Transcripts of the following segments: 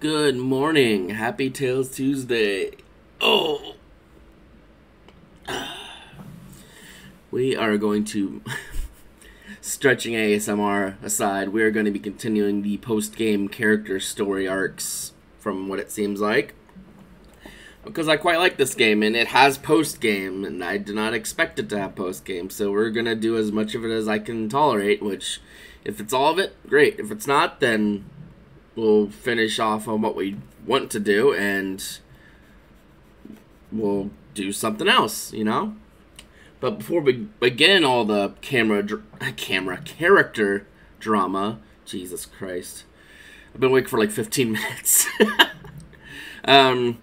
Good morning. Happy Tales Tuesday. Oh. We are going to, stretching ASMR aside, we are going to be continuing the post game character story arcs from what it seems like. Because I quite like this game and it has post game, and I did not expect it to have post game, so we're going to do as much of it as I can tolerate, which, if it's all of it, great. If it's not, then we'll finish off on what we want to do and we'll do something else, you know? But before we begin all the camera, camera, character drama, Jesus Christ. I've been awake for like 15 minutes. um,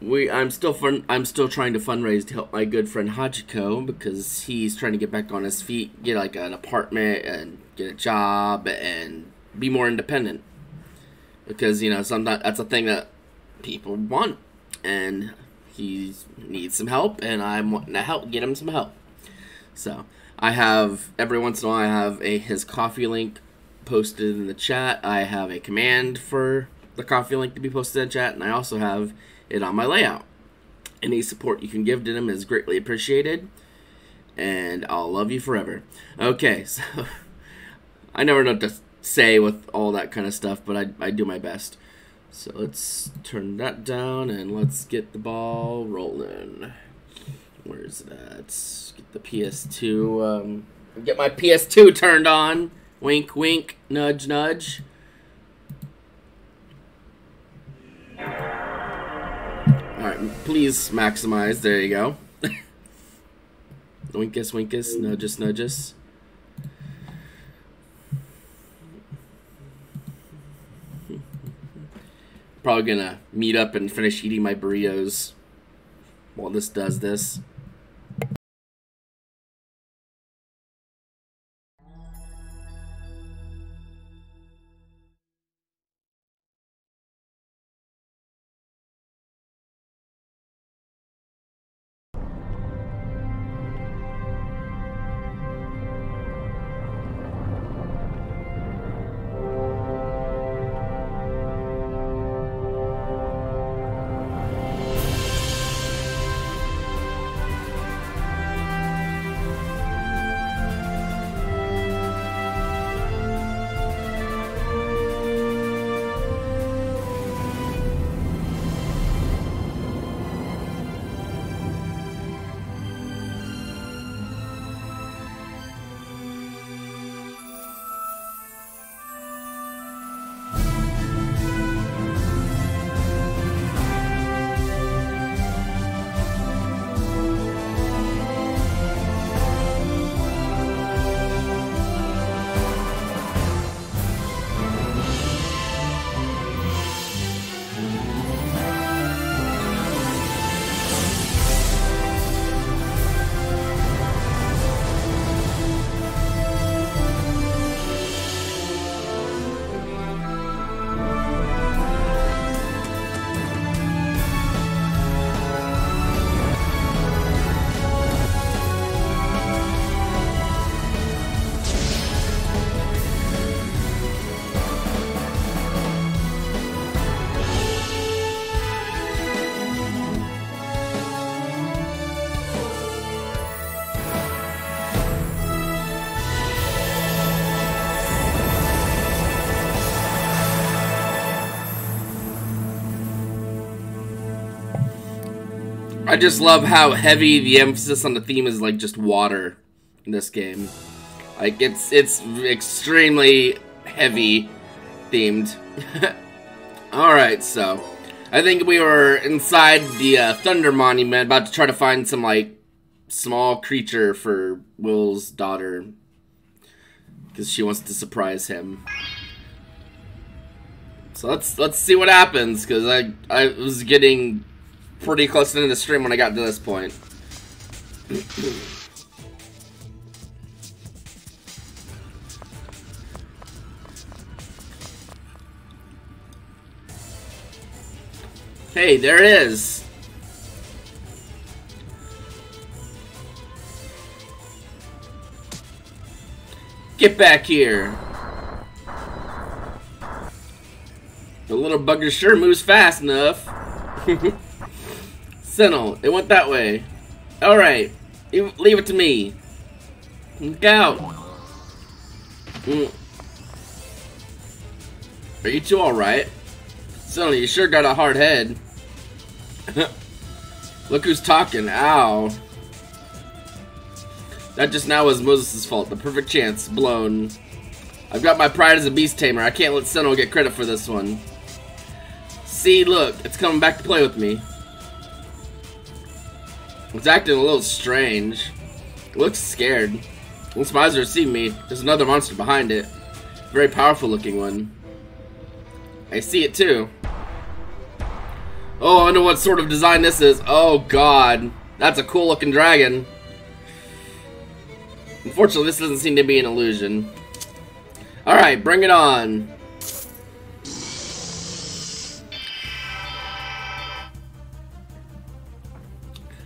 we, I'm still fun, I'm still trying to fundraise to help my good friend Hachiko because he's trying to get back on his feet, get like an apartment and get a job and be more independent. Because, you know, sometimes that's a thing that people want. And he needs some help, and I'm wanting to help get him some help. So I have every once in a while I have a his Ko-fi link posted in the chat. I have a command for the Ko-fi link to be posted in chat, and I also have it on my layout. Any support you can give to him is greatly appreciated, and I'll love you forever. Okay, so I never know what to say with all that kind of stuff, but I, I do my best. So let's turn that down and let's get the ball rolling. Where's that? Get the PS2. Um, get my PS2 turned on. Wink, wink. Nudge, nudge. Alright, please maximize. There you go. winkus, winkus. Nudges, nudges. Probably gonna meet up and finish eating my burritos while this does this. Just love how heavy the emphasis on the theme is like just water in this game. Like it's it's extremely heavy themed. Alright, so I think we were inside the uh, Thunder Monument about to try to find some like small creature for Will's daughter because she wants to surprise him. So let's let's see what happens because I I was getting pretty close to the the stream when I got to this point. hey, there it is. Get back here. The little bugger sure moves fast enough. Senel, it went that way. Alright, leave it to me. Look out. Mm. Are you two alright? Senel, you sure got a hard head. Look who's talking. Ow. That just now was Moses' fault. The perfect chance. Blown. I've got my pride as a beast tamer. I can't let Senel get credit for this one. See, look. It's coming back to play with me. It's acting a little strange. It looks scared. Once my eyes are seeing me, there's another monster behind it. Very powerful looking one. I see it too. Oh, I know what sort of design this is. Oh god. That's a cool looking dragon. Unfortunately, this doesn't seem to be an illusion. Alright, bring it on.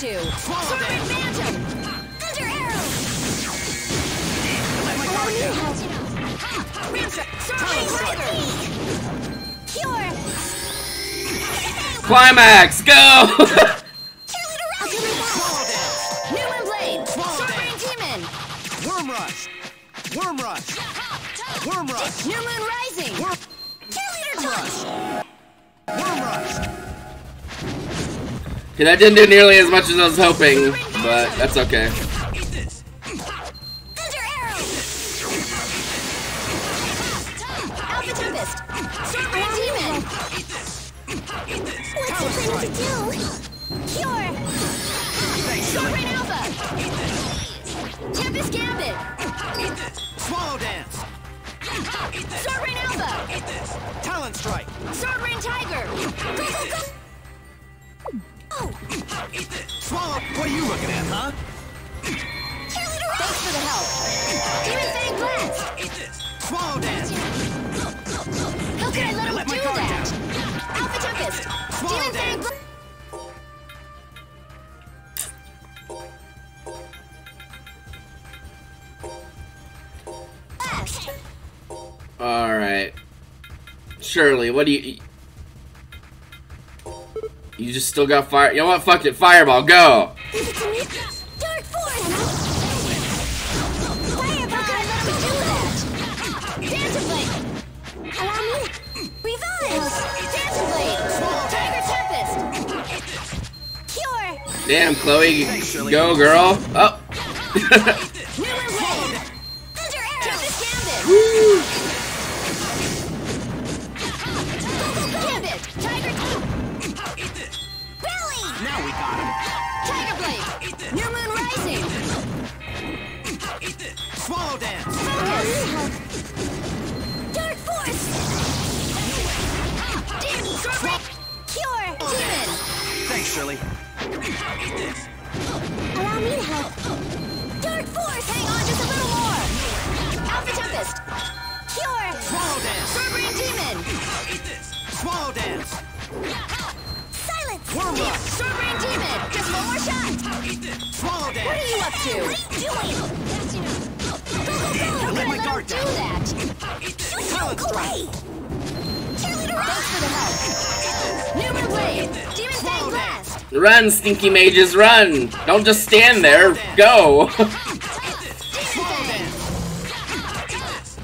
Sorbet Phantom! Thunder Arrow! Let my guard down! Cure! Climax! Go! Newman Blade! Sovereign Demon! Worm Rush! Worm Rush! Worm Rush! New Moon Rising! Worm Cheerleader Touch! Okay, that didn't do nearly as much as I was hoping, but that's okay. Thunder Arrow! Alpha! Sovereign Alpha! Talon Strike! Sovereign Tiger! Go, go, go! Oh! Swallow! What are you looking at, huh? Thanks for the help! Demon Fang Blast! Swallow Dance! How could I let him Let do that? Alpha Tempest! Demon Fang! Blast! Alright. Shirley, what do you... You just still got fire... You know what? Fuck it. Fireball, go! Give it to me! Dark Force! Fire! How could I let him do that? Dancer Blade! Allow me! Revive! Dancer Blade! Tiger Damn, Chloe. Go, girl. Oh. Now we got him! Tiger Blade! New Moon Rising! Swallow Dance! Focus! Dark Force! Demon Sorbet! Cure! Demon! Thanks, Shirley. Allow me to help. Dark Force! Hang on just a little more! Alpha Tempest! Cure! Swallow Dance! Sovereign Demon! Swallow Dance! Silence! Worm Demon! Rush. Sovereign Demon! Just one more shot! Swallow What are you up to? What are you doing? Go, go, go! Let my How guard could I let him do that? You Talon go away! Cheerleader Thanks for the help. Newman Blade! Demon Fang Blast! run, stinky mages, run! Don't just stand there. Go! Demon Fang!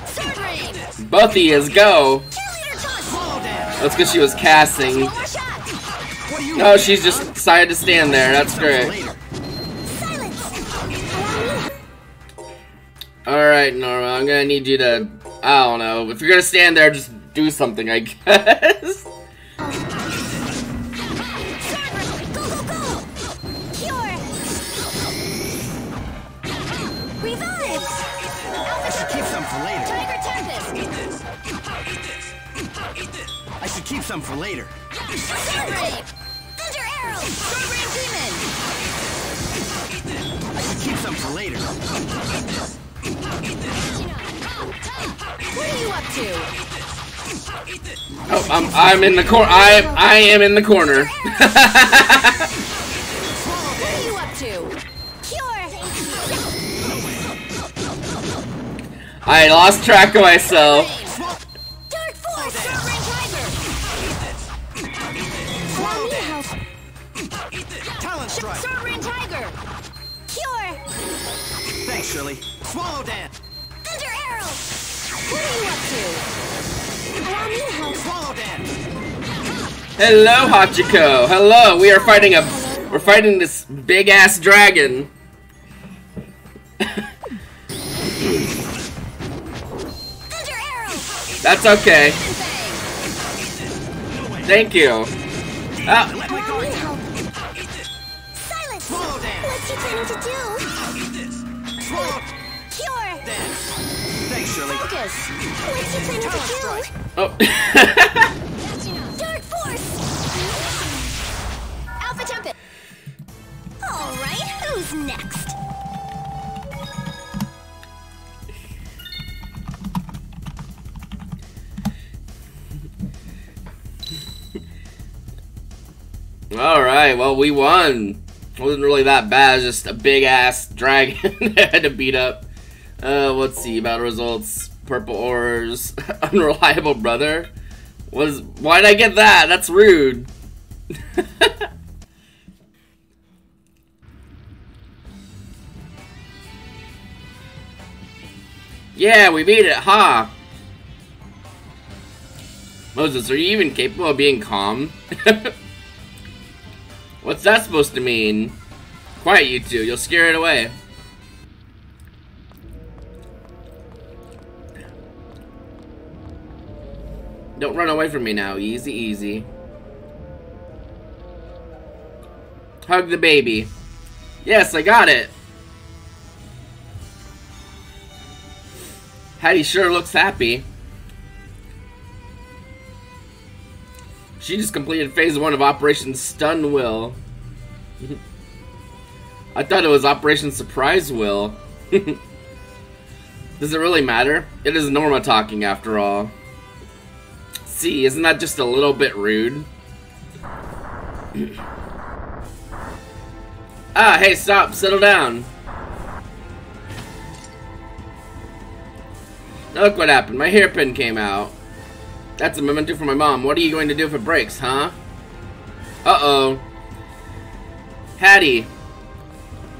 Sword Rain! Both of yous, go! Cheerleader Touch! Swallow Dance! That's because she was casting. No, oh, she's just decided to stand there. That's great. Later. Silence! Allow me Alright, Norma, I'm gonna need you to... I don't know. If you're gonna stand there, just do something, I guess. I should keep some for later. Sword Rain! Thunder Arrow! Sword Rain Demon! I should keep some for later. What are you up to? Oh, I'm I'm in the corner. I I am in the corner. What are you up to? Cure! I lost track of myself. Strike. Sword Rain Tiger! Cure! Thanks, Shirley. Swallow dance. Thunder Arrow! What are you up to? Allow me to help. Swallow dance. Hello, Hachiko. Hello. We are fighting a we're fighting this big ass dragon. Thunder Arrow! That's okay. Thank you. Ah, dance. What's he planning to do? Swallow Cure! dance. Thanks, Shirley. Focus! What's he planning Talent to strike. do? oh. Dark Force! Alpha Tempest! Alright, who's next? All right. Well, we won. Wasn't really that bad. Just a big ass dragon I had to beat up. Uh, let's see about results. Purple ores, unreliable brother. Was why did I get that? That's rude. yeah, we beat it, huh? Moses, are you even capable of being calm? What's that supposed to mean? Quiet, you two. You'll scare it away. Don't run away from me now. Easy, easy. Hug the baby. Yes, I got it. Hattie sure looks happy. She just completed phase one of Operation Stun Will. I thought it was Operation Surprise Will. Does it really matter? It is Norma talking after all. See, isn't that just a little bit rude? ah, hey, stop, settle down. Look what happened, my hairpin came out. That's a memento for my mom. What are you going to do if it breaks, huh? Uh-oh. Hattie.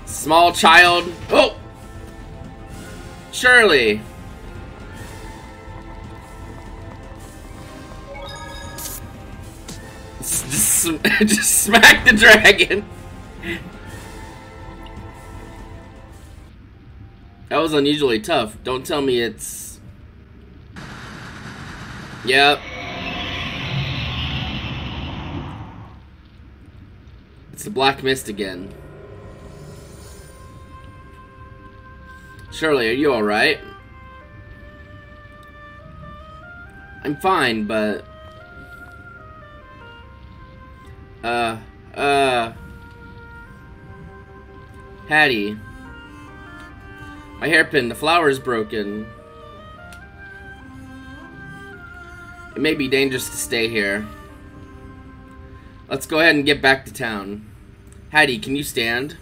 Small child. Oh! Shirley. Just, just smack the dragon. That was unusually tough. Don't tell me it's... Yep. It's the Black Mist again. Shirley, are you alright? I'm fine, but... Uh, uh... Hattie. My hairpin, the flower's broken. It may be dangerous to stay here. Let's go ahead and get back to town. Hattie, can you stand?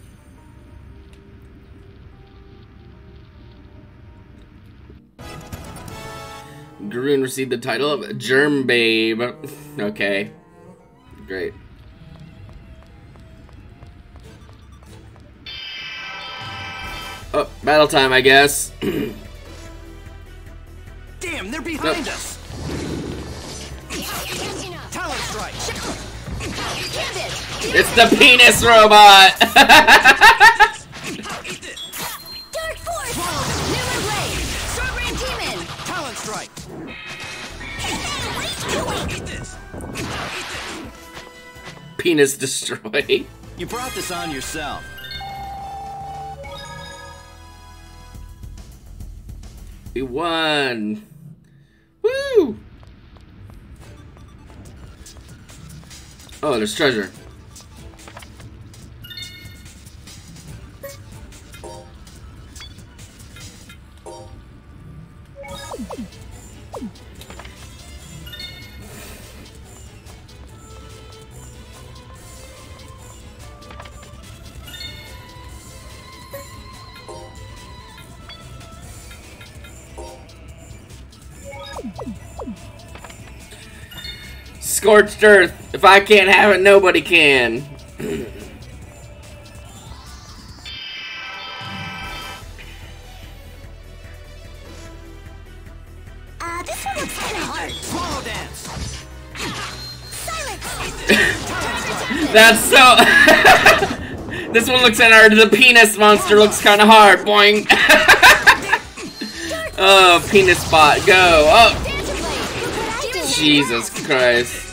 Garoon received the title of Germ Babe. okay. Great. Oh, battle time, I guess. Damn, they're behind Nope. us. Talon strike. It's the penis robot! Dark Force! Mirror Blade! Sword Rain Demon! Talon strike. penis destroy. You brought this on yourself. We won. Woo! Oh, there's treasure. Scorched earth. If I can't have it, nobody can. Uh, this one looks kind of hard. Swallow dance. Silence! That's so. this one looks hard. The penis monster looks kind of hard. Boing. oh, penis spot. Go. Oh, Dancer blade! Look what I did! Jesus Christ.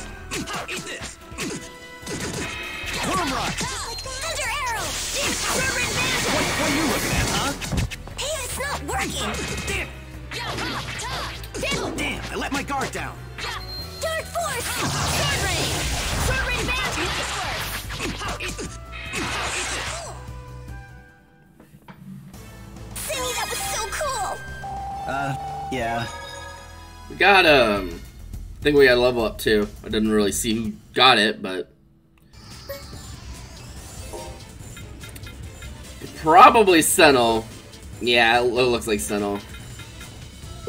Uh, yeah. We got um. I think we got a level up too. I didn't really see who got it, but probably Senel. Yeah, it looks like Senel.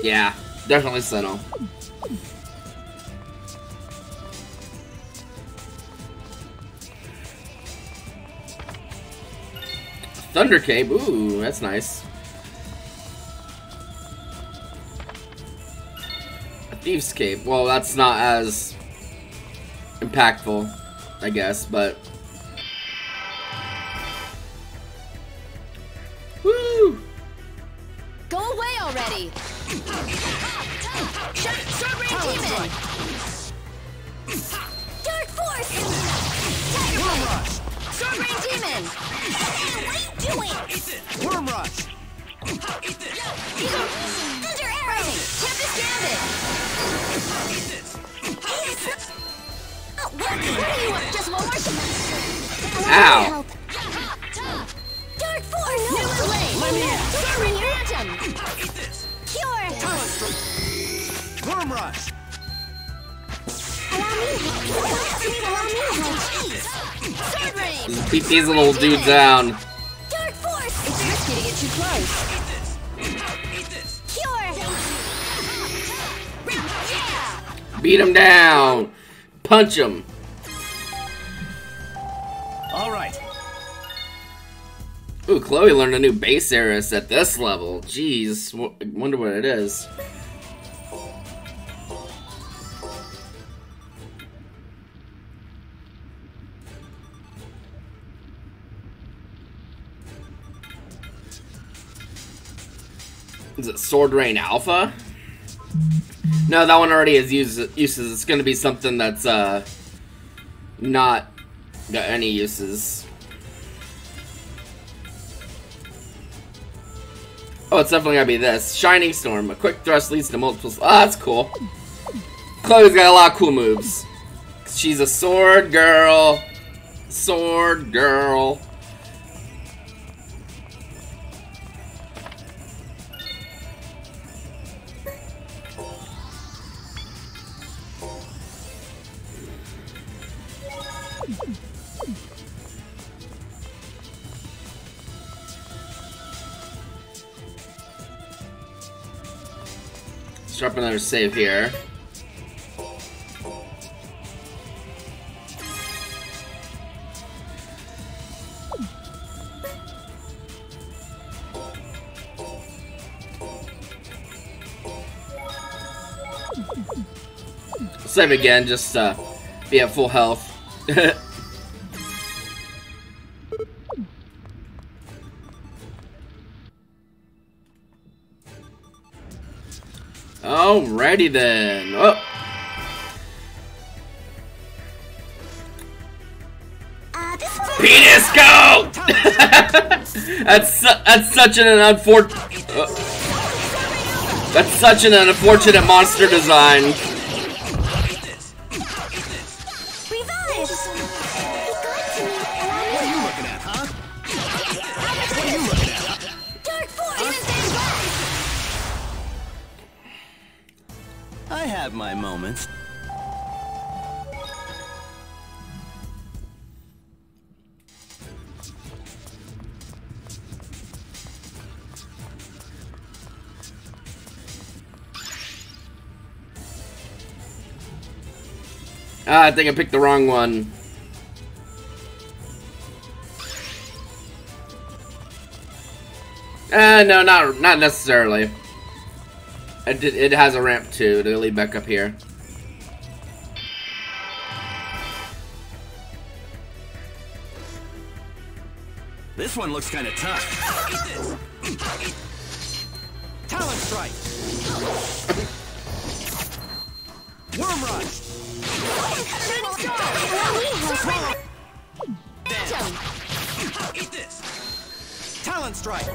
Yeah, definitely Senel. Thunder Cape. Ooh, that's nice. A Thieves Cape. Well, that's not as impactful, I guess, but. Woo! Go away already! Dark force! Rush. Demon! what are you doing? Worm rush. Thunder arrow! Tempest gambit! Hey, it's not working! What do you want? Just one more Ow. help. Dark force! New blade! Let me in. Sword rain phantom! Cure! Talent stroke. Worm rush. Allow me Allow me rain! Beat these little dudes down. Dark force! It's risky to get too close. Cure! Yeah! Beat them down. Punch them. All right. Ooh, Chloe learned a new base Eris at this level. Jeez, wonder what it is. Is it Sword Rain Alpha? No, that one already has use- uses. It's gonna be something that's, uh, not got any uses. Oh, it's definitely going to be this. Shining Storm. A quick thrust leads to multiple. Ah, that's cool. Chloe's got a lot of cool moves. She's a sword girl. Sword girl. Drop another save here. Save again, just uh, be at full health. Alrighty then. Oh, Uh, penis go! that's su- that's such an unfortunate. that's such an unfortunate monster design. Have my moments. Ah, I think I picked the wrong one. Uh, no, not not necessarily. It, it has a ramp too to lead back up here. This one looks kind of tough. Talon strike. Worm rush. Eat this. Talon strike.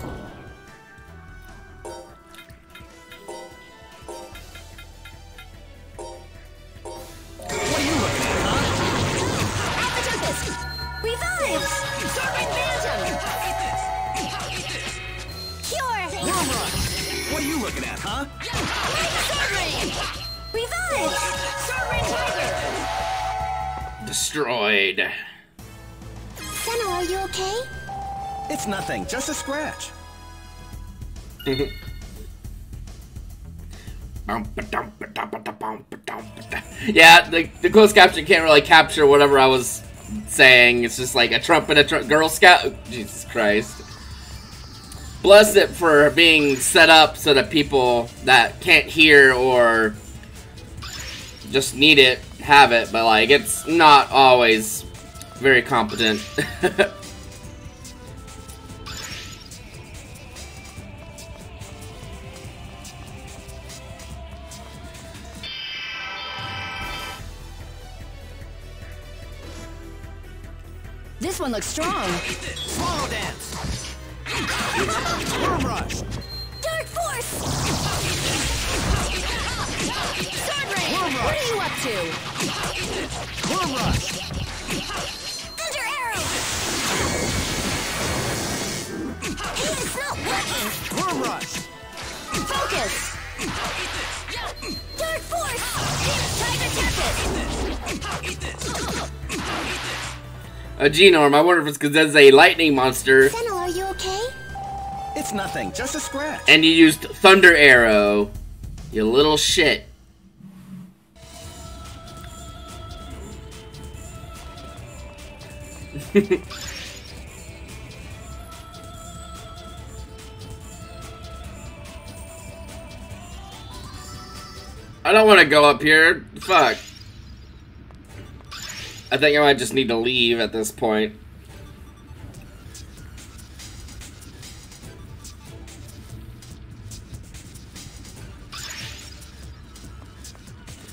Nothing, just a scratch. Yeah, the, the closed caption can't really capture whatever I was saying. It's just like a trumpet, a tr Girl Scout. Jesus Christ. Bless it for being set up so that people that can't hear or just need it have it, but like it's not always very competent. This one looks strong. Swallow dance. Worm rush. Dark Force! Sword Rain! What are you up to? Worm rush. Thunder Arrow! Not working! Worm rush. Focus! Dark Force! Tiger Tempest! A Genorm, I wonder if it's because that's a lightning monster Senel, are you okay? It's nothing, just a scratch. and you used Thunder Arrow. You little shit. I don't want to go up here. Fuck. I think I might just need to leave at this point.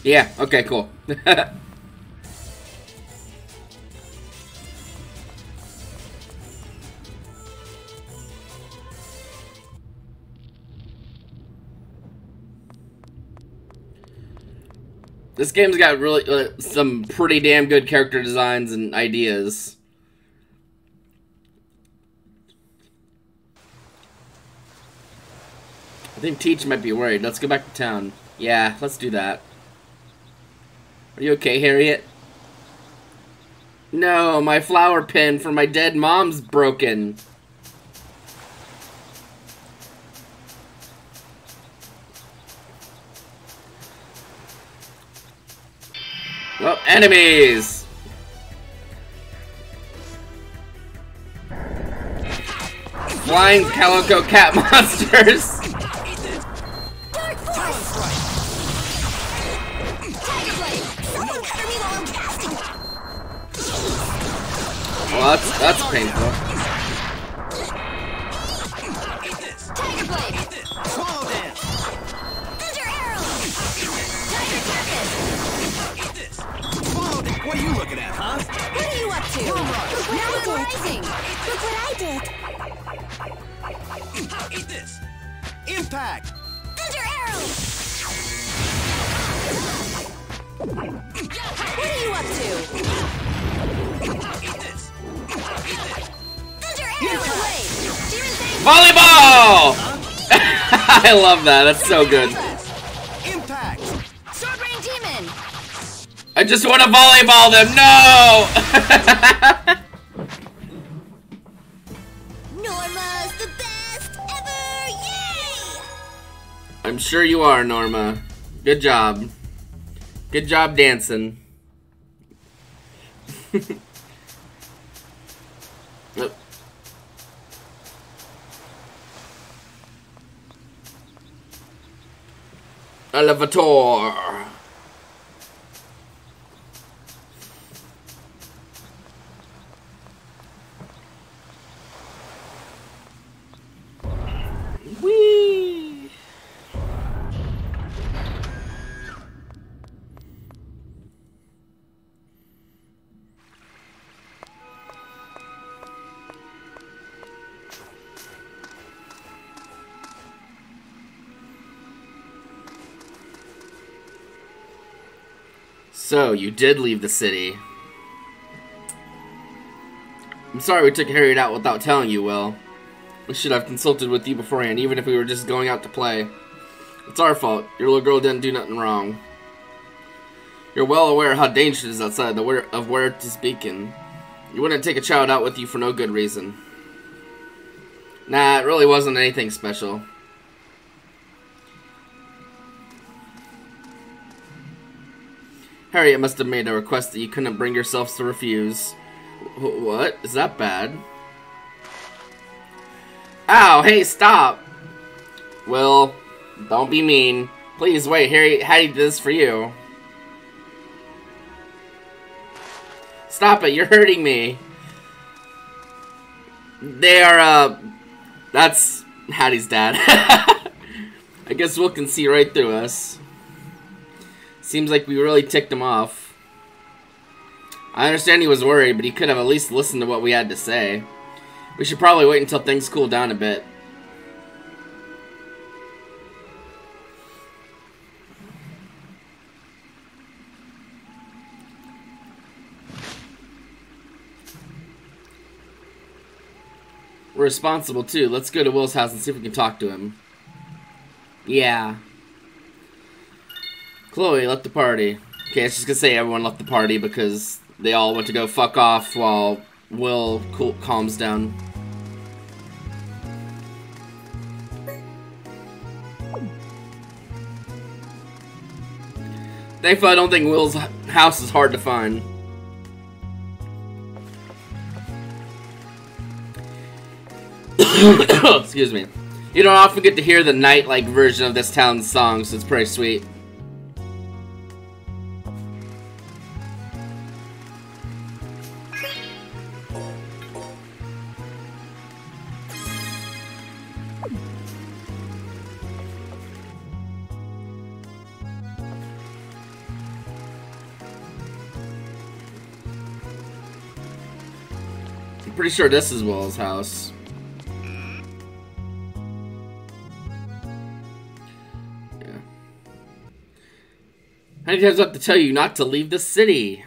Yeah, okay, cool. this game's got really uh, some pretty damn good character designs and ideas. I think Teach might be worried. Let's go back to town. Yeah, let's do that. Are you okay, Harriet? No, my flower pin for my dead mom's broken. Well, enemies! Flying calico cat monsters! Well, that's, that's painful. What are you looking at, huh? What are you up to? Look what I did! Look what I did! Eat this. Impact. Thunder Arrow! What are you up to? Thunder Arrow Blade! Demon Volleyball! I love that. That's so good. I just want to volleyball them. No! Norma's the best ever! Yay! I'm sure you are, Norma. Good job. Good job dancing. Oh. Elevator. Whee! So, you did leave the city. I'm sorry we took Harriet out without telling you, Will. We should have consulted with you beforehand, even if we were just going out to play. It's our fault. Your little girl didn't do nothing wrong. You're well aware how dangerous it is outside the where, of Werites Beacon. You wouldn't take a child out with you for no good reason. Nah, it really wasn't anything special. Harriet must have made a request that you couldn't bring yourselves to refuse. Wh- What? Is that bad? Ow, hey, stop! Will, don't be mean. Please wait, Harry, Hattie did this for you. Stop it, you're hurting me. They are, uh, that's Hattie's dad. I guess Will can see right through us. Seems like we really ticked him off. I understand he was worried, but he could have at least listened to what we had to say. We should probably wait until things cool down a bit. We're responsible too. Let's go to Will's house and see if we can talk to him. Yeah. Chloe left the party. Okay, I was just gonna say everyone left the party because they all went to go fuck off while Will calms down. Thankfully, I don't think Will's house is hard to find. Excuse me. You don't often get to hear the night-like version of this town's song, so it's pretty sweet. Sure this is Will's house. Yeah. How many times do I have to tell you not to leave the city?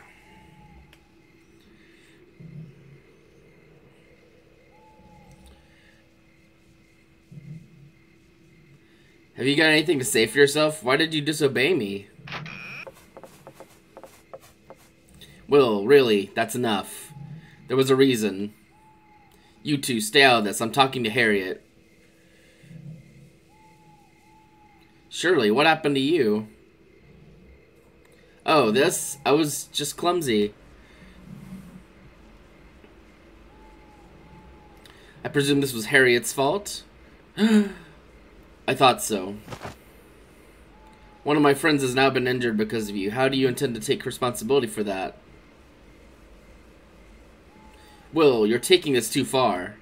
Have you got anything to say for yourself? Why did you disobey me? Will, really, that's enough. There was a reason. You two, stay out of this. I'm talking to Harriet. Shirley, what happened to you? Oh, this? I was just clumsy. I presume this was Harriet's fault? I thought so. One of my friends has now been injured because of you. How do you intend to take responsibility for that? Will, you're taking this too far.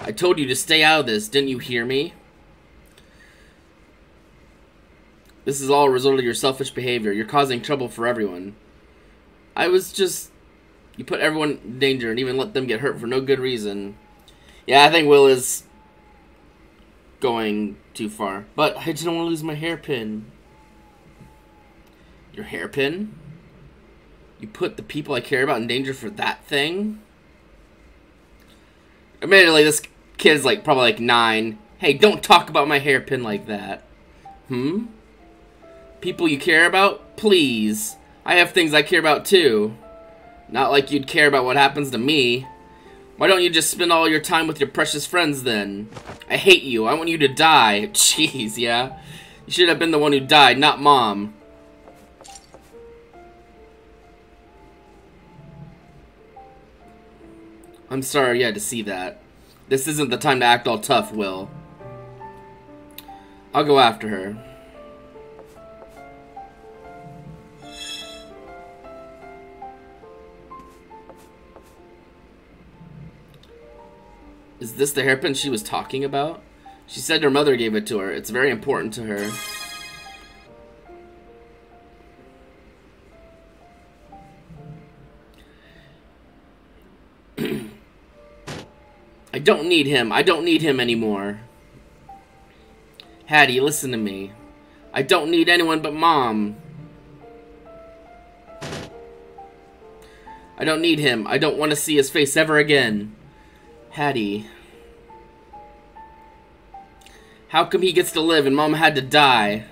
I told you to stay out of this, didn't you hear me? This is all a result of your selfish behavior. You're causing trouble for everyone. I was just... You put everyone in danger and even let them get hurt for no good reason. Yeah, I think Will is going too far. But I don't want to lose my hairpin. Your hairpin? You put the people I care about in danger for that thing? Admittedly, this kid's like probably like nine. Hey, don't talk about my hairpin like that. Hmm? People you care about? Please. I have things I care about too. Not like you'd care about what happens to me. Why don't you just spend all your time with your precious friends then? I hate you. I want you to die. Jeez, yeah? You should have been the one who died, not mom. I'm sorry you had to see that. This isn't the time to act all tough, Will. I'll go after her. Is this the hairpin she was talking about? She said her mother gave it to her. It's very important to her. I don't need him. I don't need him anymore. Hattie, listen to me. I don't need anyone but mom. I don't need him. I don't want to see his face ever again. Hattie. How come he gets to live and mom had to die?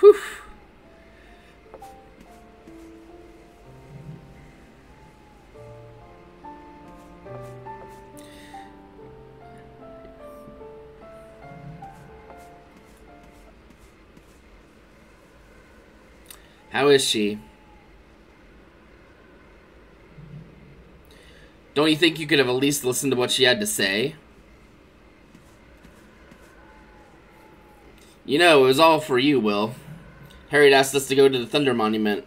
Whew. How is she? Don't you think you could have at least listened to what she had to say? You know, it was all for you, Will. Harriet asked us to go to the Thunder Monument.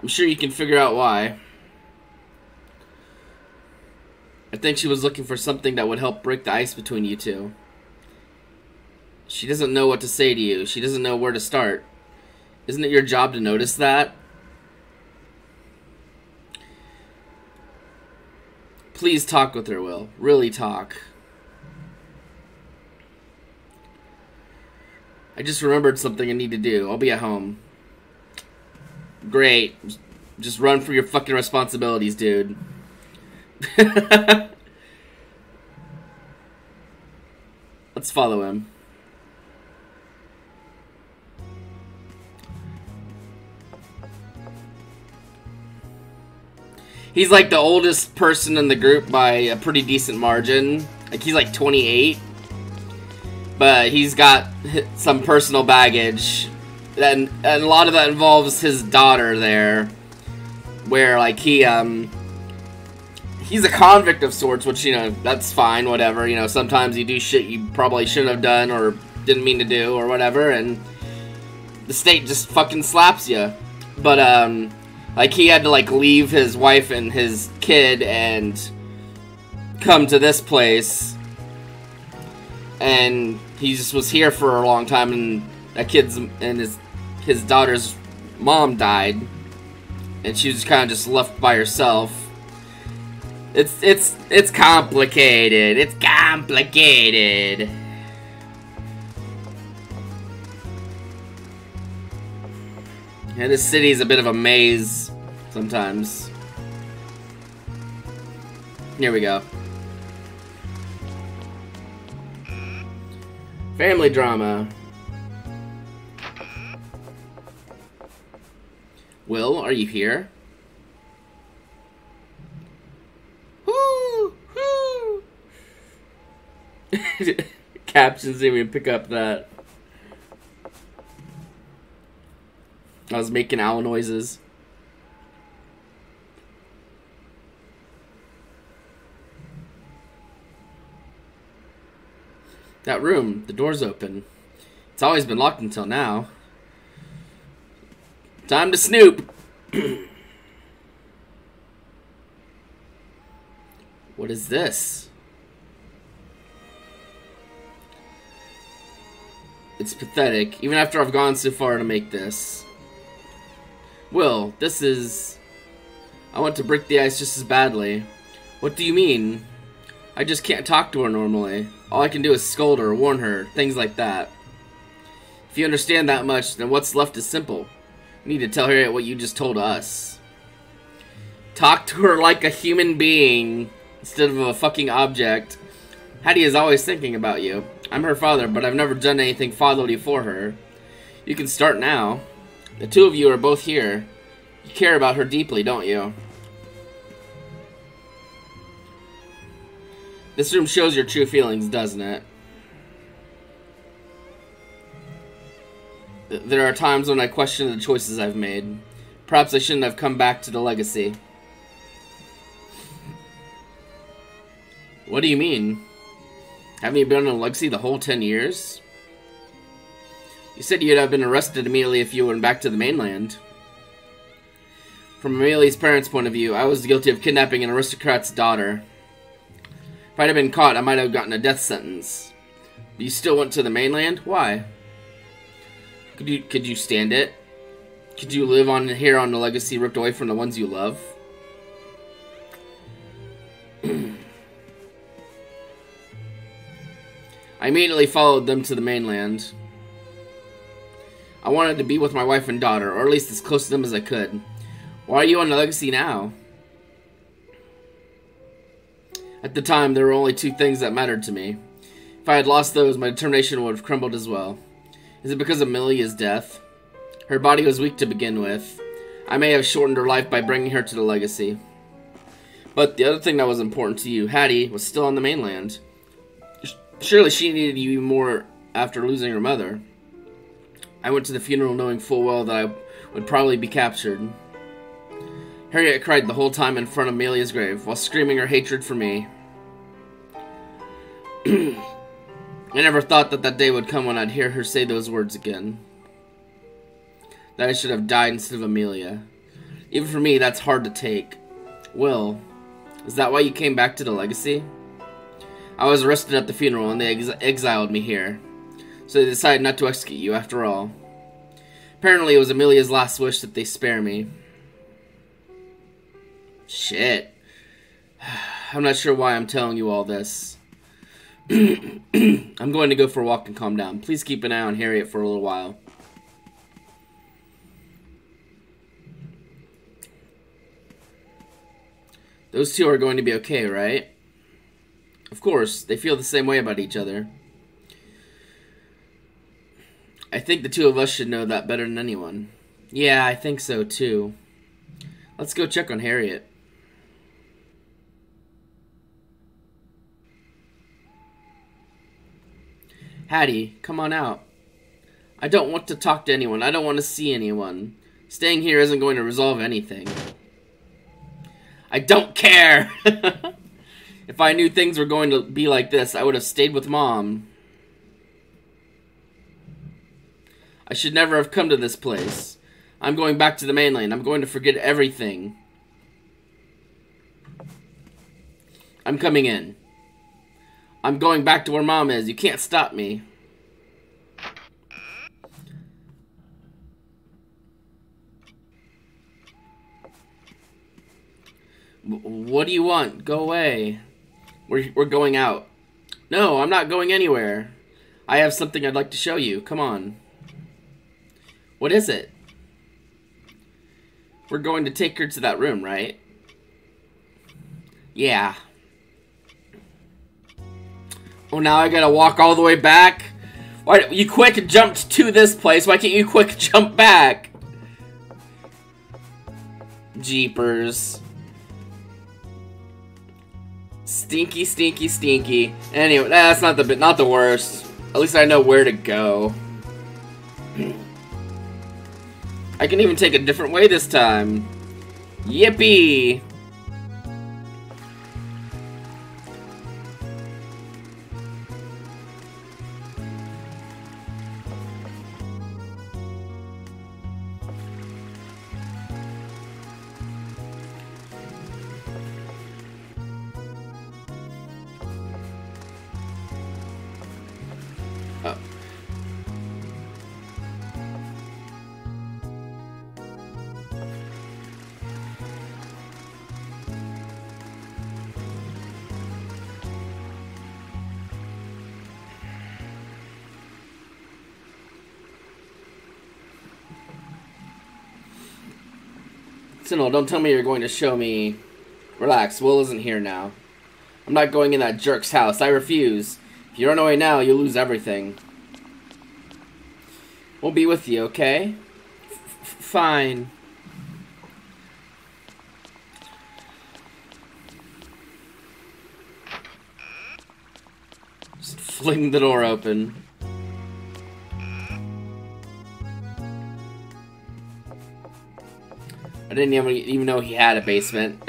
I'm sure you can figure out why. I think she was looking for something that would help break the ice between you two. She doesn't know what to say to you. She doesn't know where to start. Isn't it your job to notice that? Please talk with her, Will. Really talk. I just remembered something I need to do. I'll be at home. Great. Just run for your fucking responsibilities, dude. Let's follow him. He's like the oldest person in the group by a pretty decent margin. Like he's like 28. But he's got some personal baggage. And, and a lot of that involves his daughter there. Where like he um he's a convict of sorts, which you know, that's fine, whatever. You know, sometimes you do shit you probably shouldn't have done or didn't mean to do or whatever and the state just fucking slaps you. But um like he had to like leave his wife and his kid and come to this place. And he just was here for a long time and that kid's and his his daughter's mom died. And she was kind of just left by herself. It's it's it's complicated. It's complicated. Yeah, this city is a bit of a maze sometimes. Here we go. Family drama. Will, are you here? Woo! Woo! Captions didn't even pick up that. I was making owl noises. That room, the door's open. It's always been locked until now. Time to snoop. what is this? It's pathetic, even after I've gone so far to make this. Will, this is... I want to break the ice just as badly. What do you mean? I just can't talk to her normally. All I can do is scold her, warn her, things like that. If you understand that much, then what's left is simple. You need to tell her what you just told us. Talk to her like a human being, instead of a fucking object. Hattie is always thinking about you. I'm her father, but I've never done anything fatherly for her. You can start now. The two of you are both here. You care about her deeply, don't you? This room shows your true feelings, doesn't it? There are times when I question the choices I've made. Perhaps I shouldn't have come back to the legacy. What do you mean? Haven't you been in legacy the whole 10 years? You said you'd have been arrested immediately if you went back to the mainland. From Amelia's parents' point of view, I was guilty of kidnapping an aristocrat's daughter. If I'd have been caught, I might have gotten a death sentence. You still went to the mainland? Why? Could you could you stand it? Could you live on here on the legacy ripped away from the ones you love? I immediately followed them to the mainland. I wanted to be with my wife and daughter, or at least as close to them as I could. Why are you on the legacy now? At the time, there were only two things that mattered to me. If I had lost those, my determination would have crumbled as well. Is it because of Amelia's death? Her body was weak to begin with. I may have shortened her life by bringing her to the legacy. But the other thing that was important to you, Hattie, was still on the mainland. Surely she needed you more after losing her mother. I went to the funeral knowing full well that I would probably be captured. Harriet cried the whole time in front of Amelia's grave while screaming her hatred for me. I never thought that that day would come when I'd hear her say those words again. That I should have died instead of Amelia. Even for me, that's hard to take. Will, is that why you came back to the legacy? I was arrested at the funeral and they ex- exiled me here. So they decided not to execute you after all. Apparently, it was Amelia's last wish that they spare me. Shit. I'm not sure why I'm telling you all this. I'm going to go for a walk and calm down. Please keep an eye on Harriet for a little while. Those two are going to be okay, right? Of course, they feel the same way about each other. I think the two of us should know that better than anyone. Yeah, I think so too. Let's go check on Harriet. Hattie, come on out. I don't want to talk to anyone. I don't want to see anyone. Staying here isn't going to resolve anything. I don't care! if I knew things were going to be like this, I would have stayed with Mom. I should never have come to this place. I'm going back to the mainland. I'm going to forget everything. I'm coming in. I'm going back to where Mom is. You can't stop me. What do you want? Go away. We're, we're going out. No, I'm not going anywhere. I have something I'd like to show you. Come on. What is it? We're going to take her to that room, right? Yeah. Oh, now I gotta walk all the way back? Why, you quick jumped to this place, why can't you quick jump back? Jeepers. Stinky, stinky, stinky. Anyway, that's not the bit not the worst. At least I know where to go. I can even take a different way this time. Yippee! Don't tell me you're going to show me. Relax, Will isn't here now. I'm not going in that jerk's house. I refuse. If you run away now, you'll lose everything. We'll be with you, okay? F fine. Just fling the door open. I didn't even, even know he had a basement.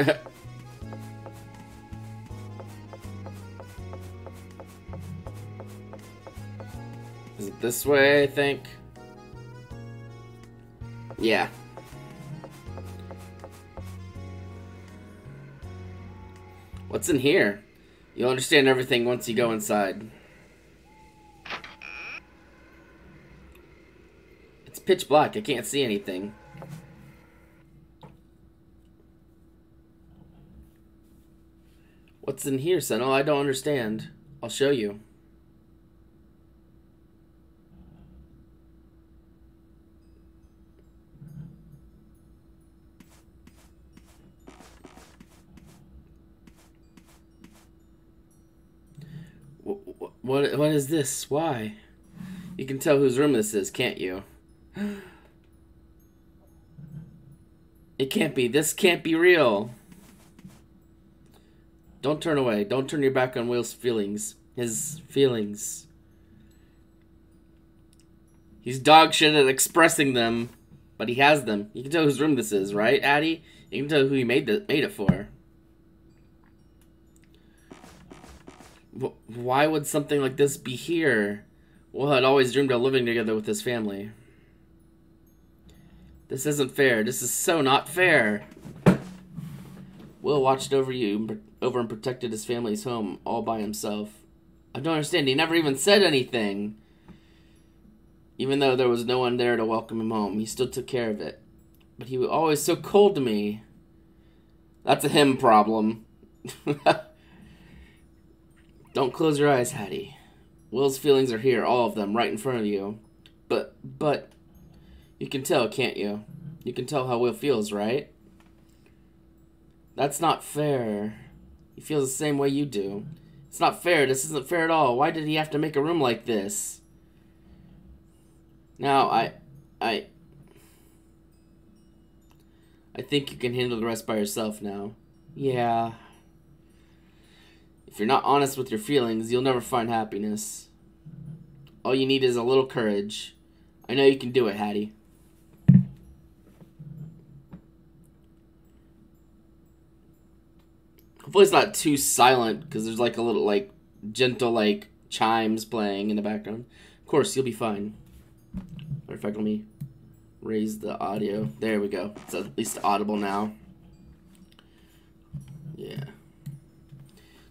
Is it this way, I think? Yeah. What's in here? You'll understand everything once you go inside. It's pitch black. I can't see anything. What's in here, Senel? Oh, I don't understand. I'll show you. What, what is this? Why? You can tell whose room this is, can't you? It can't be. This can't be real. Don't turn away. Don't turn your back on Will's feelings. His feelings. He's dog shit at expressing them, but he has them. You can tell whose room this is, right, Hattie? You can tell who he made the, made it for. Why would something like this be here? Will had always dreamed of living together with his family. This isn't fair. This is so not fair. Will watched over you, over and protected his family's home all by himself. I don't understand. He never even said anything. Even though there was no one there to welcome him home, he still took care of it. But he was always so cold to me. That's a him problem. Don't close your eyes, Hattie. Will's feelings are here, all of them, right in front of you. But, but, you can tell, can't you? You can tell how Will feels, right? That's not fair. He feels the same way you do. It's not fair. This isn't fair at all. Why did he have to make a room like this? Now, I... I... I think you can handle the rest by yourself now. Yeah, if you're not honest with your feelings, you'll never find happiness. All you need is a little courage. I know you can do it, Hattie. It's not too silent, because there's like a little, like, gentle, like, chimes playing in the background. Of course, you'll be fine. Matter of fact, let me raise the audio. There we go. It's at least audible now. Yeah.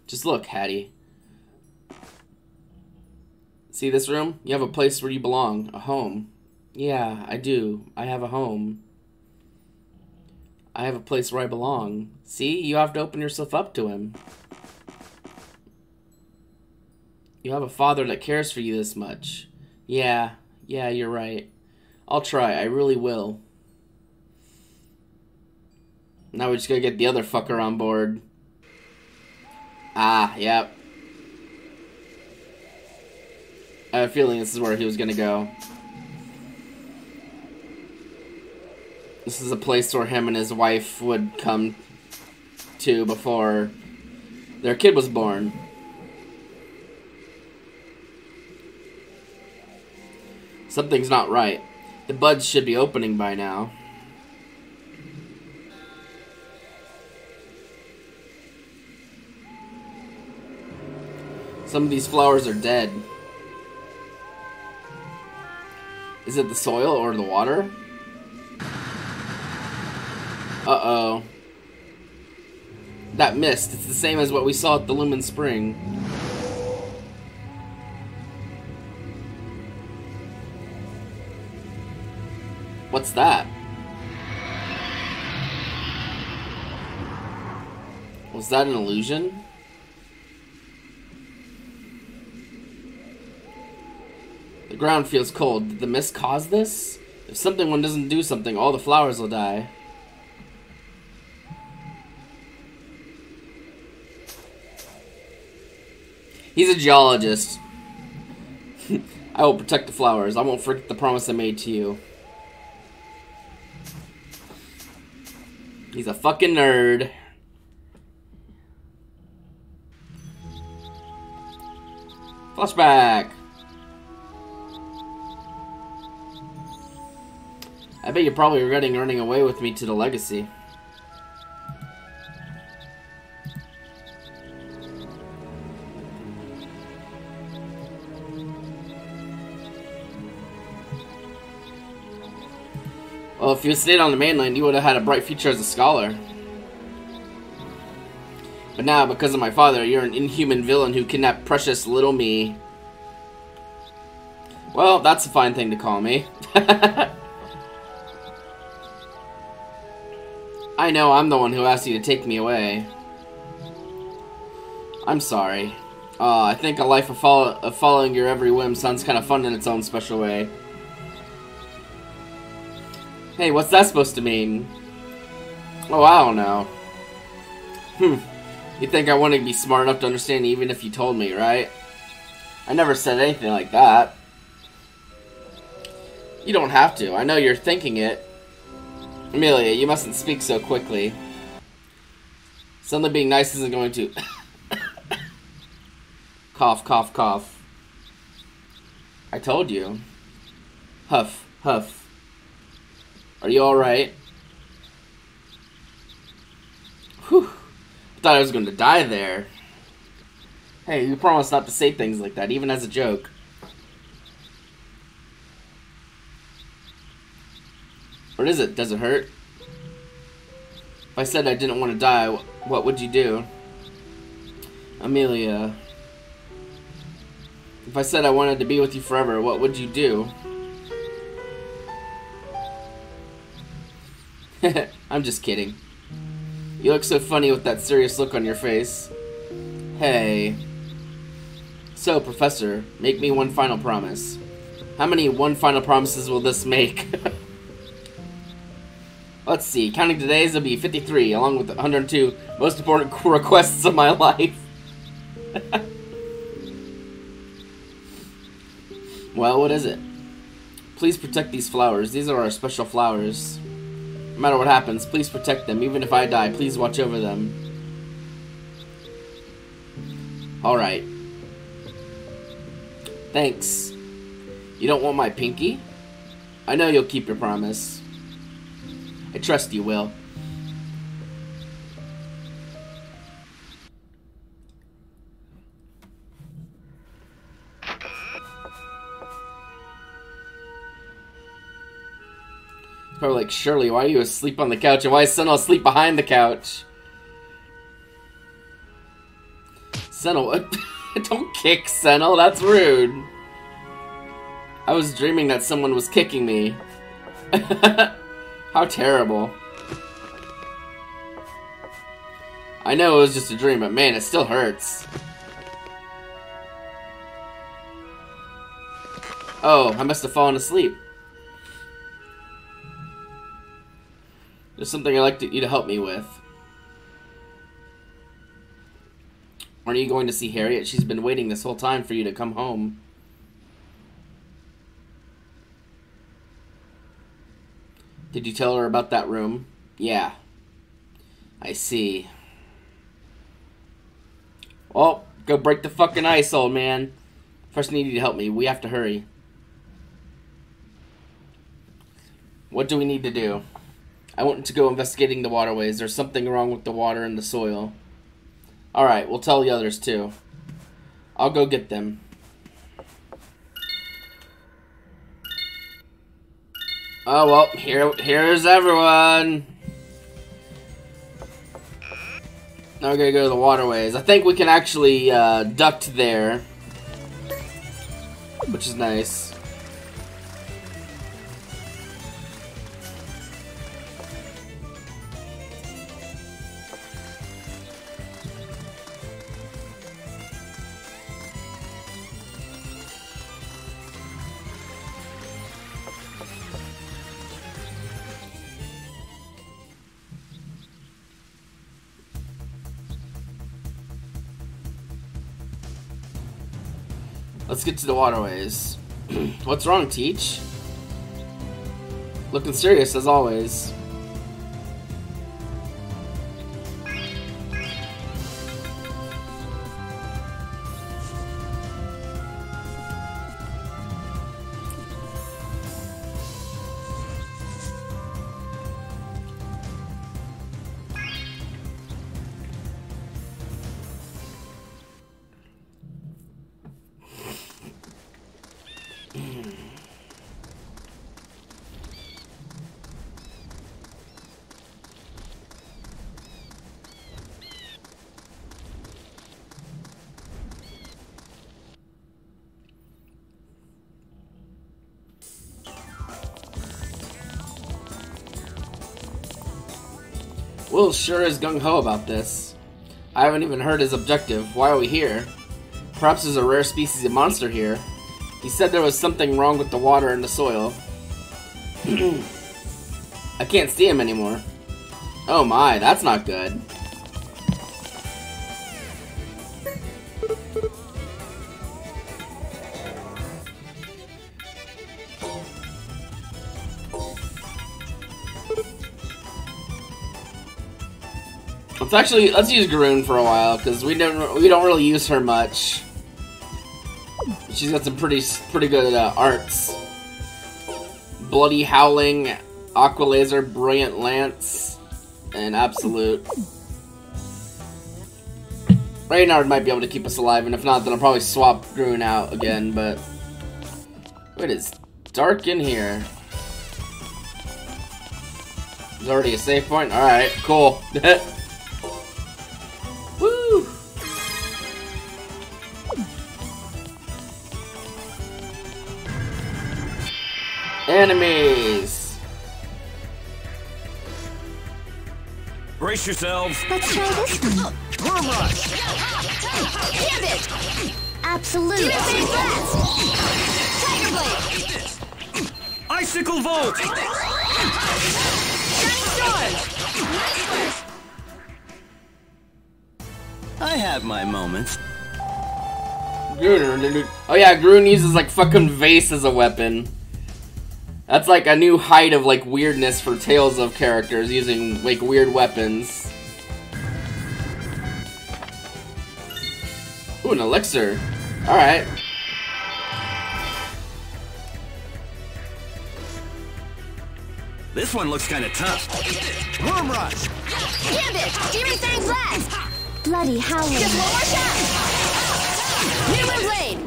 Just look, Hattie. See this room? You have a place where you belong. A home. Yeah, I do. I have a home. I have a place where I belong. See? You have to open yourself up to him. You have a father that cares for you this much. Yeah, yeah, you're right. I'll try. I really will. Now we just gotta get the other fucker on board. Ah, yep. I have a feeling this is where he was gonna go. This is a place where him and his wife would come to before their kid was born. Something's not right. The buds should be opening by now. Some of these flowers are dead. Is it the soil or the water? Uh-oh. That mist, it's the same as what we saw at the Lumen Spring. What's that? Was that an illusion? The ground feels cold. Did the mist cause this? If something one doesn't do something, all the flowers will die. He's a geologist. I will protect the flowers. I won't forget the promise I made to you. He's a fucking nerd. Flashback. I bet you're probably regretting running away with me to the legacy. Well, if you stayed on the mainland, you would have had a bright future as a scholar. But now, because of my father, you're an inhuman villain who kidnapped precious little me. Well, that's a fine thing to call me. I know I'm the one who asked you to take me away. I'm sorry. Uh, I think a life of, follow of following your every whim sounds kind of fun in its own special way. Hey, what's that supposed to mean? Oh, I don't know. Hmm. You think I wouldn't be smart enough to understand even if you told me, right? I never said anything like that. You don't have to. I know you're thinking it. Amelia, you mustn't speak so quickly. Suddenly being nice isn't going to... cough, cough, cough. I told you. Huff, huff. Are you alright? Whew. I thought I was going to die there. Hey, you promised not to say things like that, even as a joke. What is it? Does it hurt? If I said I didn't want to die, what would you do? Amelia. If I said I wanted to be with you forever, what would you do? I'm just kidding. You look so funny with that serious look on your face. Hey. So, Professor, make me one final promise. How many one final promises will this make? Let's see, counting today's, it'll be 53, along with the 102 most important requests of my life. well, what is it? Please protect these flowers. These are our special flowers. No matter what happens, please protect them. Even if I die, please watch over them. Alright. Thanks. You don't want my pinky? I know you'll keep your promise. I trust you will. Probably like, Shirley, why are you asleep on the couch? And why is Senna asleep behind the couch? Senna, don't kick Senna, that's rude. I was dreaming that someone was kicking me. How terrible. I know it was just a dream, but man, it still hurts. Oh, I must have fallen asleep. There's something I'd like to, you to help me with. Aren't you going to see Harriet? She's been waiting this whole time for you to come home. Did you tell her about that room? Yeah. I see. Well, go break the fucking ice, old man. First, I need you to help me. We have to hurry. What do we need to do? I want to go investigating the waterways. There's something wrong with the water and the soil. Alright, we'll tell the others too. I'll go get them. Oh well, here here's everyone. Now we're gonna go to the waterways. I think we can actually uh, duct there, which is nice. Get to the waterways. What's wrong, Teach? Looking serious as always. Sure is gung ho about this. I haven't even heard his objective. Why are we here? Perhaps there's a rare species of monster here. He said there was something wrong with the water and the soil. I can't see him anymore. Oh my, that's not good. Let's actually let's use Grune for a while because we don't we don't really use her much. She's got some pretty pretty good uh, arts. Bloody Howling, Aqua Laser, Brilliant Lance, and Absolute. Raynard might be able to keep us alive, and if not, then I'll probably swap Grune out again, but... It is dark in here. There's already a save point? Alright, cool. Enemies! Brace yourselves. Let's try this one. Worm rush. Gambit! Absolute. Devastating blast! Tiger blade! Icicle volt. Shining storm! Nice! I have my moments. Grune. Oh yeah, Grune uses like fucking vase as a weapon. That's like a new height of like weirdness for Tales of characters using like weird weapons. Ooh, an elixir. Alright. This one looks kind of tough. Worm rush. Gambit! Devastating blast! Bloody howling. Just one more shot! New blade!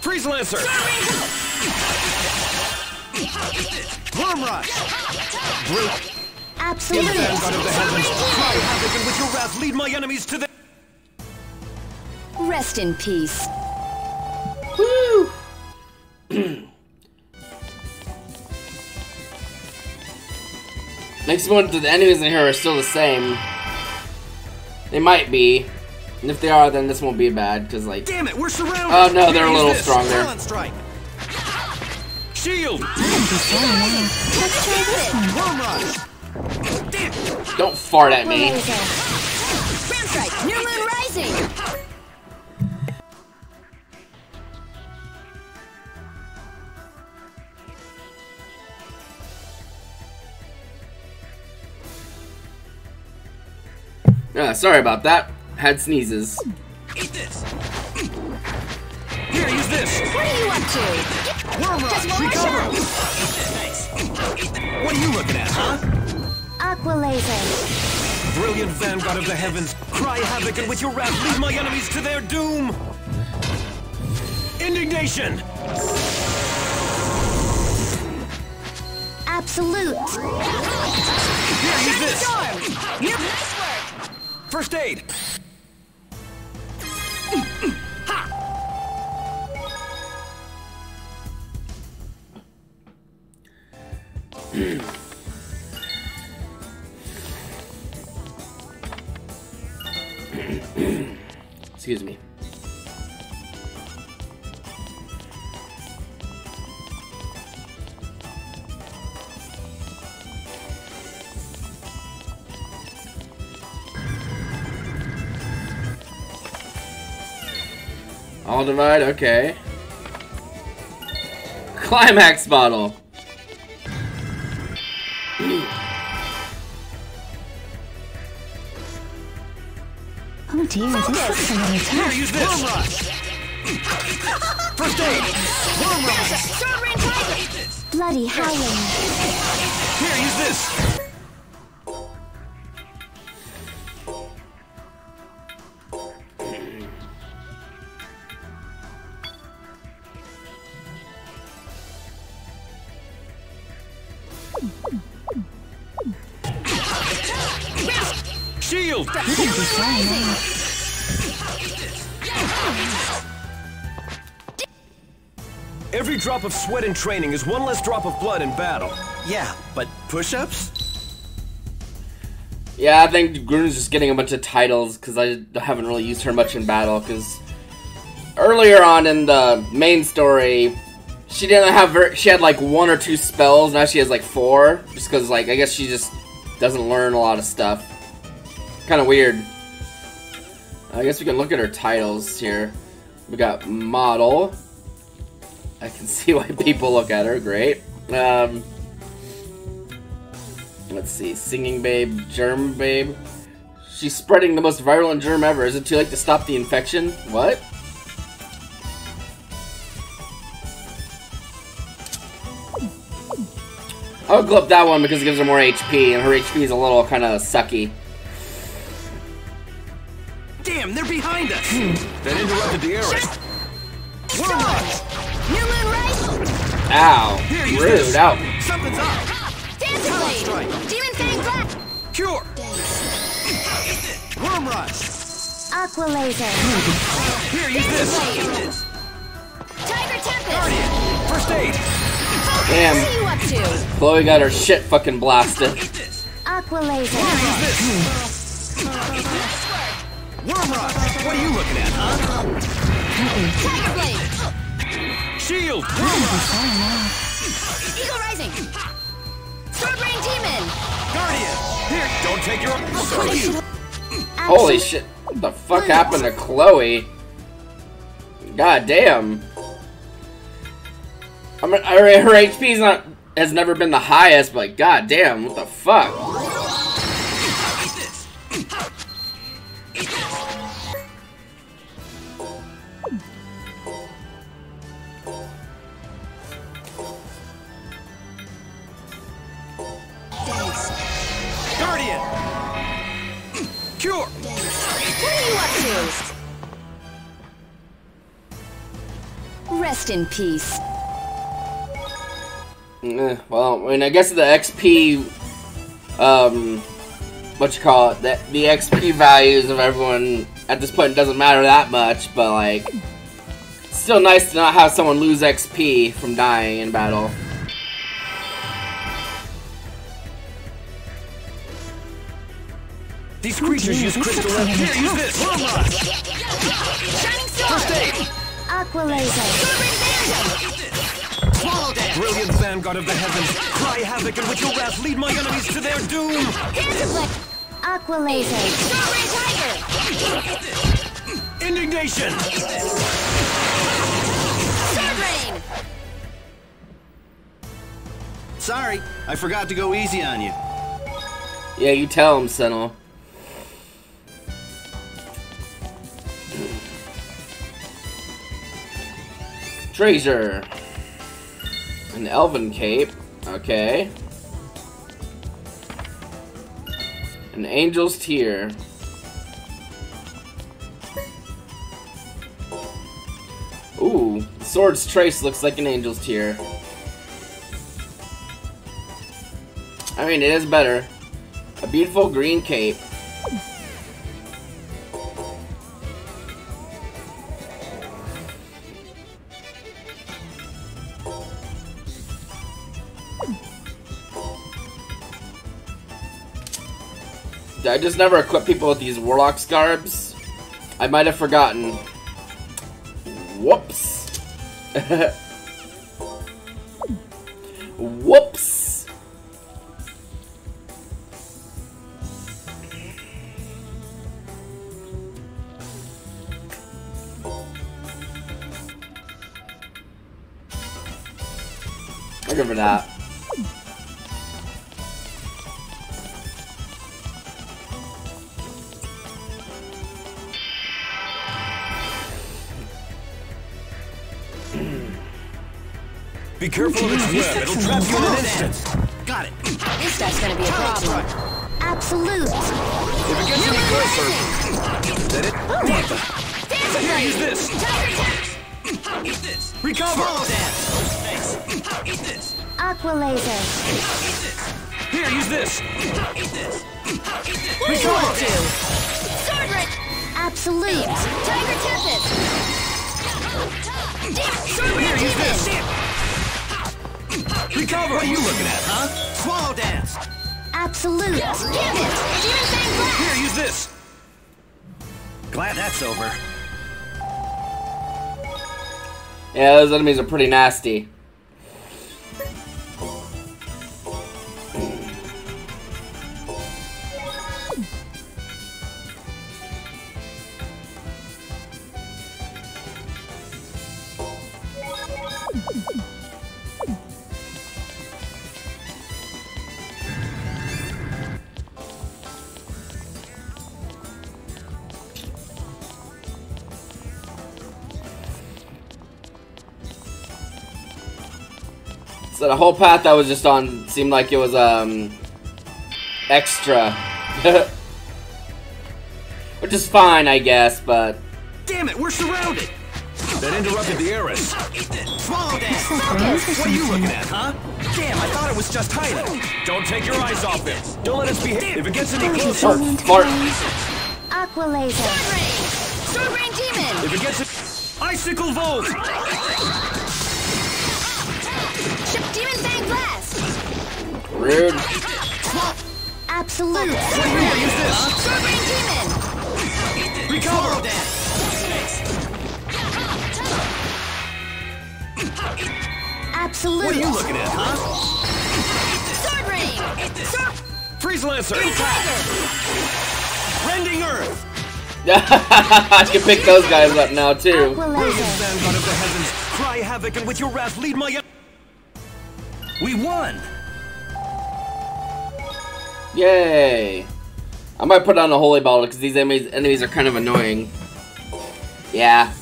Freeze lancer. Worm rush. Brute. Absolute. God of the heavens. Cry havoc and with your wrath lead my enemies to the. Rest in peace. Woo! Makes me wonder if the enemies in here are still the same. They might be. And if they are, then this won't be bad, because, like... Damn it, we're surrounded. Oh, no, they're a Here, use little this. stronger. Shield. Let's try this one. Worm rush. Don't fart at me. Laser. Ground strike! New moon rising! Uh, sorry about that. Had sneezes. Eat this. Here, use this. What are you up to? Uh, Just rush. one more Recover. shot! What are you looking at, huh? Aqua laser. Brilliant vanguard of the heavens, cry havoc and with your wrath lead my enemies to their doom! Indignation! Absolute. Here, use this! Storm! New nice work! First aid! Excuse me. All divide, okay. Climax bottle. Oh dear, this looks a little Here, use this. Worm rush. First aid. Worm rush. Sword Rain Tiger! Bloody howling. Here, use this. Drop of sweat in training is one less drop of blood in battle. Yeah, but push-ups? Yeah, I think Grune's just getting a bunch of titles because I haven't really used her much in battle. Because earlier on in the main story, she didn't have ver- she had like one or two spells. Now she has like four, just because like I guess she just doesn't learn a lot of stuff. Kind of weird. I guess we can look at her titles here. We got model. I can see why people look at her. Great. Um, Let's see, Singing Babe, Germ Babe. She's spreading the most virulent germ ever. Is it too late to stop the infection? What? I'll clip that one because it gives her more HP, and her HP is a little kind of sucky. Damn, they're behind us. that interrupted the arrow. Worm rush. New Moon Rise! Ow. Here, Rude. this. Ow. Something's up. Dancing Blade! Demon Fang Black! Cure. Worm rush. Aqua Laser! Here, use this. Blade! Tiger Tempest! Guardian. First aid. Damn. What are you up to? Chloe got her shit fucking blasted. Aqua Laser! Use this. Worm rush. What are you looking at, huh? Tiger Blade! Shield. Eagle Rising! Sword Rain Demon! Guardian. Here, don't take your. Screw you. Holy Absolute- shit. What the fuck happened to Chloe? God damn. I mean, her, her HP's not has never been the highest, but god damn, what the fuck? Cure. What are you up to? Rest in peace. Eh, well, I mean, I guess the XP, um, what you call it, the, the XP values of everyone at this point doesn't matter that much, but like, still nice to not have someone lose XP from dying in battle. These creatures use crystal. Here, use this. Worm rush. Shining First aid. Aqua Laser! Swallow that. Brilliant vanguard of the heavens. Cry havoc and with your wrath lead my enemies to their doom. Dancer Blade! Aqua Laser! Sword Rain Tiger! Indignation. Sword Sorry, I forgot to go easy on you. Yeah, you tell him, Senel. Treasure. An elven cape. Okay. An angel's tear. Ooh, the sword's trace looks like an angel's tear. I mean, it is better. A beautiful green cape. I just never equip people with these warlock scarbs? I might have forgotten. Whoops. Whoops. I'll that. Be careful of its web. It'll trap you in an instant. Got it. This stuff's gonna be a problem. Absolute. If it gets any closer... Oh. Is that it? What the? Dance Here, use this. Tiger tap. Recover! Aqua laser. Here, use this. What do you want to do? Sword ring. Absolute. Tiger tempest. Demon. Sword ring Here, use this. demon. Recover! What are you looking at, huh? Swallow dance. Absolute. Damn it. Demon fang blast. Here, use this. Glad that's over. Yeah, those enemies are pretty nasty. So the whole path I was just on seemed like it was um extra. Which is fine, I guess, but Damn it, we're surrounded. That interrupted the Eres. Swallow dance. What are you looking at, huh? Damn, I thought it was just hiding. Don't take your eyes off it. Don't let us be hit. If it gets any closer, smart, smart. Aqua laser. Sword ring. Sword ring demon. if it gets icicle volt. Rude. Absolute. Here, use this. Sword demon. Recover. Absolute. What are you looking at, huh? Sword ring. Sword. Freeze Lancer. Tiger. Rending Earth. I can pick those guys up now too. Aqua Brilliant Yay! I might put on a holy bottle because these enemies enemies are kind of annoying. Yeah.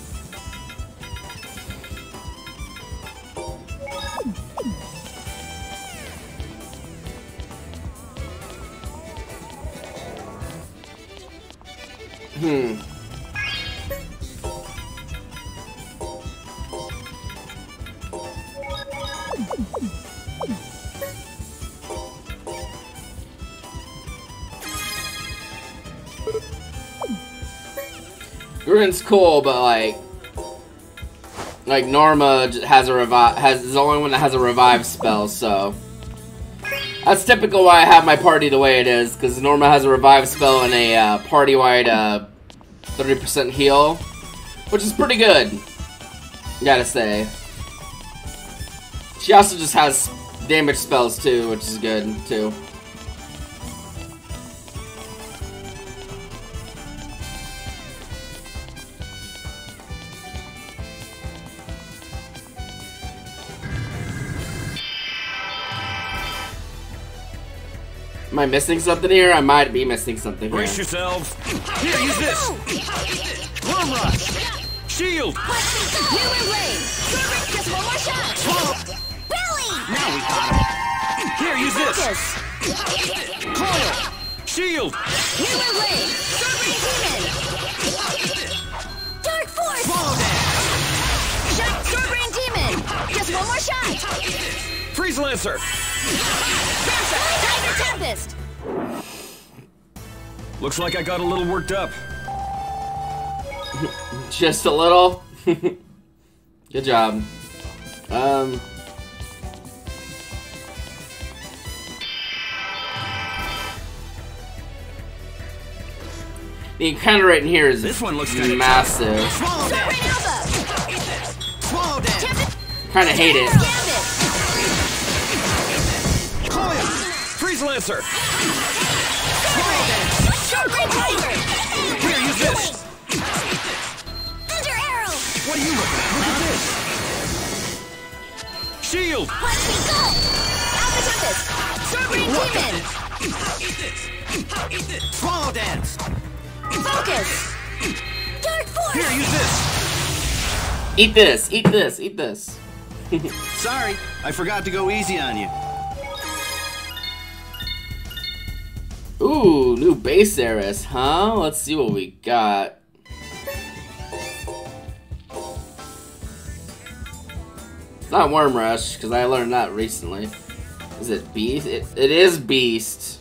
Hmm. Grune's cool, but like, like Norma has a revive has is the only one that has a revive spell, so that's typical why I have my party the way it is, because Norma has a revive spell and a uh, party-wide uh, 30% heal, which is pretty good. Gotta say. She also just has damage spells too, which is good too. Am I missing something here? I might be missing something here. Brace yourselves. Here, use this. Worm Rush. Shield. New and blade. Sword. Just one more shot. Billy. Now we got him. Here, use this. Coil. Shield. New and blade. Sword demon. Dark force. Shot. Sword demon. Just one more shot. Freeze Lancer. Tiger tempest. Looks like I got a little worked up. Just a little. Good job. Um. The encounter right in here is This one looks massive. Swallow Sword dance. ring alpha. Swallow dance. Tempest. Kind of hate it. Gambit. Coil. Freeze Lancer. Sword ring tiger. Here, use this. Thunder arrow. What are you looking at? Look at this. Shield! Watch me go! Alpha Tempest! Sword Rain Demon! Eat this! Eat this! Swallow dance! Focus! Dark Force! Here, use this! Eat this, eat this, eat this. Sorry, I forgot to go easy on you. Ooh, new base heiress, huh? Let's see what we got. It's not Worm Rush, because I learned that recently. Is it Beast? It, it is Beast.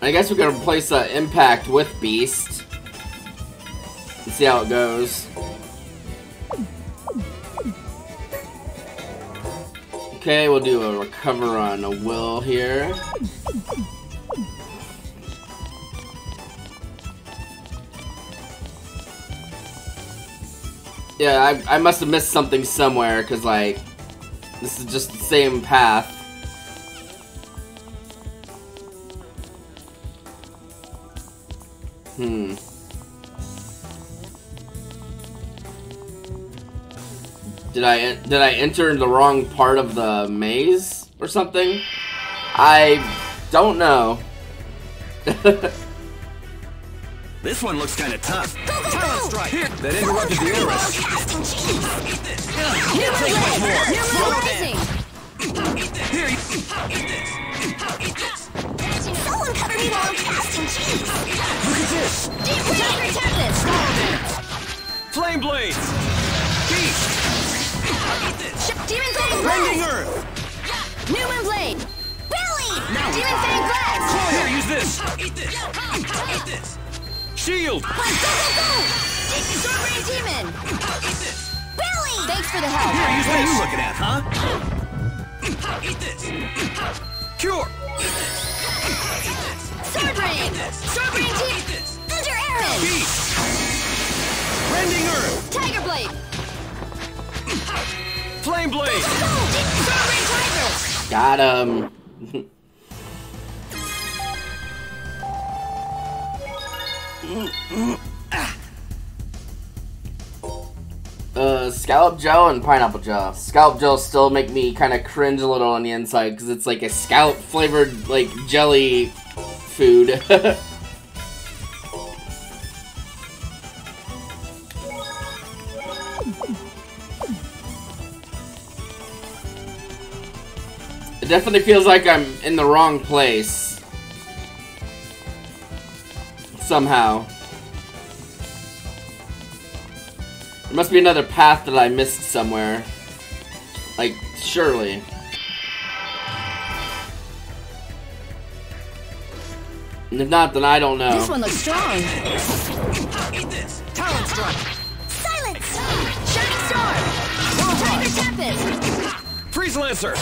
I guess we can replace uh, Impact with Beast. And see how it goes. Okay, we'll do a recover on a will here. Yeah, I, I must have missed something somewhere, because, like, this is just the same path. Hmm. Did I did I enter the wrong part of the maze or something? I don't know. This one looks kinda tough. Go, go, go! strike! Here, that interrupted the Eres. Can't take much more. Slow Rising! Here, you- Someone cover me while I'm casting cheese! look at this! Deep Tiger Tempest! Flame blades! Beast! Demon Rending Blast! Earth! New Moon Blade! Belly! Demon Fang Blast! Here, use this! Eat this! Eat this! Shield! Go, go, go! Sword Rain Demon! Belly! Thanks for the help! Here, use what are you looking at, huh? Eat this! Cure! Sword Rain! Swordbrain Demon! Thunder Arrow! Beast! Rending Earth! Tiger Blade! Flame blade! Got him. Uh, scallop gel and pineapple gel. Scallop gel still make me kind of cringe a little on the inside because it's like a scallop flavored like jelly food. it definitely feels like I'm in the wrong place. Somehow. There must be another path that I missed somewhere. Like, surely. And if not, then I don't know. This one looks strong. Talon strike! Silence! Shining Star! Tiger Tempest! Freeze Lancer!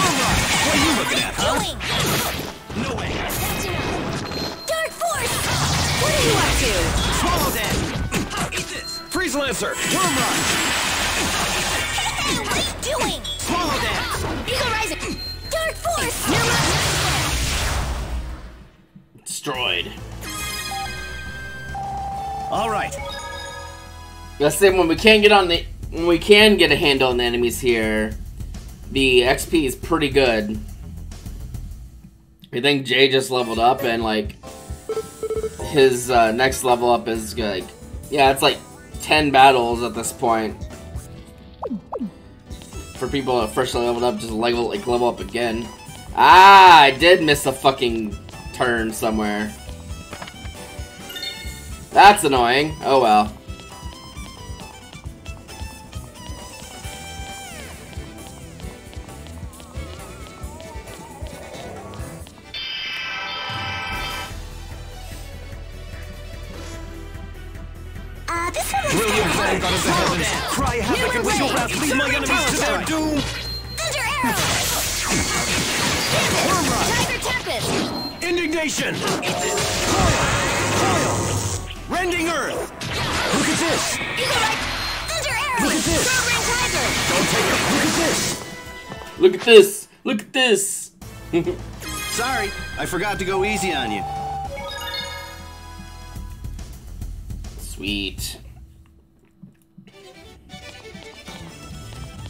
What are you looking at, huh? Doing! No way! That's enough! Dark Force! What are you up to? Swallow that! Freeze Lancer! Whirlride! Hey, what are you doing? Swallow that! Eagle Rising! Dark Force! Moon! Destroyed. Alright, Let's say when we can get on the when we can get a handle on the enemies here, the XP is pretty good. I think Jay just leveled up and like his uh, next level up is like yeah, it's like ten battles at this point. For people that first leveled up, just level like level up again. Ah, I did miss a fucking turn somewhere. That's annoying. Oh well. Indignation! Coil! Coil! Rending Earth! Look at this! Eagle Right! Thunder Arrow! Look at this. Sword Rain Tiger! Don't take it! Look at this! Look at this! Look at this! Sorry, I forgot to go easy on you. Sweet.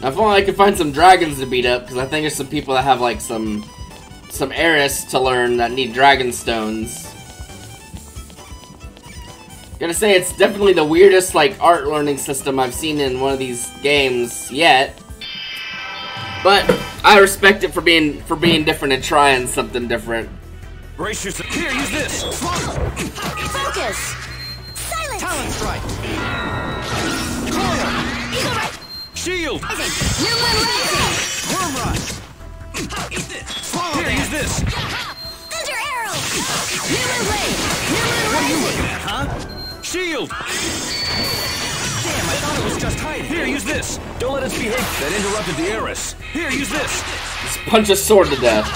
Now, if only I could find some dragons to beat up, because I think there's some people that have, like, some... Some Eres to learn that need dragon stones. Gotta say, it's definitely the weirdest, like, art learning system I've seen in one of these games yet. But, I respect it for being, for being different and trying something different. Brace yourself. Here, use this. Focus! Silence! Talon strike. Eagle Right! Shield. Rising! New Moon Rising! Worm rush. Swallow Here, use this. Thunder Arrow! New Moon Blade! New Moon Rising! Huh? Shield. Damn, I thought it was just hiding. Here, use this. Don't let us behave. That interrupted the Eres. Here, use this. Just punch a sword to death.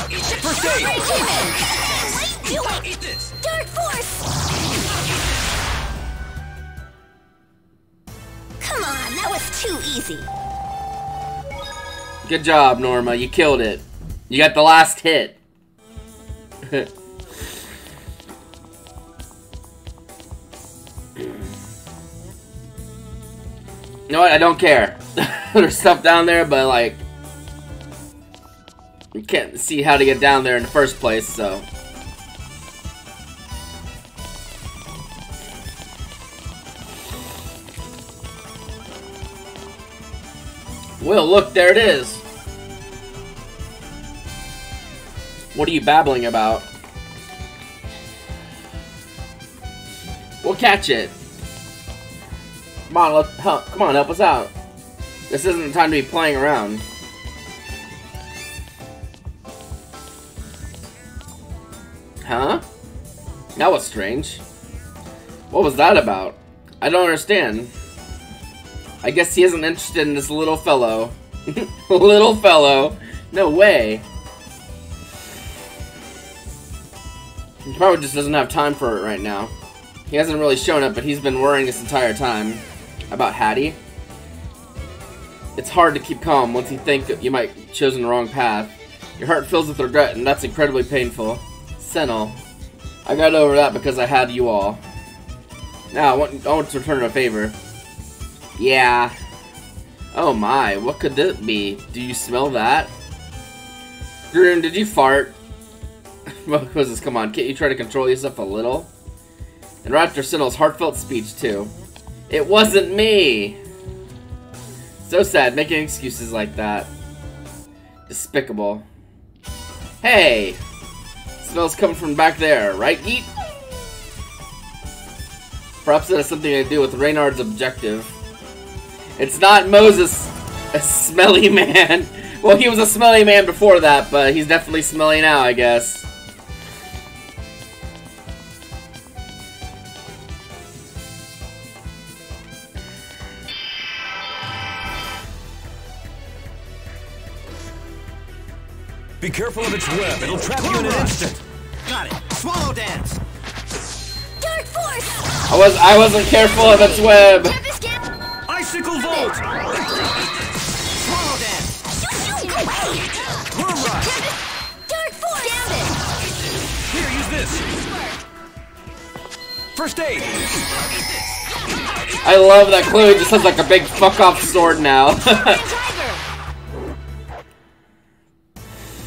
First aid. Great Demon! What are you doing? Dark Force! Come on, that was too easy. Good job, Norma. You killed it. You got the last hit. you know what? I don't care. There's stuff down there, but like... You can't see how to get down there in the first place, so... Will, look, there it is. What are you babbling about? We'll catch it. Come on, let help, come on, help us out. This isn't the time to be playing around. Huh? That was strange. What was that about? I don't understand. I guess he isn't interested in this little fellow. little fellow? No way. He probably just doesn't have time for it right now. He hasn't really shown up, but he's been worrying this entire time. About Hattie? It's hard to keep calm once you think you might have chosen the wrong path. Your heart fills with regret, and that's incredibly painful. Senel. I got over that because I had you all. Now, I want, I want to return a favor. Yeah. Oh my, what could this be? Do you smell that? Grune, did you fart? was? Come on, can't you try to control yourself a little? And right after heartfelt speech, too. It wasn't me! So sad, making excuses like that. Despicable. Hey! Smells coming from back there, right, Yeet? Perhaps it has something to do with Raynard's objective. It's not Moses, a smelly man. Well, he was a smelly man before that, but he's definitely smelly now, I guess. Be careful of its web. It'll trap you in an instant. Got it. Swallow dance. Dark Force! I was I wasn't careful of its web. Icicle Swallow dance. Shoo, shoo, away! Worm. Dark Force! Gambit! Here, use this. First aid. I love that Chloe just has like a big fuck off sword now.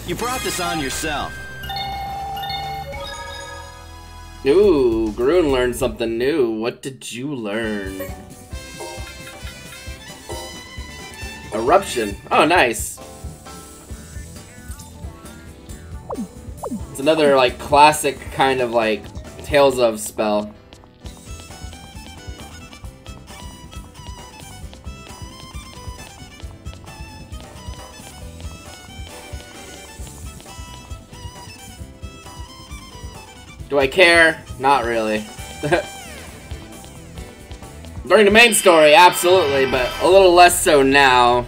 You brought this on yourself. Ooh, Grune learned something new. What did you learn? Eruption. Oh, nice. It's another, like, classic kind of, like, Tales of spell. Do I care? Not really. During the main story, absolutely, but a little less so now.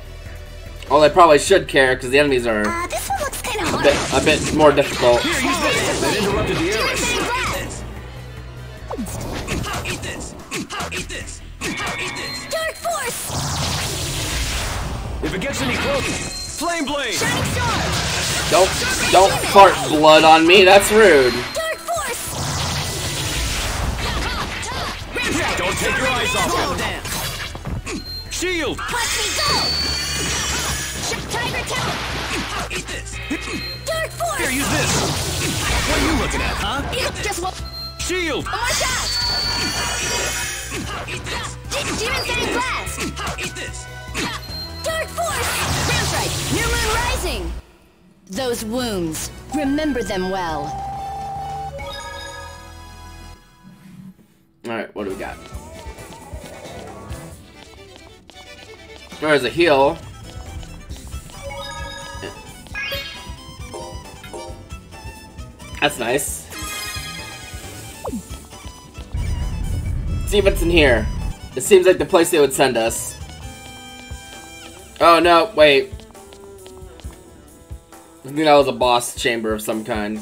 Although I probably should care, because the enemies are Uh, this one looks kind of a bit, a bit more difficult. Here, use this. That interrupted the Eres. Dark Force! If it gets any closer, Flame Blade. Don't don't fart blood on me. That's rude. Don't take your eyes off Slow him. dance. Shield. Watch me go! Tiger Temple! Eat this. Dark Force! Here, use this. What are you looking at, huh? You just Shield. more shot! De- Demon Setting Blast! Eat this. Dark Force! Strike! New Moon Rising! Those wounds, remember them well. What do we got? There's a heal. That's nice. See if it's in here. It seems like the place they would send us. Oh no, wait. I think that was a boss chamber of some kind.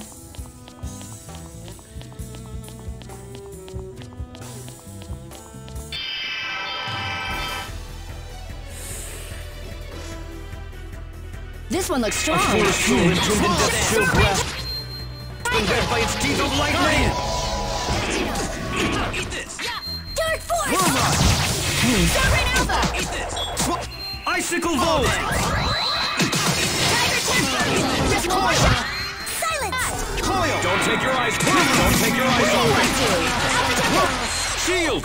One looks strong. Force shield entombed in death's chill grasp. By its teeth of lightning. Eat this. Dark Force! Wormrod. Sovereign Alpha! Icicle Volt. Tiger Temple! Just one! Silence! Coil. Don't take your eyes. Don't take your eyes off. Shield.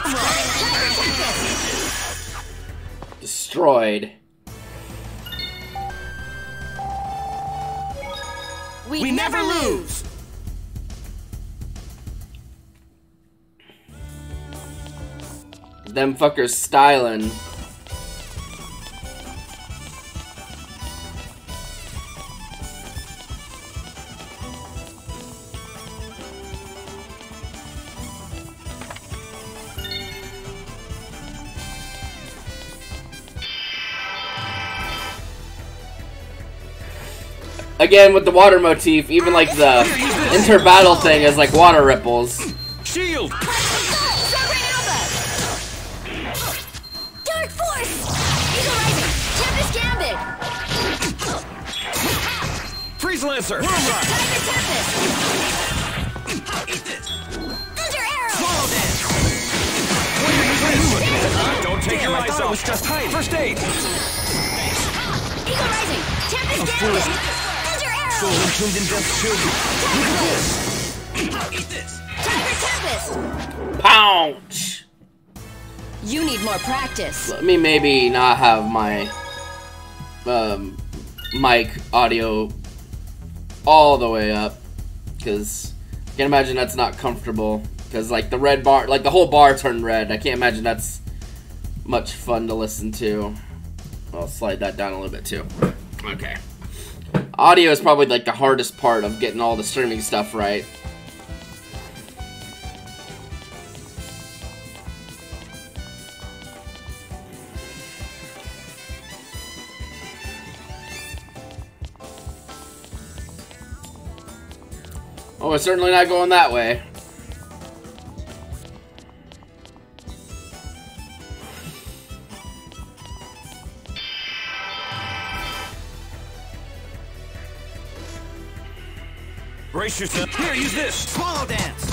Destroyed. We, never lose! Them fuckers styling. Again, with the water motif, even like the inter-battle thing is like water ripples. Shield. Sovereign Alpha! Dark Force! Tempest Gambit! Freeze Lancer. Tiger Tempest! Thunder Arrow! Don't take your Damn, I eyes thought it was just hiding. First aid. Eagle Rising! Tempest Gambit! Soul entombed in death's chill. Eat this. Tiger Tempest! Pounce! You need more practice. Let me maybe not have my um, mic audio all the way up because I can't imagine that's not comfortable because like the red bar like the whole bar turned red I can't imagine that's much fun to listen to I'll slide that down a little bit too okay audio is probably like the hardest part of getting all the streaming stuff right Oh, we're certainly not going that way. Brace yourself. Here, use this. Swallow dance.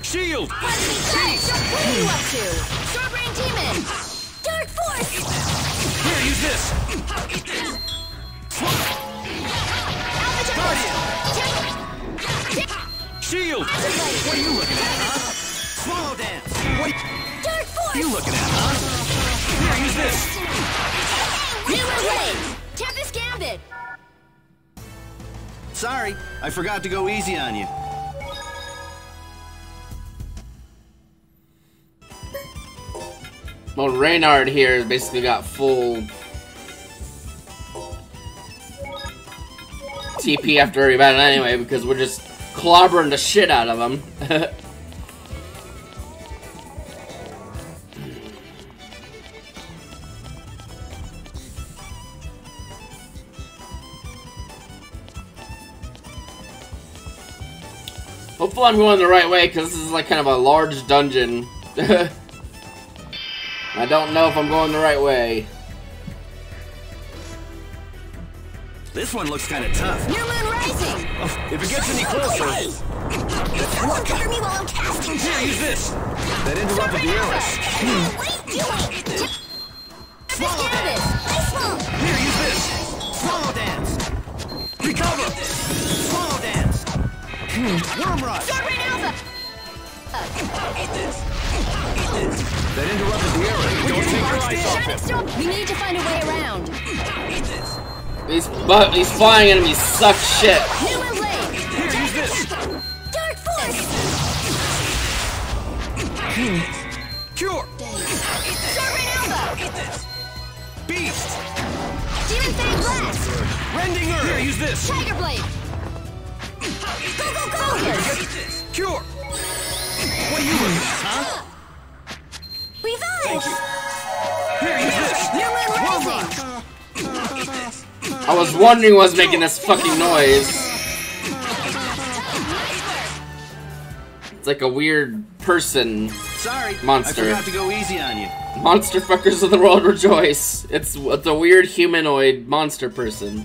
Shield. Watch me go! What are you up to? Sword Rain Demon! Dark Force! Here, use this. Alpha Tempest! Shield. What are you looking at, huh? Swallow dance. What Dark Force! Are you looking at, huh? Here, use this. New Blade! Tempest Gambit! Sorry, I forgot to go easy on you. Well, Raynard here basically got full TP after every battle anyway because we're just clobbering the shit out of him. Hopefully I'm going the right way because this is like kind of a large dungeon. I don't know if I'm going the right way. This one looks kind of tough. New moon rising. Oh, if it gets any closer, Someone cover me while I'm casting. here, use this. That interrupted the Eres. What are you doing? Swallow this. Ice ball. Here, use this. Swallow dance. Recover. Swallow dance. Worm rush. Sword rain alpha. That interrupted the Eres. Don't take your eyes off him. We need to find a way around. These bu- these flying enemies suck shit. New blade. Here, use this. Dark force. Cure. Rain alpha. Beast. Demon fang blast. Rending Earth. Here, use this. Tiger blade. Go go go. Focus. Cure. What are you want? Huh? Revive. Here, use this. New moon rising. I was wondering what was making this fucking noise. It's like a weird person. Sorry. Monster. I forgot to go easy on you. Monster fuckers of the world rejoice. It's it's a weird humanoid monster person.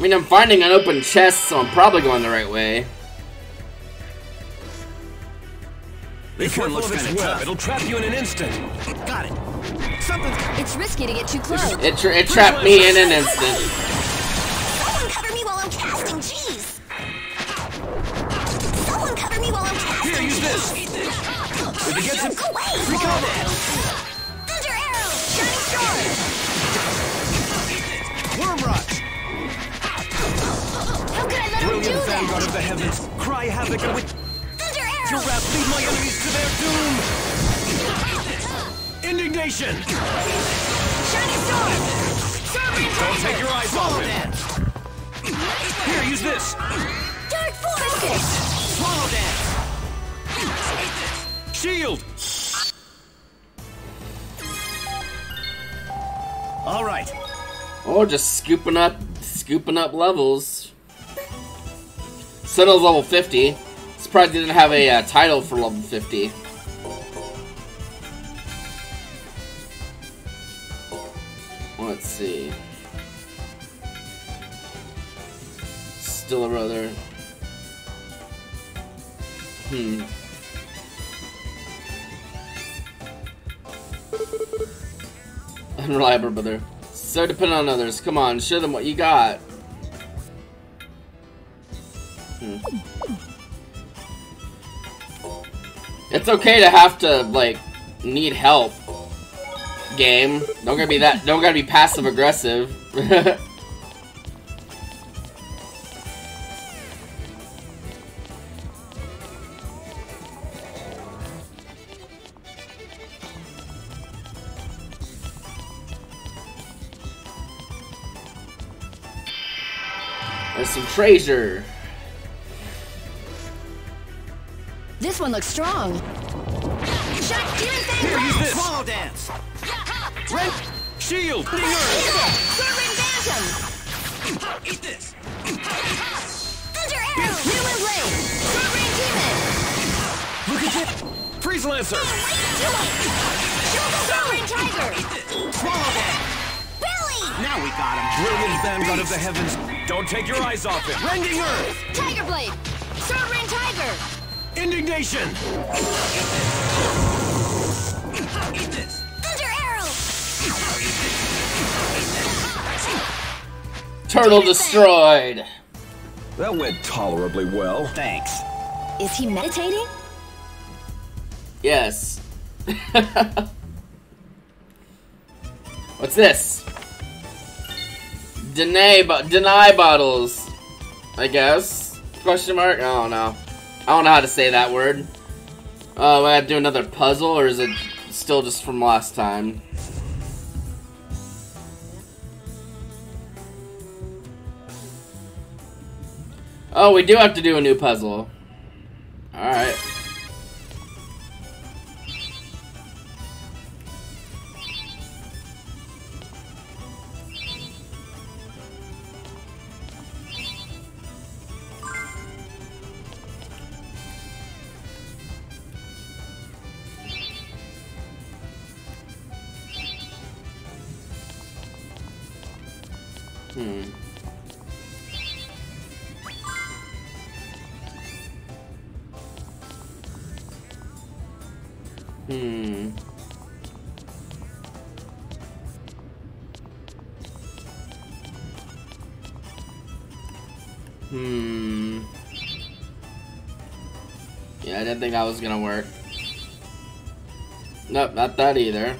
I mean, I'm finding an open chest, so I'm probably going the right way. Be This one looks kinda web. tough. It'll trap you in an instant. Got it. Something's It's risky to get too close. It, tra it trapped me in an instant. Someone cover me while I'm casting. Jeez. Someone cover me while I'm casting. Here, use this. If it gets him, Go away. recover. Thunder arrow. Shining sword. worm rush. How could I let him do Brilliant vanguard that? of the heavens. Cry havoc and with Thunder your wrath lead my enemies to their doom. Indignation. Shining sword. Sword rain Don't take your eyes off Swallow him. Here, use this. Dark force. Swallow dance. Shield. All right. Oh, just scooping up, scooping up levels. Sentinel's level 50. Surprised they didn't have a uh, title for level 50. Let's see. Still a brother. Hmm. Unreliable brother. So dependent on others. Come on, show them what you got. Hmm. It's okay to have to like need help. Game. Don't gotta be that. Don't gotta be passive aggressive. There's some treasure. This one looks strong. Shot demon fang Here, use this. Swallow dance. Rent. Shield. Rending Use Earth. it. Sword rain phantom. Eat this. Thunder arrow. Human blade. Sword rain demon. Look at it. Freeze Lancer. What are you doing? Sword rain tiger. Swallow dance. Now we got him. Brilliant vanguard of the heavens. Don't take your eyes off him. Rending Earth. Tiger blade. Sword rain tiger. Indignation. Eat this. Thunder arrow. Turtle destroyed. That went tolerably well. Thanks. Is he meditating? Yes. What's this? Deny, bo- deny bottles. I guess. Question mark? Oh, I don't know. I don't know how to say that word. Uh, oh, I gotta do another puzzle, or is it still just from last time? Oh, we do have to do a new puzzle. Alright. Hmm. Hmm. Yeah, I didn't think that was gonna work. Nope, not that either.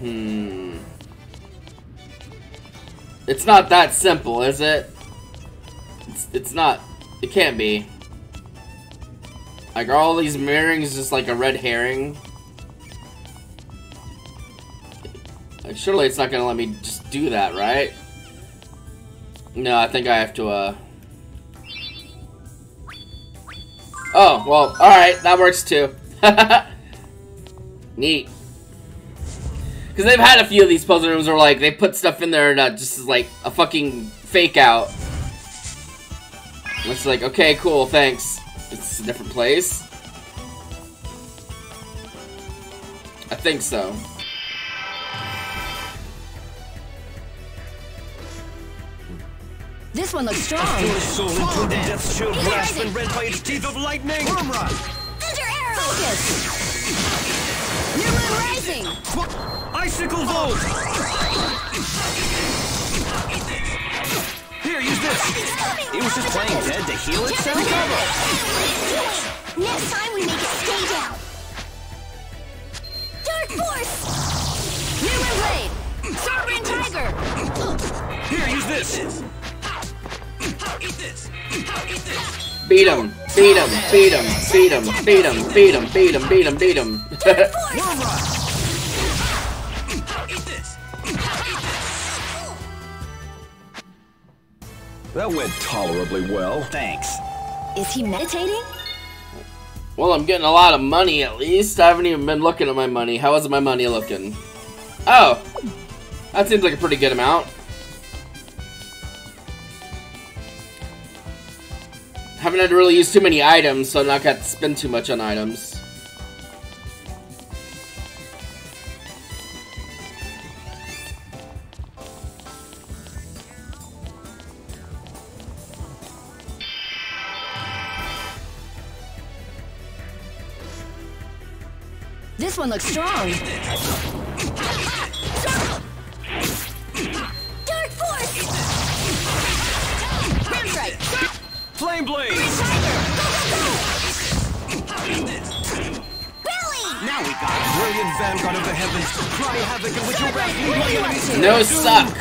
Hmm. It's not that simple, is it? It's, not. It can't be. Like, are all these mirrorings just like a red herring? Like, surely it's not gonna let me just do that, right? No, I think I have to, uh... Oh, well, alright, that works too. Neat. Because they've had a few of these puzzle rooms where, like, they put stuff in there and that just is, like, a fucking fake out. It's like, okay, cool, thanks. It's a different place. I think so. This one looks strong. Your soul into the death's chill grasp and rent by its teeth of lightning! Worm run! Thunder arrow. Focus. New moon rising. Icicle Volt! Here, use this! It was just playing dead to heal itself? Next time we make it stay down. Dark force. New blade. Sovereign tiger. Here, use this! Beat him! Beat him! Beat him! Beat him! Beat him! Beat him! Beat him! Beat him! Beat him! That went tolerably well. Thanks. Is he meditating? well, I'm getting a lot of money at least. I haven't even been looking at my money. How is my money looking? Oh! That seems like a pretty good amount. Haven't had to really use too many items, so I'm not got to spend too much on items. This one looks strong. Dark force. Ram strike. Flame Blade! Belly. Now we got it. Brilliant vanguard of the heavens, cry havoc and with your wrath lead No suck!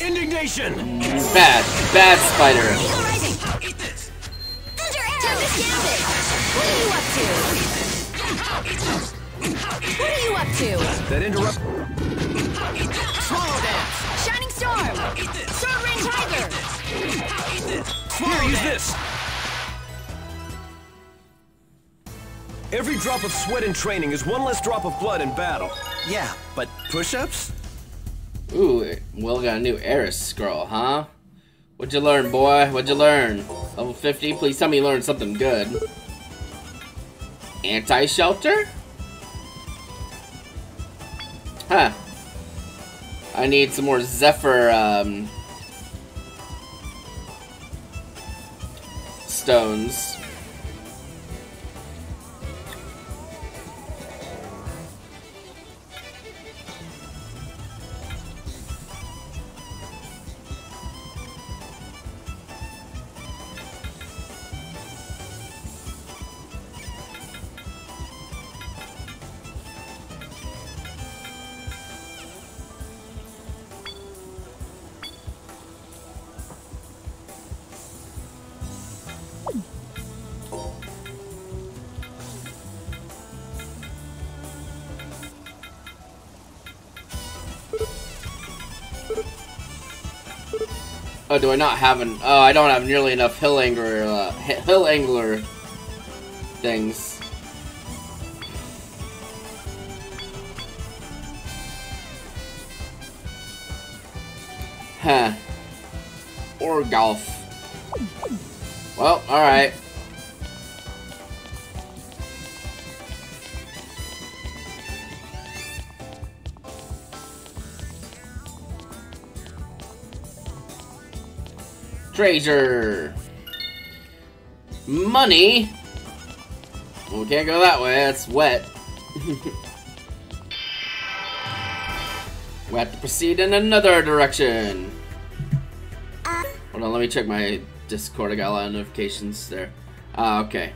Indignation! Bad. Bad spider. Eagle rising. Thunder arrow. Tempest gambit. What are you up to? What are you up to? That interrupt. Swallow dance! Shining storm. Sword ring tiger. Here, use this! Every drop of sweat in training is one less drop of blood in battle. Yeah, but push-ups? Ooh, Will got a new Eres scroll, huh? What'd you learn, boy? What'd you learn? Level 50? Please tell me you learned something good. Anti-shelter? Huh. I need some more Zephyr, um... Stones. Oh, do I not have an... Oh, I don't have nearly enough hill angler, uh, hill angler things. Huh. Or golf. Well, alright. Treasure. Money. Well, we can't go that way. It's wet. we have to proceed in another direction. Hold on, let me check my Discord. I got a lot of notifications there. Ah, okay.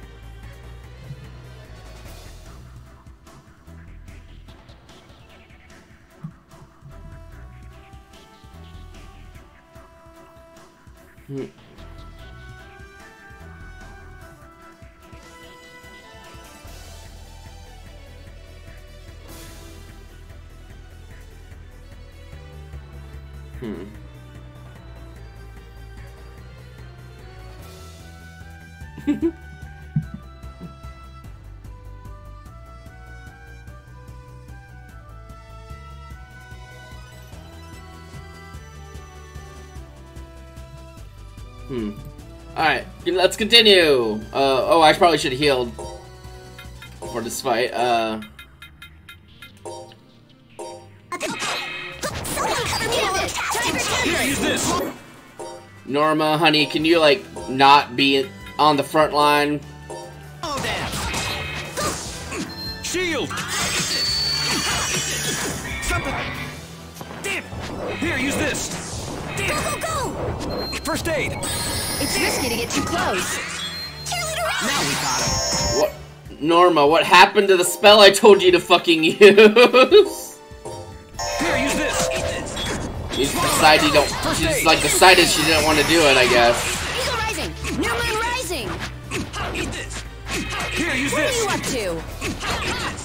Let's continue. Uh, oh, I probably should have healed for this fight. Uh. Norma, honey, can you, like, not be on the front line? First aid. It's risky to get too close. Now we got him. What? Norma, what happened to the spell I told you to fucking use? Here, use this. You just decided you don't. She just like decided she didn't want to do it. I guess. Eagle Rising! New Moon Rising! Here, use What are you up to?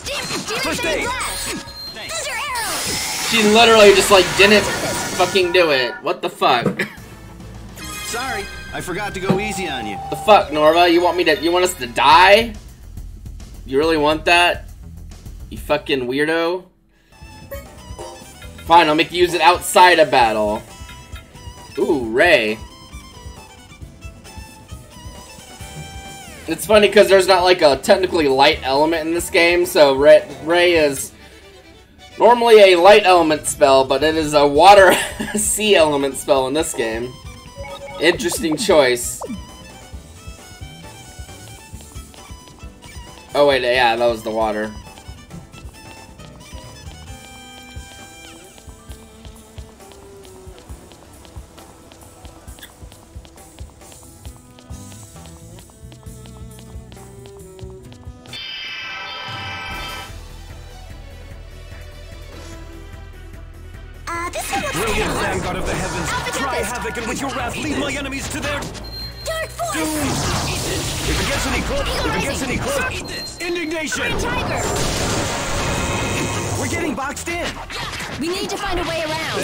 Demon, Demon First aid. Blast! Thunder Arrow! She literally just like didn't fucking do it. What the fuck? I forgot to go easy on you. the fuck, Norma? You want me to? You want us to die? You really want that? You fucking weirdo. Fine, I'll make you use it outside of battle. Ooh, Ray. It's funny because there's not like a technically light element in this game, so Ray, Ray is normally a light element spell, but it is a water sea element spell in this game. Interesting choice. Oh wait, yeah, that was the water. Uh, this one looks Brilliant kinda vanguard of the heavens. Alpha Cry havoc and with your wrath lead my enemies to their Dark Force! doom. If it gets any closer, if it gets any closer, indignation. Tiger! We're getting boxed in. We need to find a way around.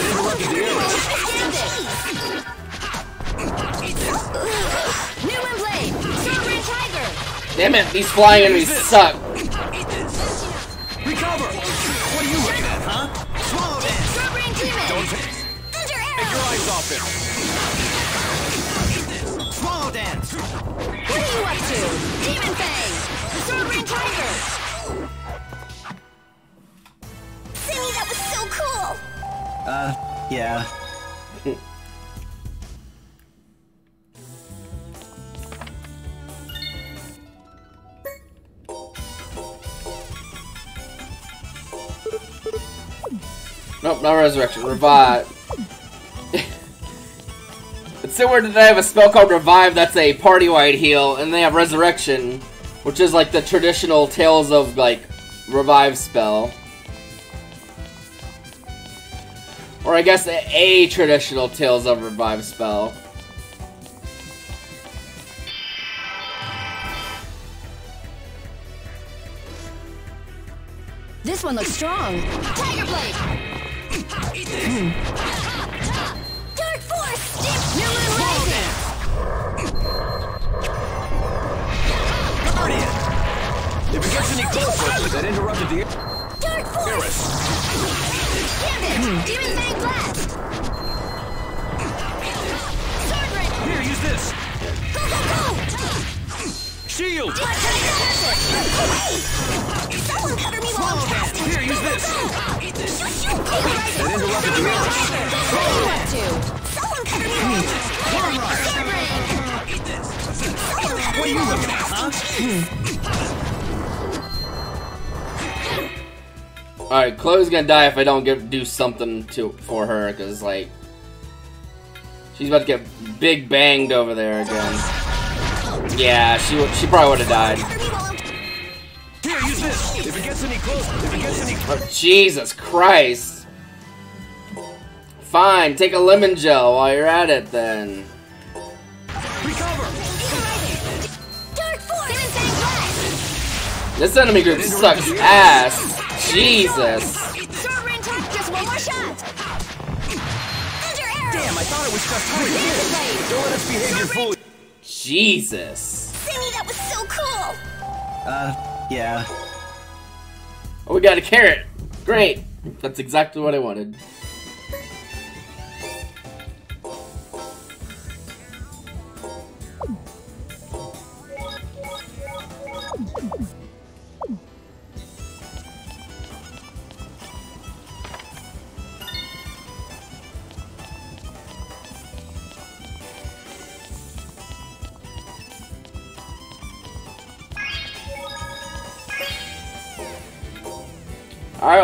Gambit! New Moon Blade! Sovereign Tiger! Damn it, these flying enemies suck. Recover. What are you looking at, huh? Swallow that. Take your eyes off him. Swallow dance. What are you up to? Demon Fang! Sovereign Tiger! Sammy, that was so cool! Uh, yeah. Nope, no resurrection. Revive. It's similar to they have a spell called Revive that's a party-wide heal, and they have Resurrection, which is like the traditional Tales of like Revive spell. Or I guess a, a traditional Tales of Revive spell. This one looks strong. Tiger Blade! Dark Force! New Moon Rising! Guardian. If it gets any closer, that interrupted the Dark Force! Eres. Gambit! Demon Fang Blast! Sword Rain! Here, use this. Here, use this. Shoot, shoot! Eagle Rising! That interrupted the. What are you up to? Someone cover What are you looking at, huh? Alright, Chloe's gonna die if I don't give do something to for her, because, like... She's about to get big banged over there again. Yeah, she she probably would have died. Here, use this. If it gets any closer, if it gets any Oh, Jesus Christ. Fine, take a lemon gel while you're at it then. recover. Dark Force! Demon Fang Blast! This enemy group sucks ass. Jesus. Sword Rain Talk, just one more shot! Damn, I thought it was just hiding. Dancer Blade! Don't let us behave your fool. Jesus. Sammy, that was so cool! Uh, yeah. Oh, we got a carrot. Great. That's exactly what I wanted.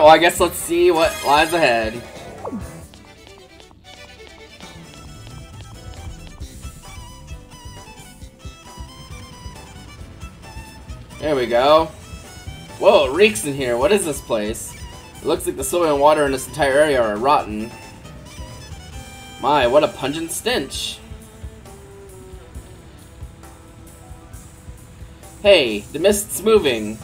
Well, I guess let's see what lies ahead. There we go. Whoa, it reeks in here. What is this place? It looks like the soil and water in this entire area are rotten. My, what a pungent stench. Hey, the mist's moving.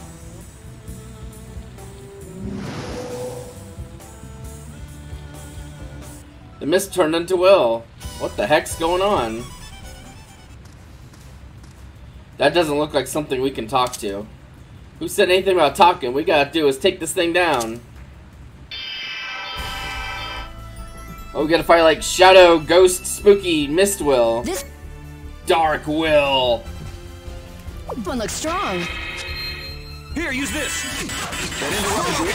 The mist turned into Will. What the heck's going on? That doesn't look like something we can talk to. Who said anything about talking? We gotta do is take this thing down. Oh, we gotta fight like Shadow, Ghost, Spooky, Mist Will. This Dark Will. one looks strong. Here, use this. That interrupted you.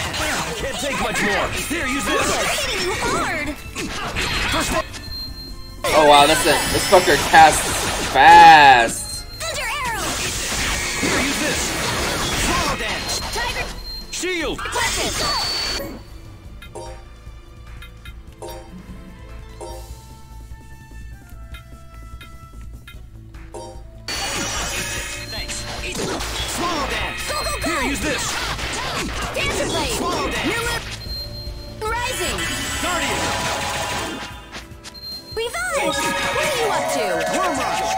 Can't take much more. Here, use this. Hitting you hard! First. Oh wow, that's it. This fucker casts fast. Thunder Arrow! Here, use this. Swallow dance. Tiger Shield. Touches! Swallow dance. Here, use this. Dancer Blade! Swallow dance. New lip! Rising! Guardian. Revive! What are you up to? Worm rush.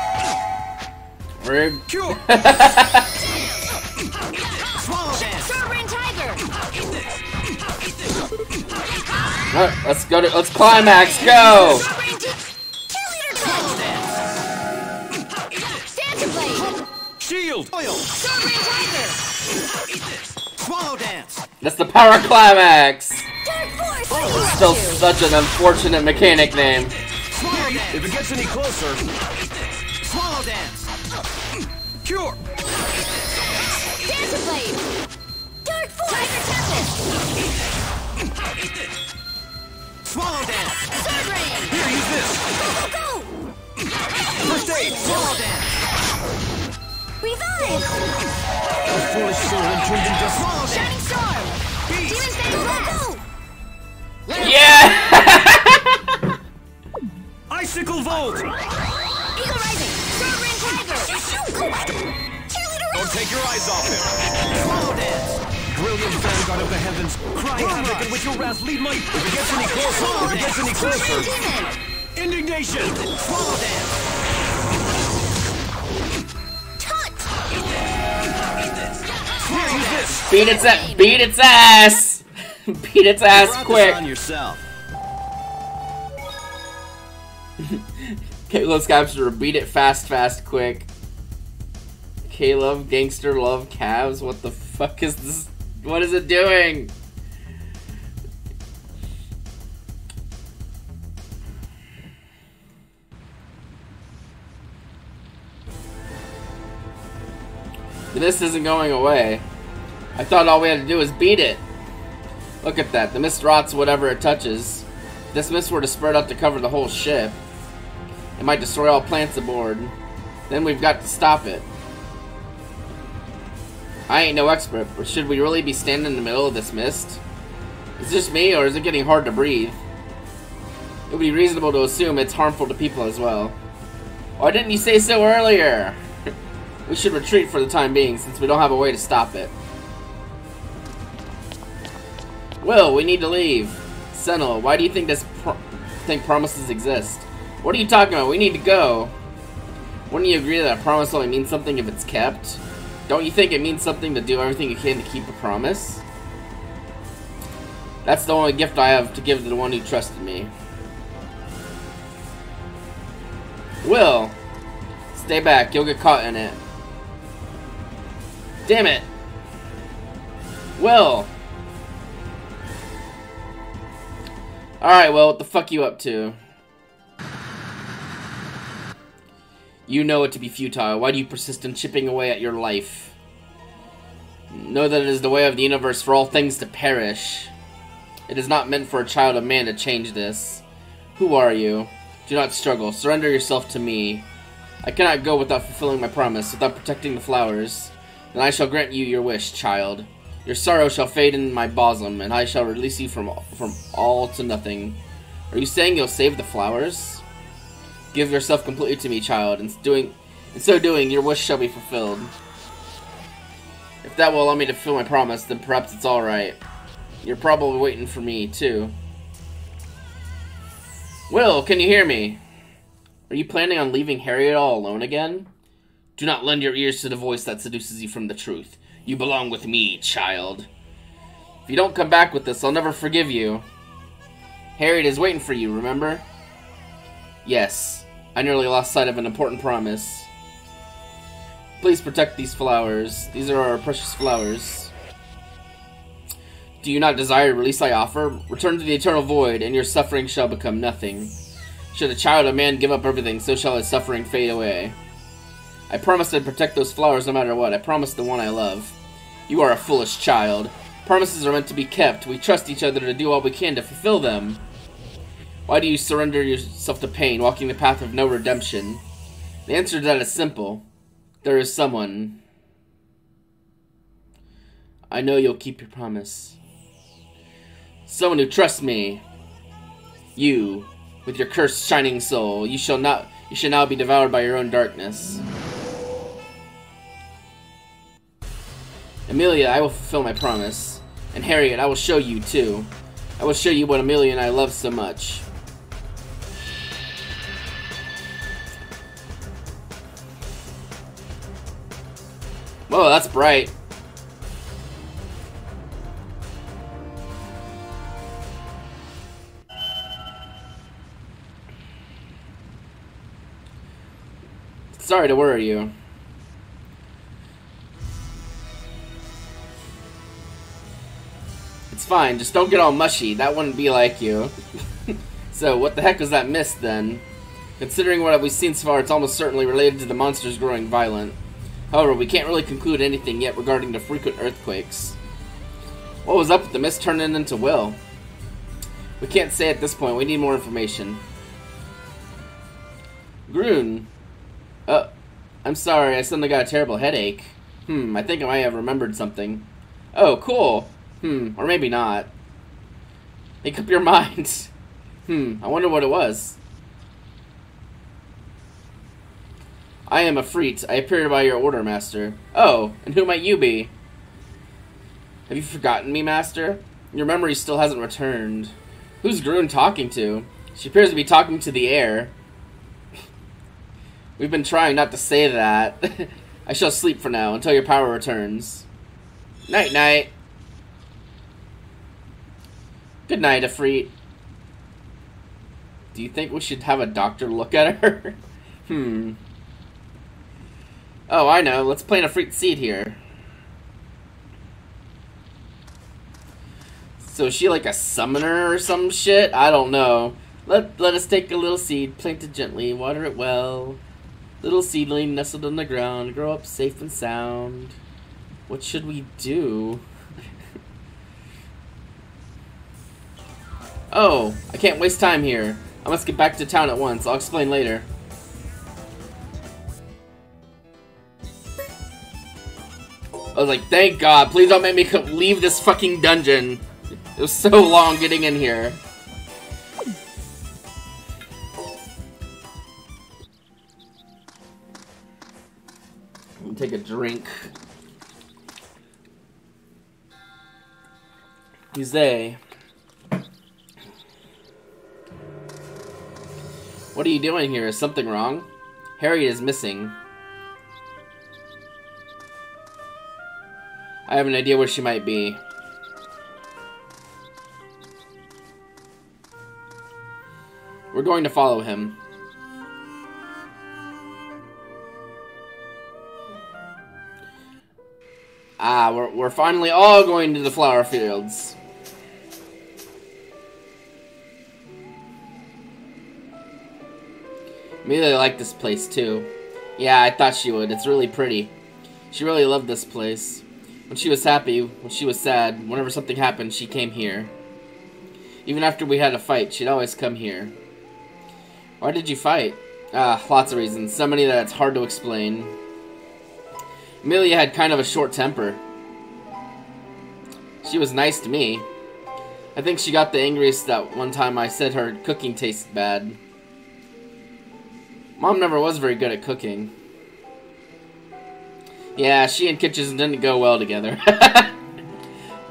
Rude. Cure. Swallow dance. Sword Rain Tiger! Alright, let's go to let's climax. Go. Sword Rain T- Cheerleader Twist! Dancer Blade! Shield. Oil. Sword Rain Tiger! Swallow dance. That's the power climax. Dark Force! What are you up Still such an unfortunate mechanic name. Swallow If it gets any closer. Swallow dance. Cure. Dancer Blade! Dark Force! Tiger Tempest! Swallow dance. Sword Rain! Here, use this. Go, go, go! First aid. Swallow dance. Revive! A foolish servant turned into Swallow dance. Shining Storm! Demon Fang Blast! Yeah. icicle volt. Eagle Rising! Sword Rain Tiger! Cheerleader Don't take your eyes off him. Swallow dance. Brilliant vanguard of the heavens, cry havoc and with your wrath lead my. If it gets any closer, if it gets any closer, indignation. Swallow dance. Beat its a- beat its ass. beat its ass quick. on yourself. Caleb's capture. Beat it fast, fast, quick. Caleb, gangster, love, calves. What the fuck is this? What is it doing? This isn't going away. I thought all we had to do was beat it. Look at that. The mist rots whatever it touches. If this mist were to spread out to cover the whole ship. It might destroy all plants aboard. Then we've got to stop it. I ain't no expert, but should we really be standing in the middle of this mist? Is this me, or is it getting hard to breathe? It would be reasonable to assume it's harmful to people as well. Why didn't you say so earlier? We should retreat for the time being, since we don't have a way to stop it. Will, we need to leave. Senel, why do you think this pro think promises exist? What are you talking about? We need to go. Wouldn't you agree that a promise only means something if it's kept? Don't you think it means something to do everything you can to keep a promise? That's the only gift I have to give to the one who trusted me. Will! Stay back, you'll get caught in it. Damn it! Will! Alright, well, what the fuck you up to? You know it to be futile. Why do you persist in chipping away at your life? Know that it is the way of the universe for all things to perish. It is not meant for a child of man to change this. Who are you? Do not struggle. Surrender yourself to me. I cannot go without fulfilling my promise, without protecting the flowers. Then I shall grant you your wish, child. Your sorrow shall fade in my bosom, and I shall release you from from all to nothing. Are you saying you'll save the flowers? Give yourself completely to me, child, and doing, in so doing, your wish shall be fulfilled. If that will allow me to fulfill my promise, then perhaps it's alright. You're probably waiting for me, too. Will, can you hear me? Are you planning on leaving Harriet all alone again? Do not lend your ears to the voice that seduces you from the truth. You belong with me, child. If you don't come back with this, I'll never forgive you. Harriet is waiting for you, remember? Yes, I nearly lost sight of an important promise. Please protect these flowers. These are our precious flowers. Do you not desire release I offer? Return to the eternal void, and your suffering shall become nothing. Should a child of man give up everything, so shall his suffering fade away. I promise to protect those flowers no matter what. I promise the one I love. You are a foolish child. Promises are meant to be kept. We trust each other to do all we can to fulfill them. Why do you surrender yourself to pain, walking the path of no redemption? The answer to that is simple. There is someone. I know you'll keep your promise. Someone who trusts me. You, with your cursed shining soul, you shall not you shall now be devoured by your own darkness. Amelia, I will fulfill my promise. And Harriet, I will show you too. I will show you what Amelia and I love so much. Whoa, that's bright. Sorry to worry you. Fine, just don't get all mushy. That wouldn't be like you. so, what the heck was that mist, then? Considering what we've seen so far, it's almost certainly related to the monsters growing violent. However, we can't really conclude anything yet regarding the frequent earthquakes. What was up with the mist turning into Will? We can't say at this point. We need more information. Grune. Oh, I'm sorry. I suddenly got a terrible headache. Hmm, I think I might have remembered something. Oh, cool. Hmm, or maybe not. Make up your mind. hmm, I wonder what it was. I am Ifrit. I appear by your order, Master. Oh, and who might you be? Have you forgotten me, Master? Your memory still hasn't returned. Who's Grune talking to? She appears to be talking to the air. We've been trying not to say that. I shall sleep for now until your power returns. Night night. Good night, Ifrit. Do you think we should have a doctor look at her? hmm. Oh, I know. Let's plant a fruit seed here. So is she like a summoner or some shit? I don't know. Let, let us take a little seed, plant it gently, water it well. Little seedling nestled in the ground, grow up safe and sound. What should we do? Oh, I can't waste time here. I must get back to town at once. I'll explain later. I was like, thank God, please don't make me leave this fucking dungeon. It was so long getting in here. Let me take a drink. He's. What are you doing here? Is something wrong? Harriet is missing. I have an idea where she might be. We're going to follow him. Ah, we're, we're finally all going to the flower fields. Amelia liked this place too. Yeah, I thought she would. It's really pretty. She really loved this place. When she was happy, when she was sad, whenever something happened, she came here. Even after we had a fight, she'd always come here. Why did you fight? Ah, lots of reasons. So many that it's hard to explain. Amelia had kind of a short temper. She was nice to me. I think she got the angriest that one time I said her cooking tasted bad. Mom never was very good at cooking. Yeah, she and Kitchen didn't go well together.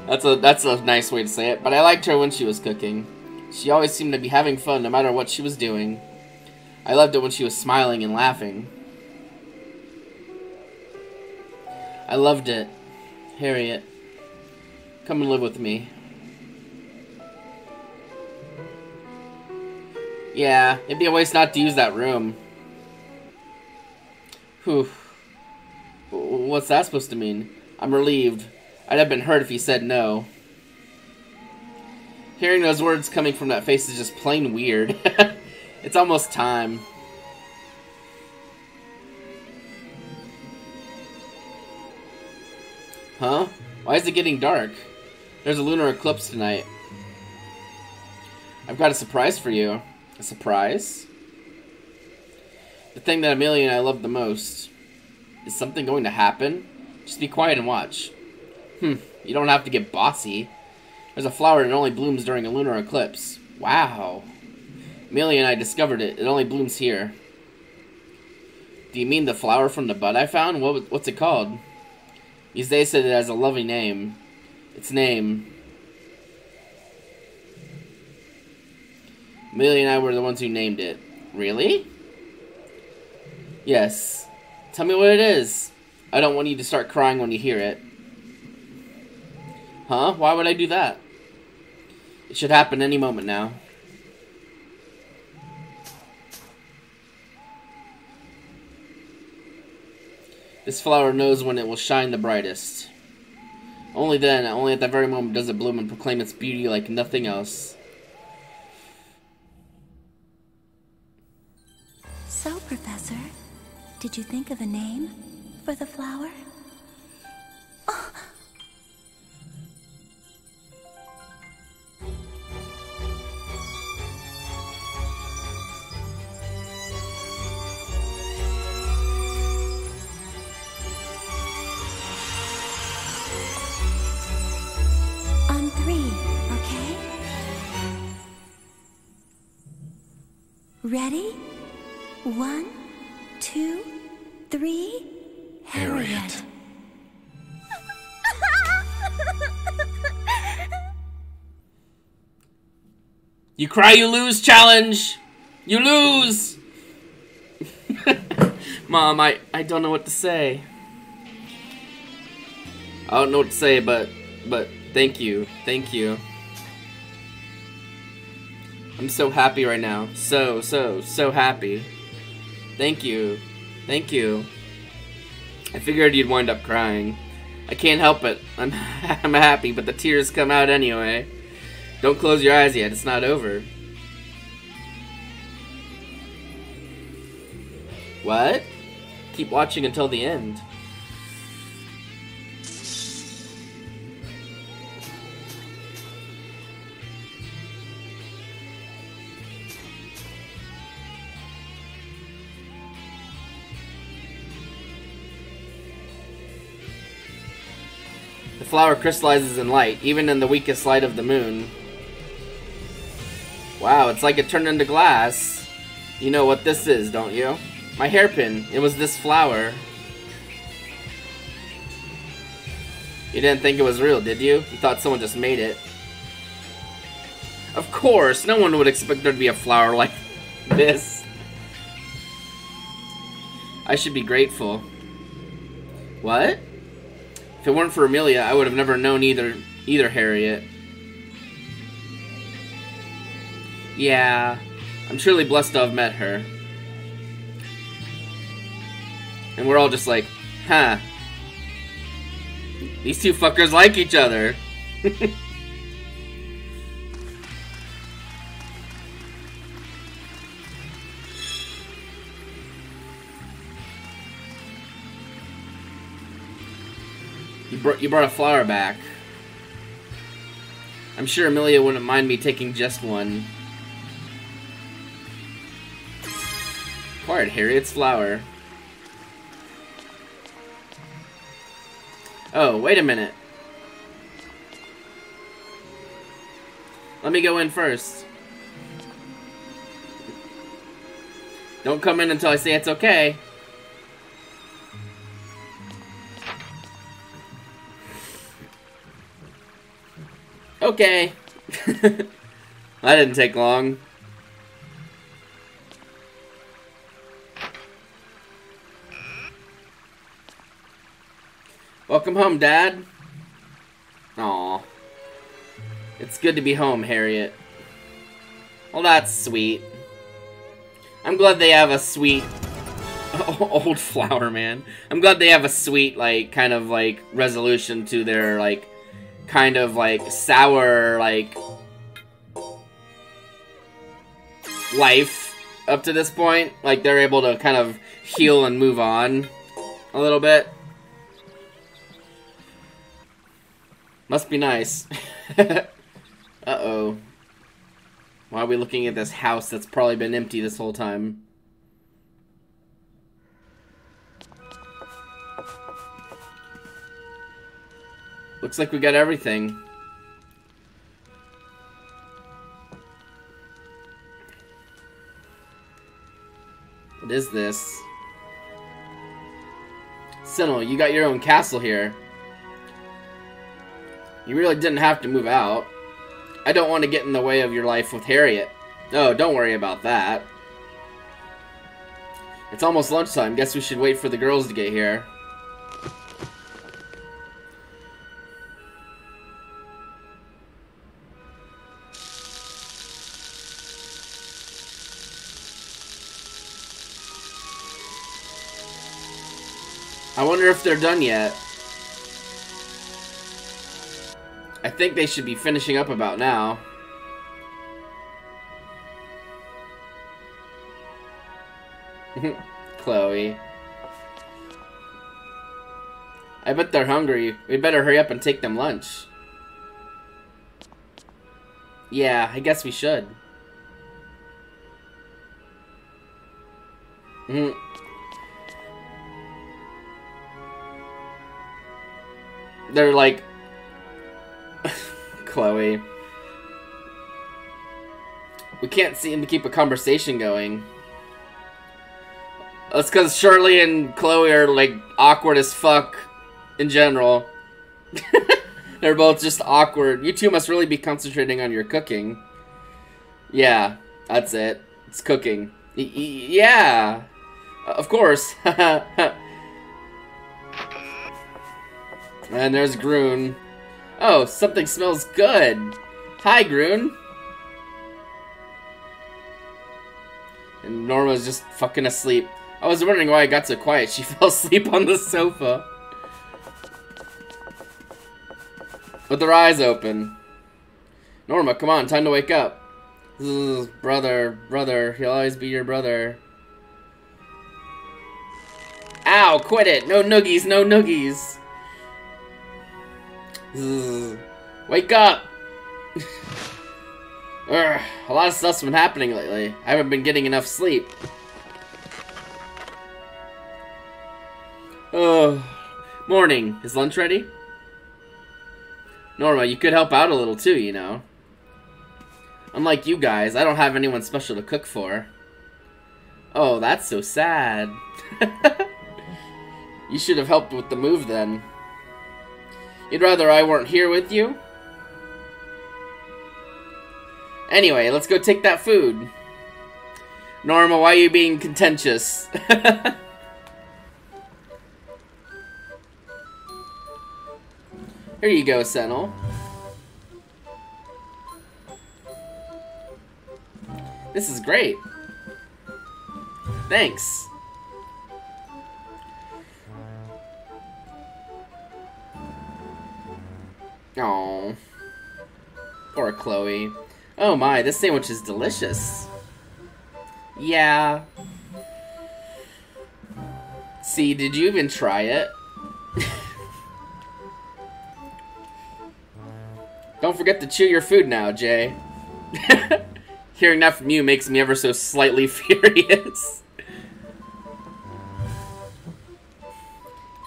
that's a that's a nice way to say it, but I liked her when she was cooking. She always seemed to be having fun no matter what she was doing. I loved it when she was smiling and laughing. I loved it. Harriet, come and live with me. Yeah, it'd be a waste not to use that room. Whew. What's that supposed to mean? I'm relieved. I'd have been hurt if he said no. Hearing those words coming from that face is just plain weird. it's almost time. Huh? Why is it getting dark? There's a lunar eclipse tonight. I've got a surprise for you. A surprise? The thing that Amelia and I love the most. Is something going to happen? Just be quiet and watch. Hmm, you don't have to get bossy. There's a flower that only blooms during a lunar eclipse. Wow. Amelia and I discovered it. It only blooms here. Do you mean the flower from the bud I found? What, what's it called? Yuzei said it has a lovely name. Its name. Amelia and I were the ones who named it. Really? Yes. Tell me what it is. I don't want you to start crying when you hear it. Huh? Why would I do that? It should happen any moment now. This flower knows when it will shine the brightest. Only then, only at that very moment does it bloom and proclaim its beauty like nothing else. So, Professor, did you think of a name for the flower? Oh. On three, okay? Ready? One, two, three. Harriet. You cry, you lose challenge! You lose! Mom, I, I don't know what to say. I don't know what to say, but but thank you. Thank you. I'm so happy right now. So, so, so happy. Thank you. Thank you. I figured you'd wind up crying. I can't help it. I'm I'm happy, but the tears come out anyway. Don't close your eyes yet. It's not over. What? Keep watching until the end. Flower crystallizes in light, even in the weakest light of the moon. Wow, it's like it turned into glass. You know what this is, don't you? My hairpin. It was this flower. You didn't think it was real, did you? You thought someone just made it. Of course, no one would expect there to be a flower like this. I should be grateful. What? If it weren't for Amelia, I would have never known either either Harriet. Yeah, I'm truly blessed to have met her. And we're all just like, huh. These two fuckers like each other. you, brought, you brought a flower back. I'm sure Amelia wouldn't mind me taking just one. Acquired Harriet's flower. Oh, wait a minute. Let me go in first. Don't come in until I say it's okay. Okay. that didn't take long. Welcome home, Dad. Aw. It's good to be home, Harriet. Well, that's sweet. I'm glad they have a sweet... Old flower, man. I'm glad they have a sweet, like, kind of, like, resolution to their, like, kind of, like, sour, like... life up to this point. Like, they're able to kind of heal and move on a little bit. Must be nice. Uh-oh. Why are we looking at this house that's probably been empty this whole time? Looks like we got everything. What is this? Senel, you got your own castle here. You really didn't have to move out. I don't want to get in the way of your life with Harriet. Oh, don't worry about that. It's almost lunchtime. Guess we should wait for the girls to get here. I wonder if they're done yet. I think they should be finishing up about now. Chloe. I bet they're hungry. We better hurry up and take them lunch. Yeah, I guess we should. Mm. They're like... Chloe. We can't seem to keep a conversation going. That's because Shirley and Chloe are, like, awkward as fuck in general. They're both just awkward. You two must really be concentrating on your cooking. Yeah, that's it. It's cooking. Y yeah, of course. and there's Grune. Oh, something smells good. Hi, Grune. And Norma's just fucking asleep. I was wondering why I got so quiet. She fell asleep on the sofa. With her eyes open. Norma, come on, time to wake up. Brother, brother, he'll always be your brother. Ow, quit it! No noogies, no noogies! Ugh, wake up! Urgh, a lot of stuff's been happening lately. I haven't been getting enough sleep. Oh, morning. Is lunch ready? Norma, you could help out a little too, you know. Unlike you guys, I don't have anyone special to cook for. Oh, that's so sad. you should have helped with the move then. You'd rather I weren't here with you? Anyway, let's go take that food. Norma, why are you being contentious? Here you go, Senel. This is great. Thanks. Oh, Poor Chloe. Oh my, this sandwich is delicious. Yeah. See, did you even try it? Don't forget to chew your food now, Jay. Hearing that from you makes me ever so slightly furious.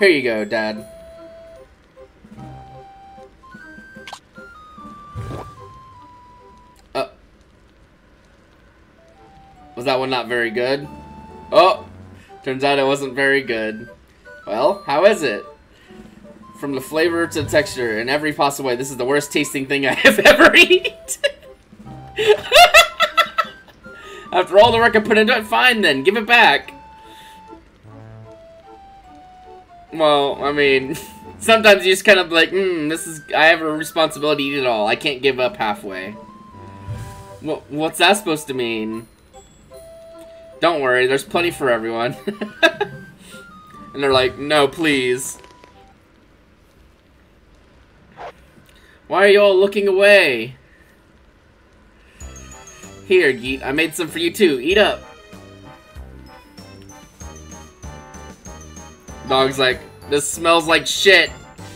Here you go, Dad. Was that one not very good? Oh! Turns out it wasn't very good. Well, how is it? From the flavor to the texture, in every possible way, this is the worst tasting thing I have ever eaten. After all the work I put into it, fine then, give it back. Well, I mean, sometimes you just kind of like, hmm, this is, I have a responsibility to eat it all. I can't give up halfway. What, what's that supposed to mean? Don't worry, there's plenty for everyone. and they're like, no, please. Why are you all looking away? Here, Giet, I made some for you too. Eat up. Dog's like, this smells like shit.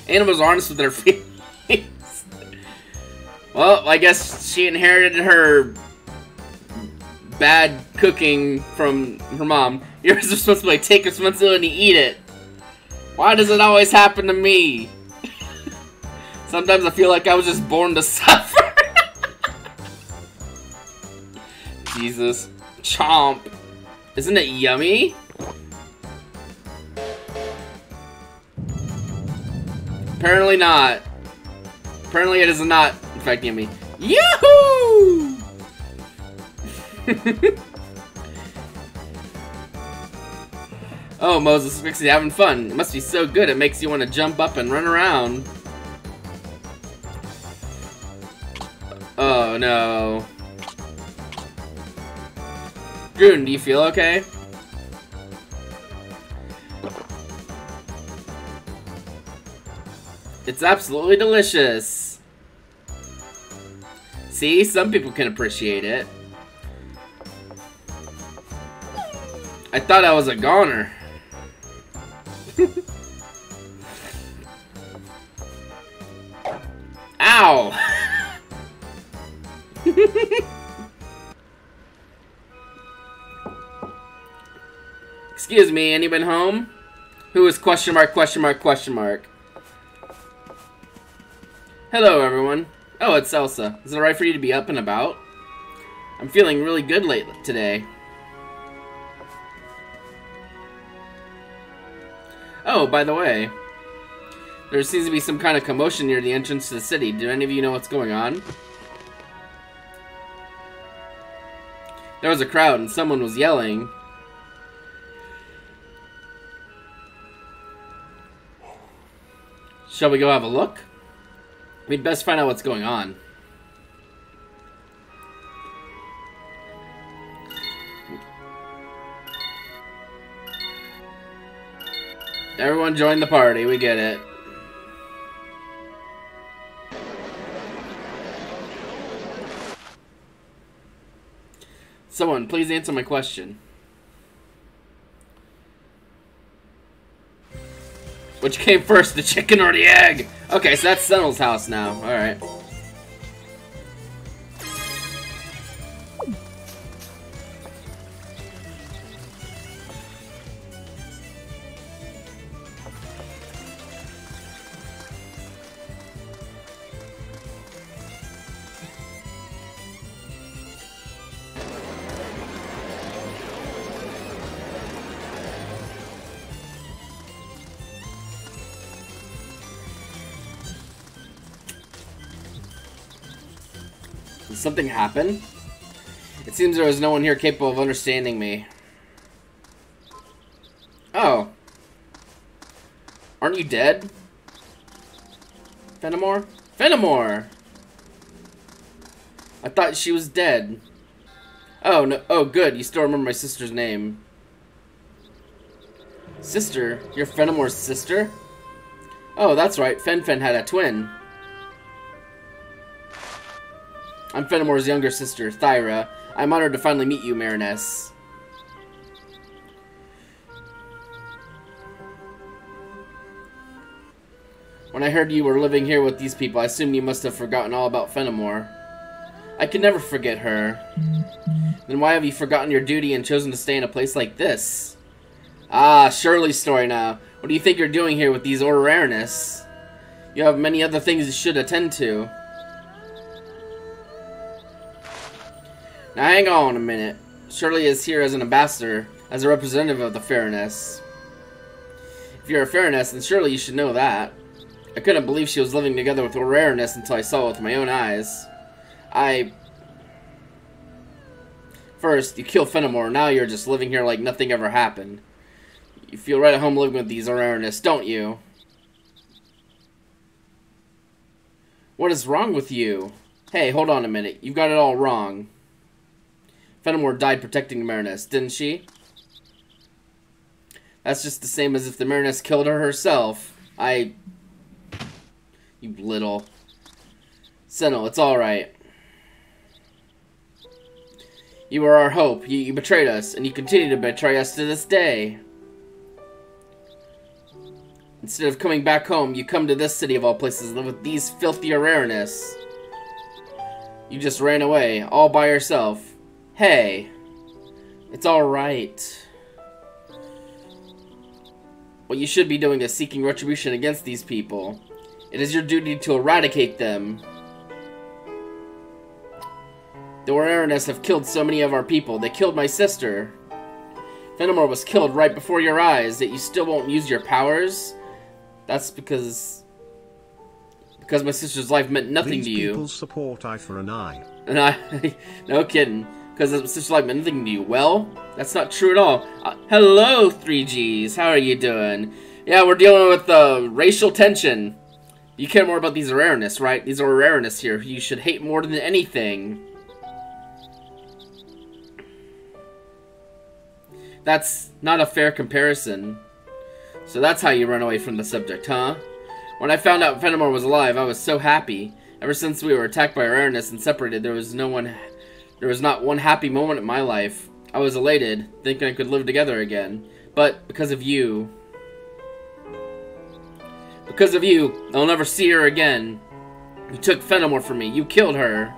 Animals are honest with their feelings. well, I guess she inherited her bad cooking from her mom. You're supposed to like, take responsibility and eat it. Why does it always happen to me? Sometimes I feel like I was just born to suffer. Jesus. Chomp. Isn't it yummy? Apparently not. Apparently it is not, in fact, yummy. Yahoo! oh, Moses Pixie having fun. It must be so good it makes you want to jump up and run around. Oh no. June, do you feel okay? It's absolutely delicious. See, some people can appreciate it. I thought I was a goner. Ow! Excuse me, anyone home? Who is question mark, question mark, question mark? Hello, everyone. Oh, it's Elsa. Is it alright for you to be up and about? I'm feeling really good late today. Oh, by the way, there seems to be some kind of commotion near the entrance to the city. Do any of you know what's going on? There was a crowd and someone was yelling. Shall we go have a look? We'd best find out what's going on. Everyone join the party, we get it. Someone, please answer my question. Which came first, the chicken or the egg? Okay, so that's Senel's house now. Alright. Something happen? It seems there was no one here capable of understanding me. Oh. Aren't you dead? Fenimore? Fenimore! I thought she was dead. Oh, no. Oh, good. You still remember my sister's name. Sister? You're Fenimore's sister? Oh, that's right. Fen Fen had a twin. I'm Fenimore's younger sister, Thyra. I'm honored to finally meet you, Merines. When I heard you were living here with these people, I assumed you must have forgotten all about Fenimore. I could never forget her. Then why have you forgotten your duty and chosen to stay in a place like this? Ah, Shirley's story now. What do you think you're doing here with these Orerines? You have many other things you should attend to. Now hang on a minute. Shirley is here as an ambassador, as a representative of the Ferines. If you're a Ferines, then surely you should know that. I couldn't believe she was living together with Orerines until I saw it with my own eyes. I... First, you kill Fenimore, now you're just living here like nothing ever happened. You feel right at home living with these Orerines, don't you? What is wrong with you? Hey, hold on a minute. You've got it all wrong. Fenimore died protecting the Merines, didn't she? That's just the same as if the Merines killed her herself. I... You little... Senel, it's alright. You were our hope. You, you betrayed us, and you continue to betray us to this day. Instead of coming back home, you come to this city of all places and live with these filthy Orerines. You just ran away, all by yourself. Hey, it's alright. What you should be doing is seeking retribution against these people. It is your duty to eradicate them. The Orerines have killed so many of our people. They killed my sister. Fenimore was killed right before your eyes, yet you still won't use your powers? That's because... Because my sister's life meant nothing These to you. These people support eye for an eye. And I, no kidding, because it's just like anything new. Well, that's not true at all. Uh, hello, 3Gs. How are you doing? Yeah, we're dealing with uh, racial tension. You care more about these Orerines, right? These are Orerines here. You should hate more than anything. That's not a fair comparison. So that's how you run away from the subject, huh? When I found out Fenimore was alive, I was so happy. Ever since we were attacked by Orerines and separated, there was no one... There was not one happy moment in my life. I was elated, thinking I could live together again. But because of you... Because of you, I'll never see her again. You took Fenimore from me. You killed her.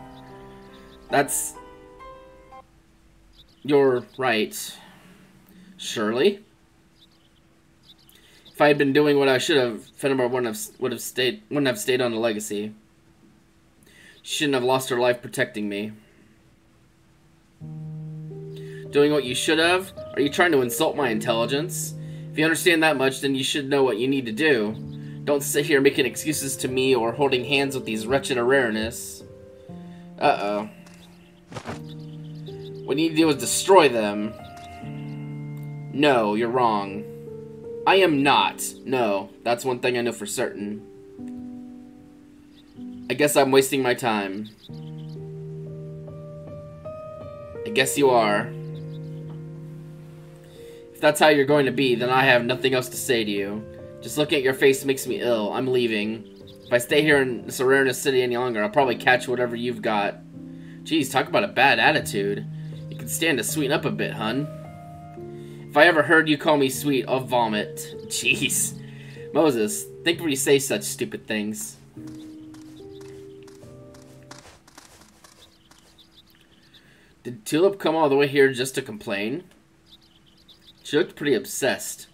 That's... You're right. Shirley. If I had been doing what I should have, Fenimore wouldn't have would have stayed wouldn't have stayed on the legacy. She shouldn't have lost her life protecting me. Doing what you should have? Are you trying to insult my intelligence? If you understand that much, then you should know what you need to do. Don't sit here making excuses to me or holding hands with these wretched Orerines. Uh-oh. What you need to do is destroy them. No, you're wrong. I am not. No, that's one thing I know for certain. I guess I'm wasting my time. I guess you are. If that's how you're going to be, then I have nothing else to say to you. Just looking at your face makes me ill. I'm leaving. If I stay here in this City any longer, I'll probably catch whatever you've got. Jeez, talk about a bad attitude. You can stand to sweeten up a bit, hun. If I ever heard you call me sweet, I'll vomit. Jeez. Moses, think before you say such stupid things. Did Tulip come all the way here just to complain? She looked pretty obsessed.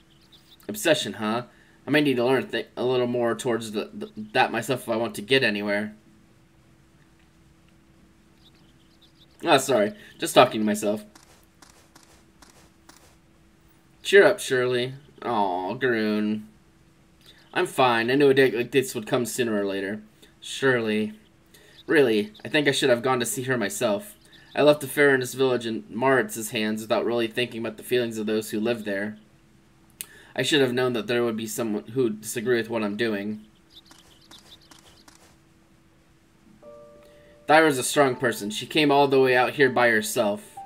Obsession, huh? I may need to learn th a little more towards the, the, that myself if I want to get anywhere. Ah, oh, sorry. Just talking to myself. Cheer up, Shirley. Aw, Grune. I'm fine. I knew a day like this would come sooner or later. Shirley. Really, I think I should have gone to see her myself. I left the fair in this village in Maritz's hands without really thinking about the feelings of those who lived there. I should have known that there would be someone who would disagree with what I'm doing. Thyra's a strong person. She came all the way out here by herself.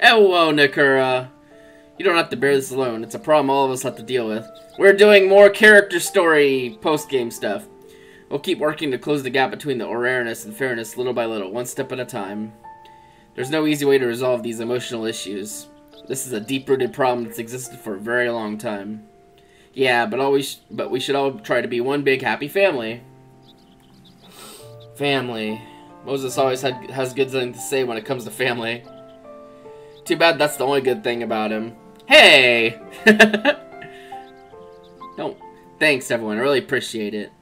Eh, Hello, Nakura. You don't have to bear this alone. It's a problem all of us have to deal with. We're doing more character story post-game stuff. We'll keep working to close the gap between the Orerines and Ferines little by little, one step at a time. There's no easy way to resolve these emotional issues. This is a deep-rooted problem that's existed for a very long time. Yeah, but always, but we should all try to be one big happy family. Family. Moses always had, has good things to say when it comes to family. Too bad that's the only good thing about him. Hey! Don't. Thanks, everyone. I really appreciate it.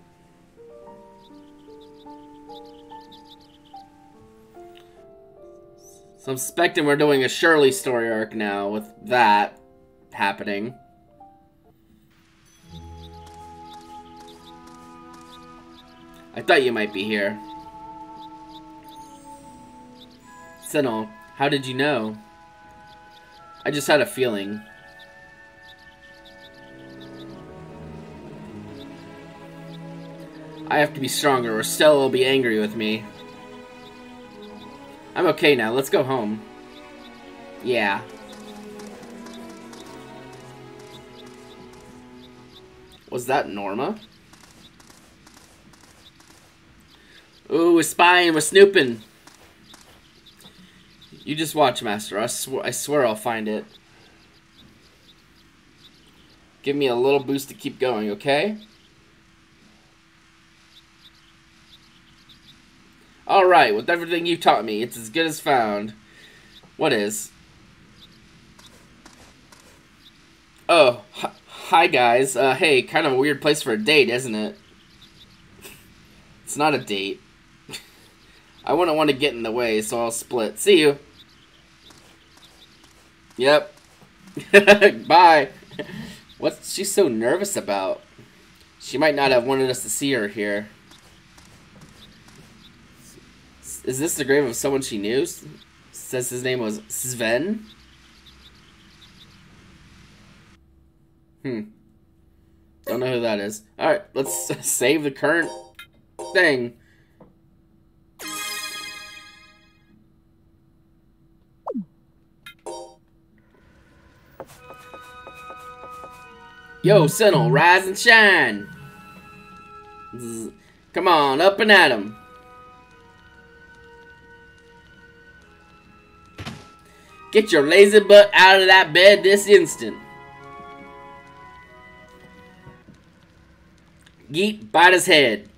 I'm suspecting we're doing a Shirley story arc now with that happening. I thought you might be here. Senel, how did you know? I just had a feeling. I have to be stronger or Stella will be angry with me. I'm okay now. Let's go home. Yeah. Was that Norma? Ooh, we're spying, we're snooping. You just watch, Master. I, sw I swear I'll find it. Give me a little boost to keep going, okay? Alright, with everything you taught me, it's as good as found. What is? Oh, hi guys. Uh, hey, kind of a weird place for a date, isn't it? It's not a date. I wouldn't want to get in the way, so I'll split. See you. Yep. Bye. What's she so nervous about? She might not have wanted us to see her here. Is this the grave of someone she knew? Says his name was Sven? Hmm. Don't know who that is. Alright, let's save the current thing. Yo, Senel, rise and shine. Come on, up and at 'em. Get your lazy butt out of that bed this instant. Giet, bite his head.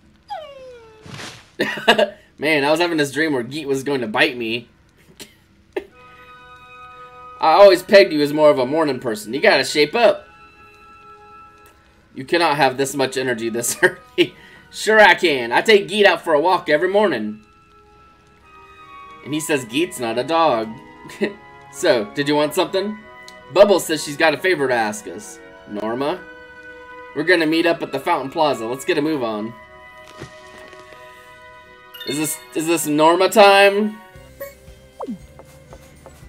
Man, I was having this dream where Giet was going to bite me. I always pegged you as more of a morning person. You gotta shape up. You cannot have this much energy this early. sure I can. I take Giet out for a walk every morning. And he says Giet's not a dog. So, did you want something? Bubble says she's got a favor to ask us. Norma? We're gonna meet up at the Fountain Plaza. Let's get a move on. Is this is this Norma time?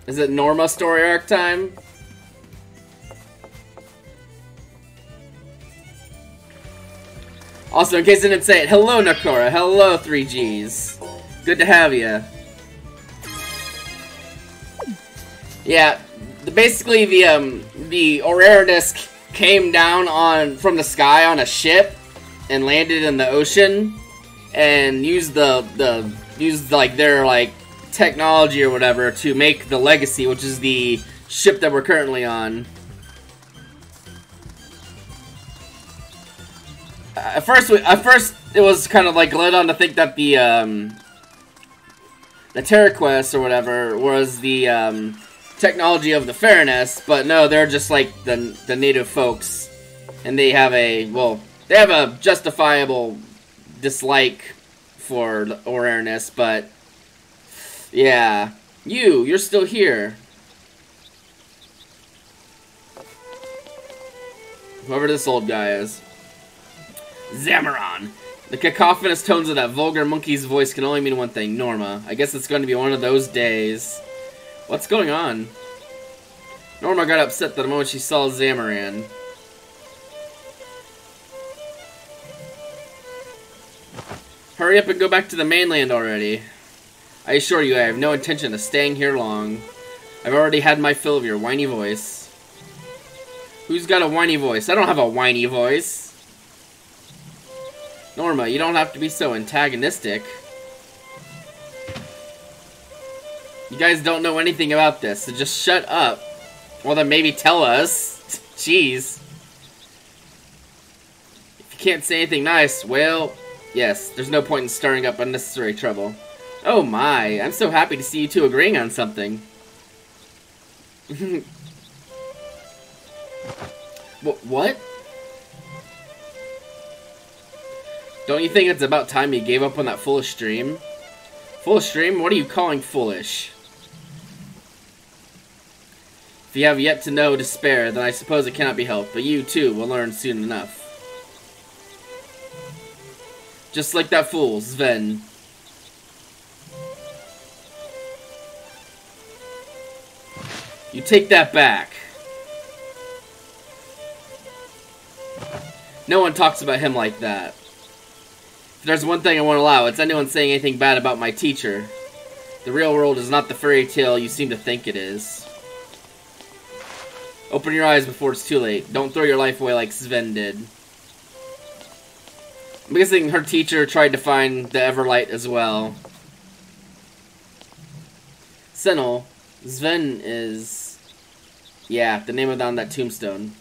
Is it Norma story arc time? Also, in case I didn't say it, hello Nakura, hello 3Gs. Good to have you. Yeah, basically the um the Orerines came down on from the sky on a ship and landed in the ocean and used the the used like their like technology or whatever to make the Legacy, which is the ship that we're currently on. at first, we, at first it was kind of like led on to think that the um, the Terra Quest or whatever was the um, technology of the Ferines, but no, they're just like the the native folks, and they have a well, they have a justifiable dislike for Orerines, but yeah, you, you're still here. Whoever this old guy is. Zamaron. The cacophonous tones of that vulgar monkey's voice can only mean one thing. Norma. I guess it's going to be one of those days. What's going on? Norma got upset the moment she saw Zamaran. Hurry up and go back to the mainland already. I assure you I have no intention of staying here long. I've already had my fill of your whiny voice. Who's got a whiny voice? I don't have a whiny voice. Norma, you don't have to be so antagonistic. You guys don't know anything about this, so just shut up. Well, then maybe tell us. Jeez. If you can't say anything nice, well, yes, there's no point in stirring up unnecessary trouble. Oh my, I'm so happy to see you two agreeing on something. Wh- what? Don't you think it's about time you gave up on that foolish dream? Foolish dream? What are you calling foolish? If you have yet to know despair, then I suppose it cannot be helped, but you, too, will learn soon enough. Just like that fool, Sven. You take that back. No one talks about him like that. If there's one thing I won't allow, it's anyone saying anything bad about my teacher. The real world is not the fairy tale you seem to think it is. Open your eyes before it's too late. Don't throw your life away like Sven did. I'm guessing her teacher tried to find the Everlight as well. Senel, Sven is... Yeah, the name of on that tombstone.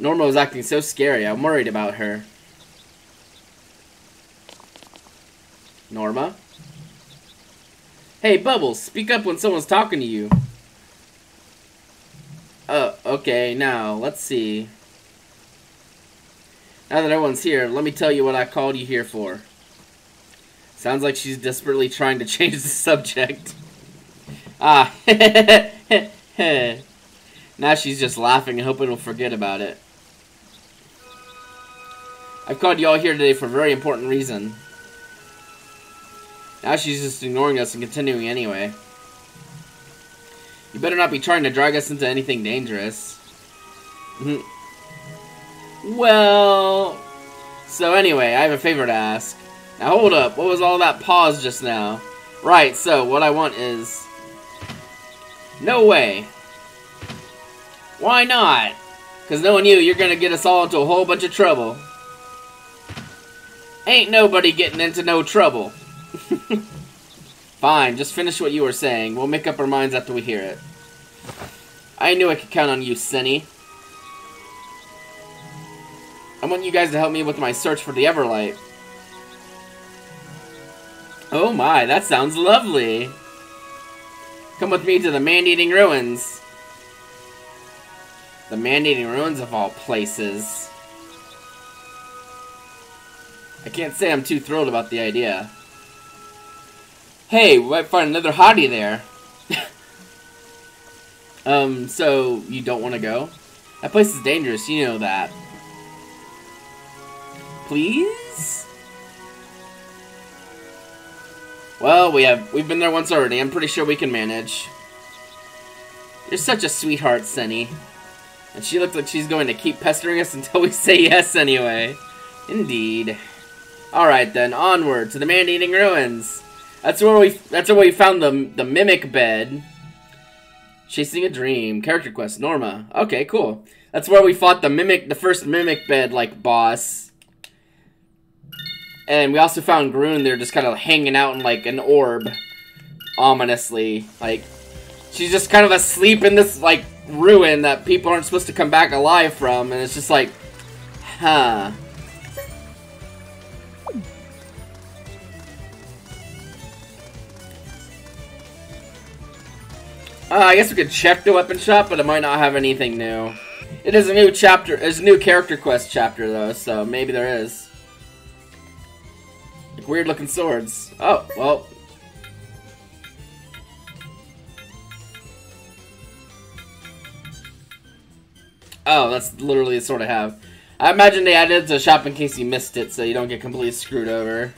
Norma was acting so scary. I'm worried about her. Norma? Hey, Bubbles, speak up when someone's talking to you. Oh, okay, now, let's see. Now that everyone's here, let me tell you what I called you here for. Sounds like she's desperately trying to change the subject. Ah, now she's just laughing and hoping we'll forget about it. I've called you all here today for a very important reason. Now she's just ignoring us and continuing anyway. You better not be trying to drag us into anything dangerous. Hmm. well... So anyway, I have a favor to ask. Now hold up, what was all that pause just now? Right, so what I want is... No way. Why not? Because knowing you, you're going to get us all into a whole bunch of trouble. Ain't nobody getting into no trouble. Fine, just finish what you were saying. We'll make up our minds after we hear it. I knew I could count on you, Senny. I want you guys to help me with my search for the Everlight. Oh my, that sounds lovely. Come with me to the Man-Eating Ruins. The Man-Eating Ruins of all places. I can't say I'm too thrilled about the idea. Hey, we might find another hottie there. um, so, you don't want to go? That place is dangerous, you know that. Please? Well, we have we've been there once already. I'm pretty sure we can manage. You're such a sweetheart, Senny. And she looks like she's going to keep pestering us until we say yes anyway. Indeed. Alright then, onward to the man-eating ruins. That's where we that's where we found the the mimic bed. Chasing a dream. Character quest, Norma. Okay, cool. That's where we fought the mimic the first mimic bed like boss. And we also found Grune there just kind of hanging out in like an orb. Ominously. Like she's just kind of asleep in this like ruin that people aren't supposed to come back alive from and it's just like huh. Uh, I guess we could check the weapon shop, but it might not have anything new. It is a new chapter. It's a new character quest chapter, though, so maybe there is. Like weird looking swords. Oh, well. Oh, that's literally the sword I have. I imagine they added it to the shop in case you missed it, so you don't get completely screwed over.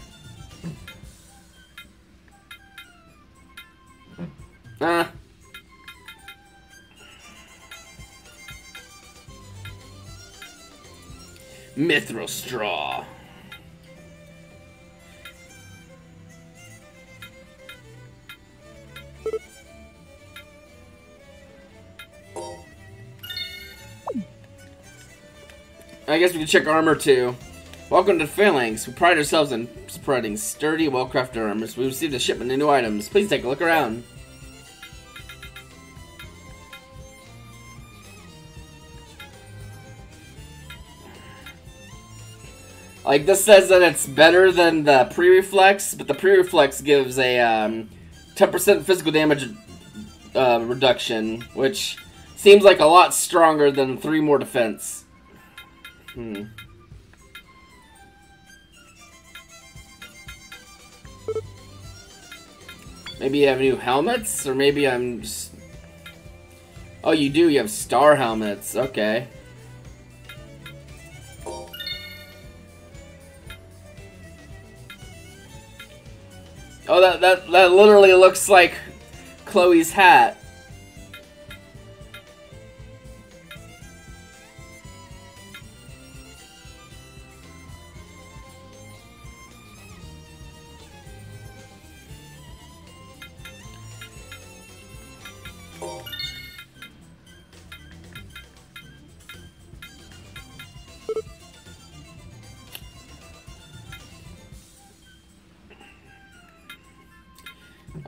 Ah. Mithril straw. I guess we can check armor too. Welcome to Phalanx. We pride ourselves in spreading sturdy, well-crafted armors. We received a shipment of new items. Please take a look around. Like, this says that it's better than the pre-reflex, but the pre-reflex gives a 10% um, physical damage uh, reduction, which seems like a lot stronger than 3 more defense. Hmm. Maybe you have new helmets? Or maybe I'm just... Oh, you do? You have star helmets. Okay. Oh, that, that, that literally looks like Chloe's hat.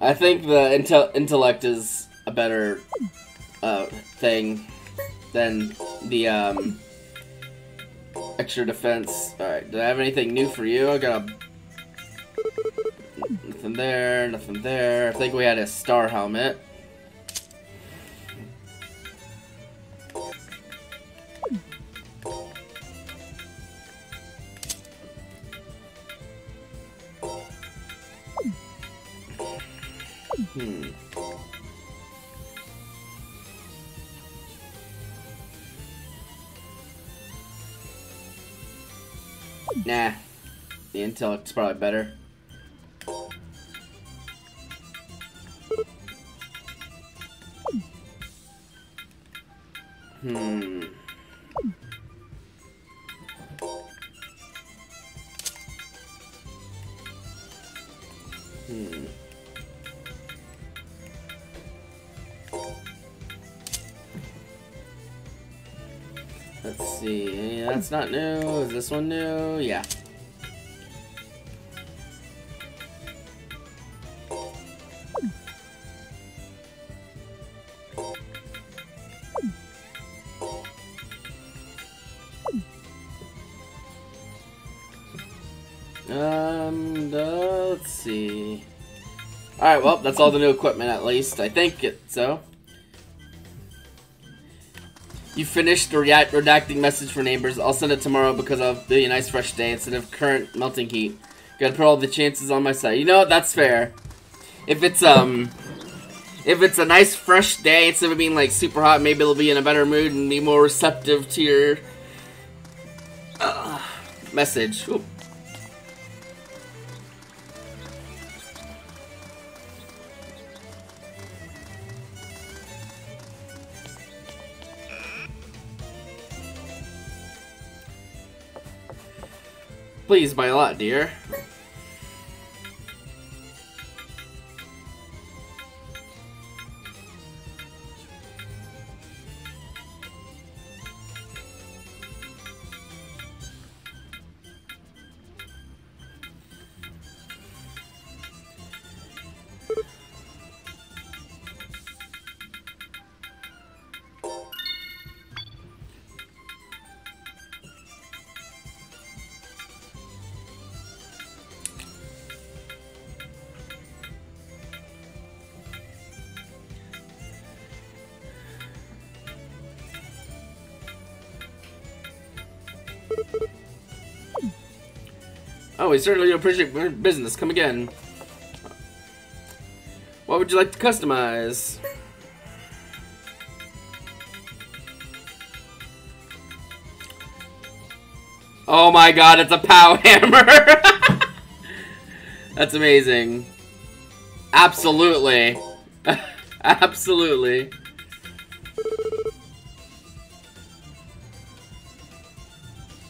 I think the intel intellect is a better uh, thing than the um, extra defense. Alright, do I have anything new for you? I got a... Nothing there, nothing there. I think we had a star helmet. The intellect's probably better. Hmm. Hmm. Let's see. That's not new. Is this one new? Yeah. That's all the new equipment at least. I think it so. You finished the react redacting message for neighbors. I'll send it tomorrow because be a nice fresh day instead of current melting heat. Gotta put all the chances on my side. You know what? That's fair. If it's, um... If it's a nice fresh day, instead of being, like, super hot, maybe it'll be in a better mood and be more receptive to your... Uh, message. Oop. Please, by a lot, dear. We certainly appreciate your business. Come again. What would you like to customize? Oh my god, it's a pow hammer! That's amazing. Absolutely. Absolutely.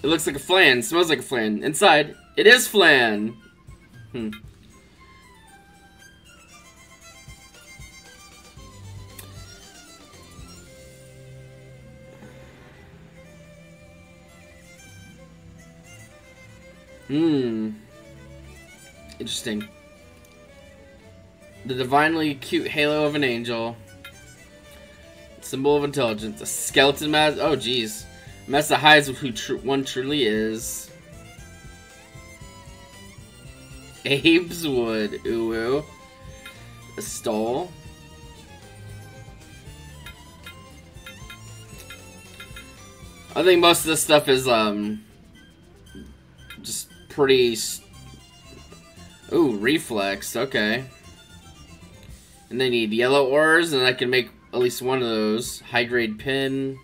It looks like a flan. Smells like a flan. Inside, it is flan. Hmm. Hmm. Interesting. The divinely cute halo of an angel. Symbol of intelligence. A skeleton mask. Oh, jeez. Mess that hides of who tr one truly is. Abe's Wood. Ooh. A stole. I think most of this stuff is, um, just pretty... Ooh, reflex. Okay. And they need yellow ores, and I can make at least one of those. High grade pin.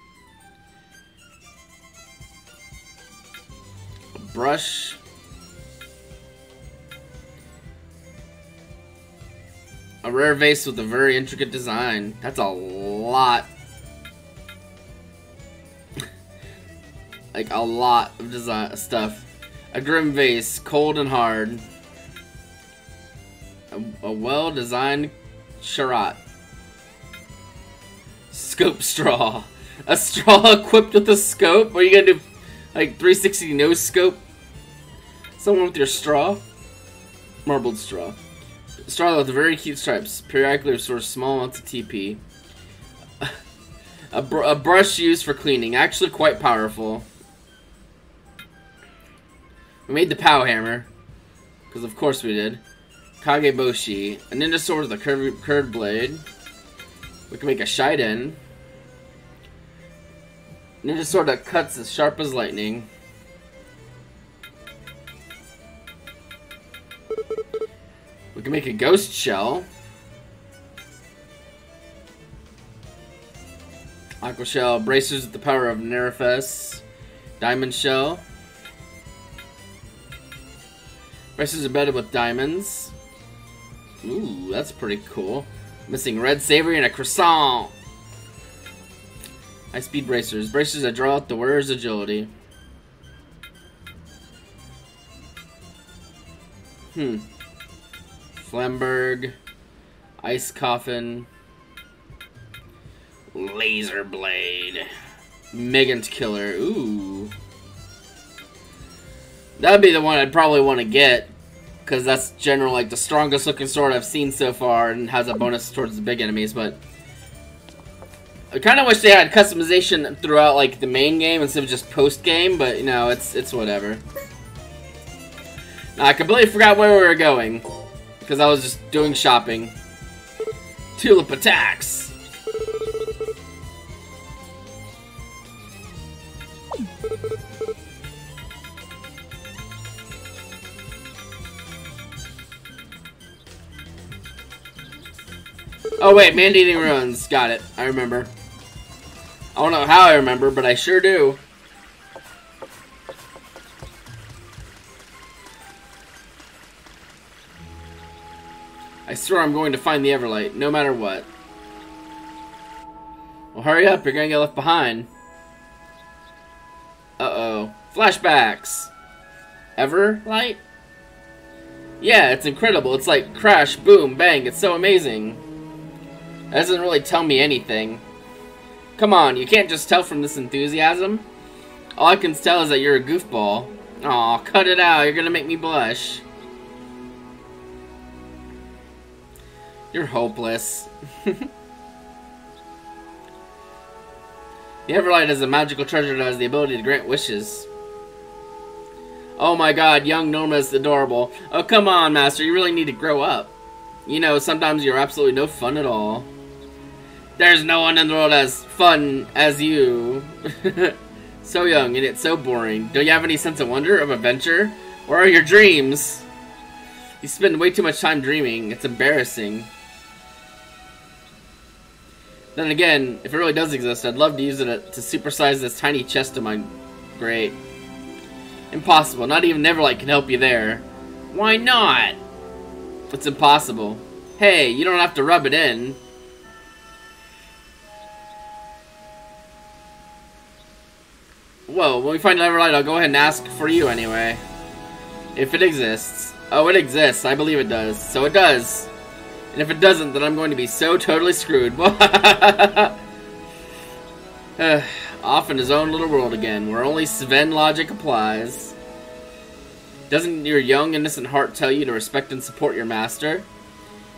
Rare vase with a very intricate design. That's a lot. like a lot of design stuff. A grim vase, cold and hard. A, a well-designed Charat. Scope straw. A straw equipped with a scope? Are you gonna do like 360 no scope? Someone with your straw? Marbled straw. Straw with very cute stripes. Periodically restores small amounts of TP. A, br a brush used for cleaning. Actually quite powerful. We made the POW hammer. Because of course we did. Kageboshi. A ninja sword with a curved, curved blade. We can make a Shiden. Ninja sword that cuts as sharp as lightning. Can make a ghost shell. Aqua shell, bracers with the power of Nerifes. Diamond shell. Bracers embedded with diamonds. Ooh, that's pretty cool. Missing red savory and a croissant. High speed bracers. Bracers that draw out the wearer's agility. Hmm. Flamberg. Ice coffin. Laser blade. Megant killer. Ooh. That'd be the one I'd probably want to get because that's generally like the strongest looking sword I've seen so far and has a bonus towards the big enemies, but I kind of wish they had customization throughout like the main game instead of just post game, but you know, it's it's whatever. I completely forgot where we were going because I was just doing shopping. Tulip attacks. Oh wait, man-eating ruins. Got it. I remember. I don't know how I remember, but I sure do. Swear I'm going to find the Everlight, no matter what. Well, hurry up, you're gonna get left behind. Uh-oh. Flashbacks! Everlight? Yeah, it's incredible. It's like crash, boom, bang. It's so amazing. That doesn't really tell me anything. Come on, you can't just tell from this enthusiasm. All I can tell is that you're a goofball. Aw, cut it out. You're gonna make me blush. You're hopeless. the Everlight is a magical treasure that has the ability to grant wishes. Oh my god, young Norma is adorable. Oh, come on, Master. You really need to grow up. You know, sometimes you're absolutely no fun at all. There's no one in the world as fun as you. so young and it's so boring. Don't you have any sense of wonder, of adventure? Where are your dreams? You spend way too much time dreaming. It's embarrassing. Then again, if it really does exist, I'd love to use it to supersize this tiny chest of mine. Great. Impossible. Not even Neverlight can help you there. Why not? It's impossible. Hey, you don't have to rub it in. Whoa, when we find Neverlight, I'll go ahead and ask for you anyway. If it exists. Oh, it exists. I believe it does. So it does. And if it doesn't, then I'm going to be so totally screwed. Uh, Off in his own little world again, where only Sven logic applies. Doesn't your young, innocent heart tell you to respect and support your master?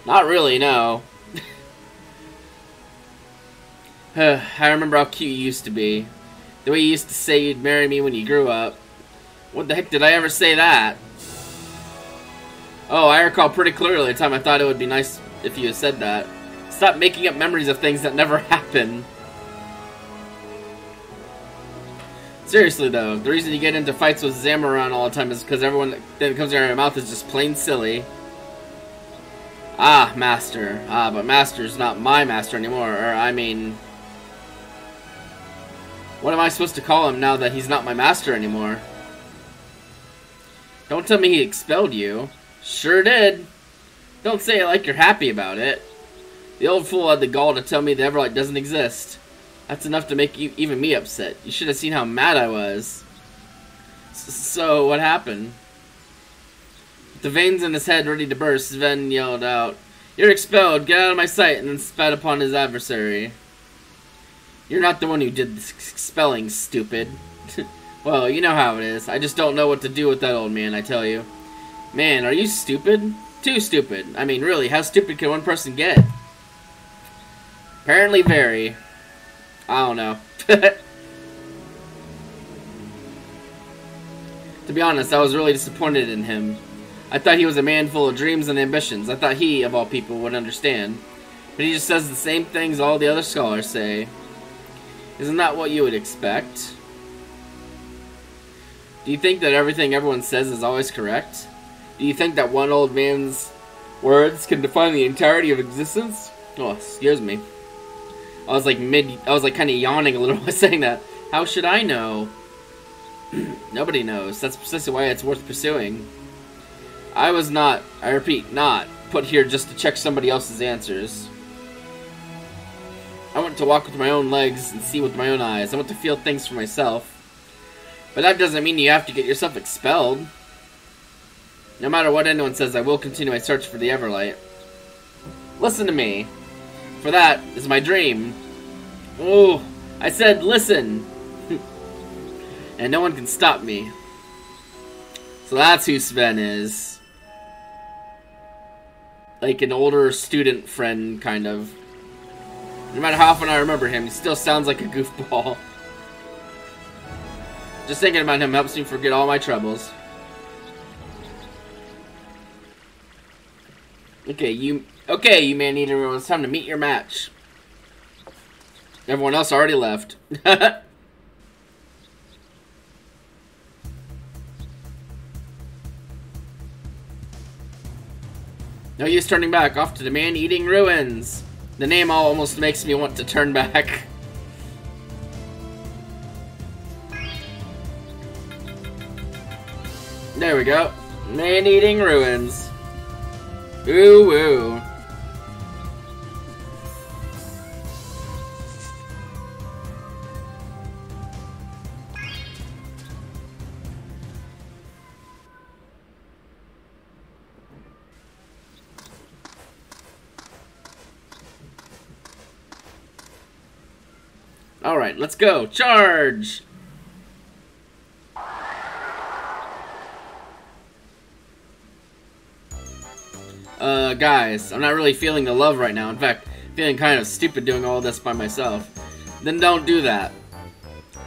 Not really, no. I remember how cute you used to be. The way you used to say you'd marry me when you grew up. What the heck did I ever say that? Oh, I recall pretty clearly the time I thought it would be nice if you had said that. Stop making up memories of things that never happened. Seriously though, the reason you get into fights with Zamoran all the time is because everyone that comes out of your mouth is just plain silly. Ah, Master. Ah, but Master's not my Master anymore, or I mean... What am I supposed to call him now that he's not my Master anymore? Don't tell me he expelled you. Sure did. Don't say it like you're happy about it. The old fool had the gall to tell me the Everlight doesn't exist. That's enough to make you, even me upset. You should have seen how mad I was. S so, what happened? With the veins in his head ready to burst, Sven yelled out, You're expelled! Get out of my sight! and then spat upon his adversary. You're not the one who did the expelling, stupid. well, you know how it is. I just don't know what to do with that old man, I tell you. Man, are you stupid? Too stupid. I mean, really, how stupid can one person get? Apparently very. I don't know. to be honest, I was really disappointed in him. I thought he was a man full of dreams and ambitions. I thought he, of all people, would understand. But he just says the same things all the other scholars say. Isn't that what you would expect? Do you think that everything everyone says is always correct? Do you think that one old man's words can define the entirety of existence? Oh, excuse me. I was like mid, I was like kind of yawning a little while saying that. How should I know? Nobody knows. That's precisely why it's worth pursuing. I was not, I repeat, not put here just to check somebody else's answers. I want to walk with my own legs and see with my own eyes. I want to feel things for myself. But that doesn't mean you have to get yourself expelled. No matter what anyone says, I will continue my search for the Everlight. Listen to me. For that is my dream. Oh, I said listen. and no one can stop me. So that's who Sven is. Like an older student friend, kind of. No matter how often I remember him, he still sounds like a goofball. Just thinking about him helps me forget all my troubles. Okay, you okay, you man eater, it's time to meet your match. Everyone else already left. no use turning back, off to the man-eating ruins. The name almost makes me want to turn back. There we go. Man-eating ruins. Ooh woo. Alright, let's go. Charge! Uh, guys, I'm not really feeling the love right now. In fact, feeling kind of stupid doing all this by myself. Then don't do that.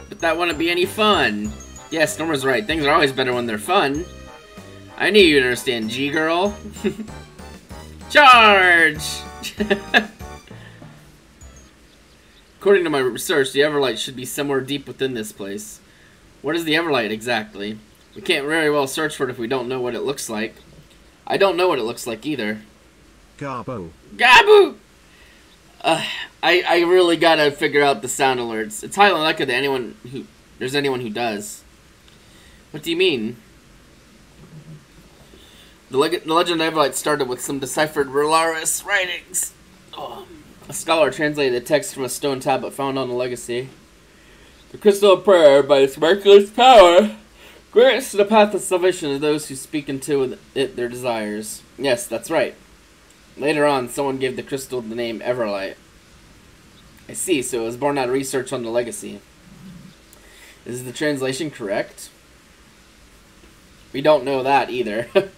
But that wouldn't be any fun. Yes, Norma's right. Things are always better when they're fun. I knew you'd understand, G-Girl. Charge! According to my research, the Everlight should be somewhere deep within this place. What is the Everlight exactly? We can't very well search for it if we don't know what it looks like. I don't know what it looks like either. Garbo. Gabu! Uh, I, I really gotta figure out the sound alerts. It's highly unlikely that anyone who there's anyone who does. What do you mean? The, leg- the Legend of Everlight started with some deciphered Rolaris writings. Oh. A scholar translated the text from a stone tablet found on the legacy. The crystal of prayer, by its miraculous power, grants the path of salvation to those who speak into it their desires. Yes, that's right. Later on, someone gave the crystal the name Everlight. I see, so it was born out of research on the legacy. Is the translation correct? We don't know that either.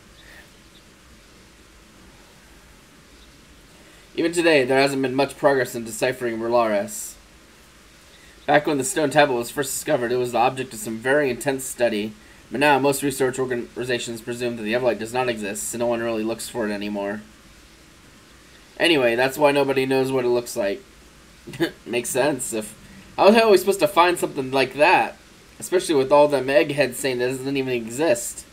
Even today, there hasn't been much progress in deciphering Rolaris. Back when the stone tablet was first discovered, it was the object of some very intense study. But now, most research organizations presume that the Everlight does not exist, so no one really looks for it anymore. Anyway, that's why nobody knows what it looks like. Makes sense. If How the hell are we supposed to find something like that? Especially with all them eggheads saying that doesn't even exist.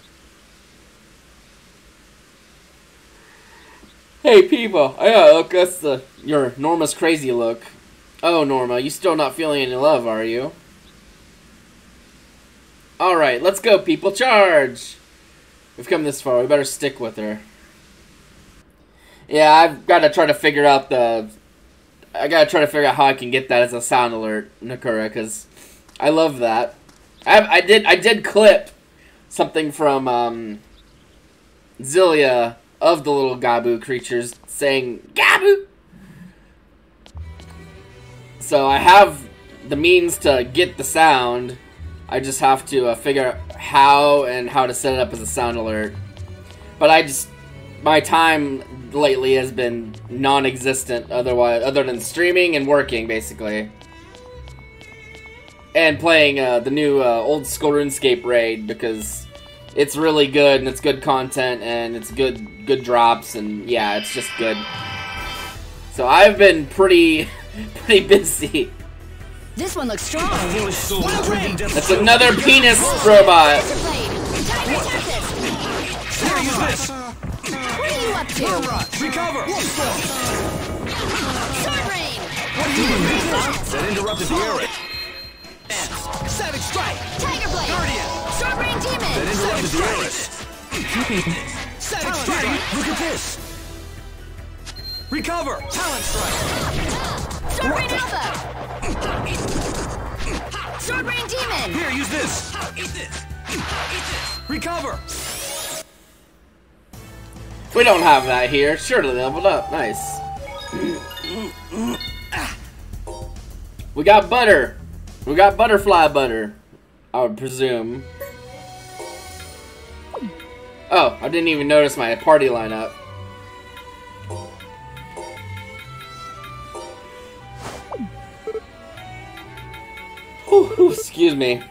Hey people, oh, gotta look, that's the your Norma's crazy look. Oh Norma, you still not feeling any love, are you? Alright, let's go people, charge! We've come this far, we better stick with her. Yeah, I've gotta try to figure out the... I gotta try to figure out how I can get that as a sound alert, Nakura, because I love that. I, I did I did clip something from um, Zilia of the little Gabu creatures saying Gabu. So I have the means to get the sound. I just have to uh, figure out how and how to set it up as a sound alert. But I just my time lately has been non-existent otherwise other than streaming and working basically. And playing uh, the new uh, old school RuneScape raid because it's really good and it's good content and it's good good drops and yeah, it's just good. So I've been pretty pretty busy. This one looks strong. It was so driven death. That's another penis robot. Razor blade. Tiger Tempest. Here, use this. What are you up to? Recover. Sword rain. That interrupted the arrow. Savage strike. Tiger blade. Guardian. Sword rain That demon. interrupted the arrow. Savage strike. Look at this. Recover. Talon strike. Sword rain alpha. Sword rain demon. Here, use this. Eat this. Recover. We don't have that here. Sure, they leveled up. Nice. We got butter. We got butterfly butter. I would presume. Oh, I didn't even notice my party lineup. Excuse me.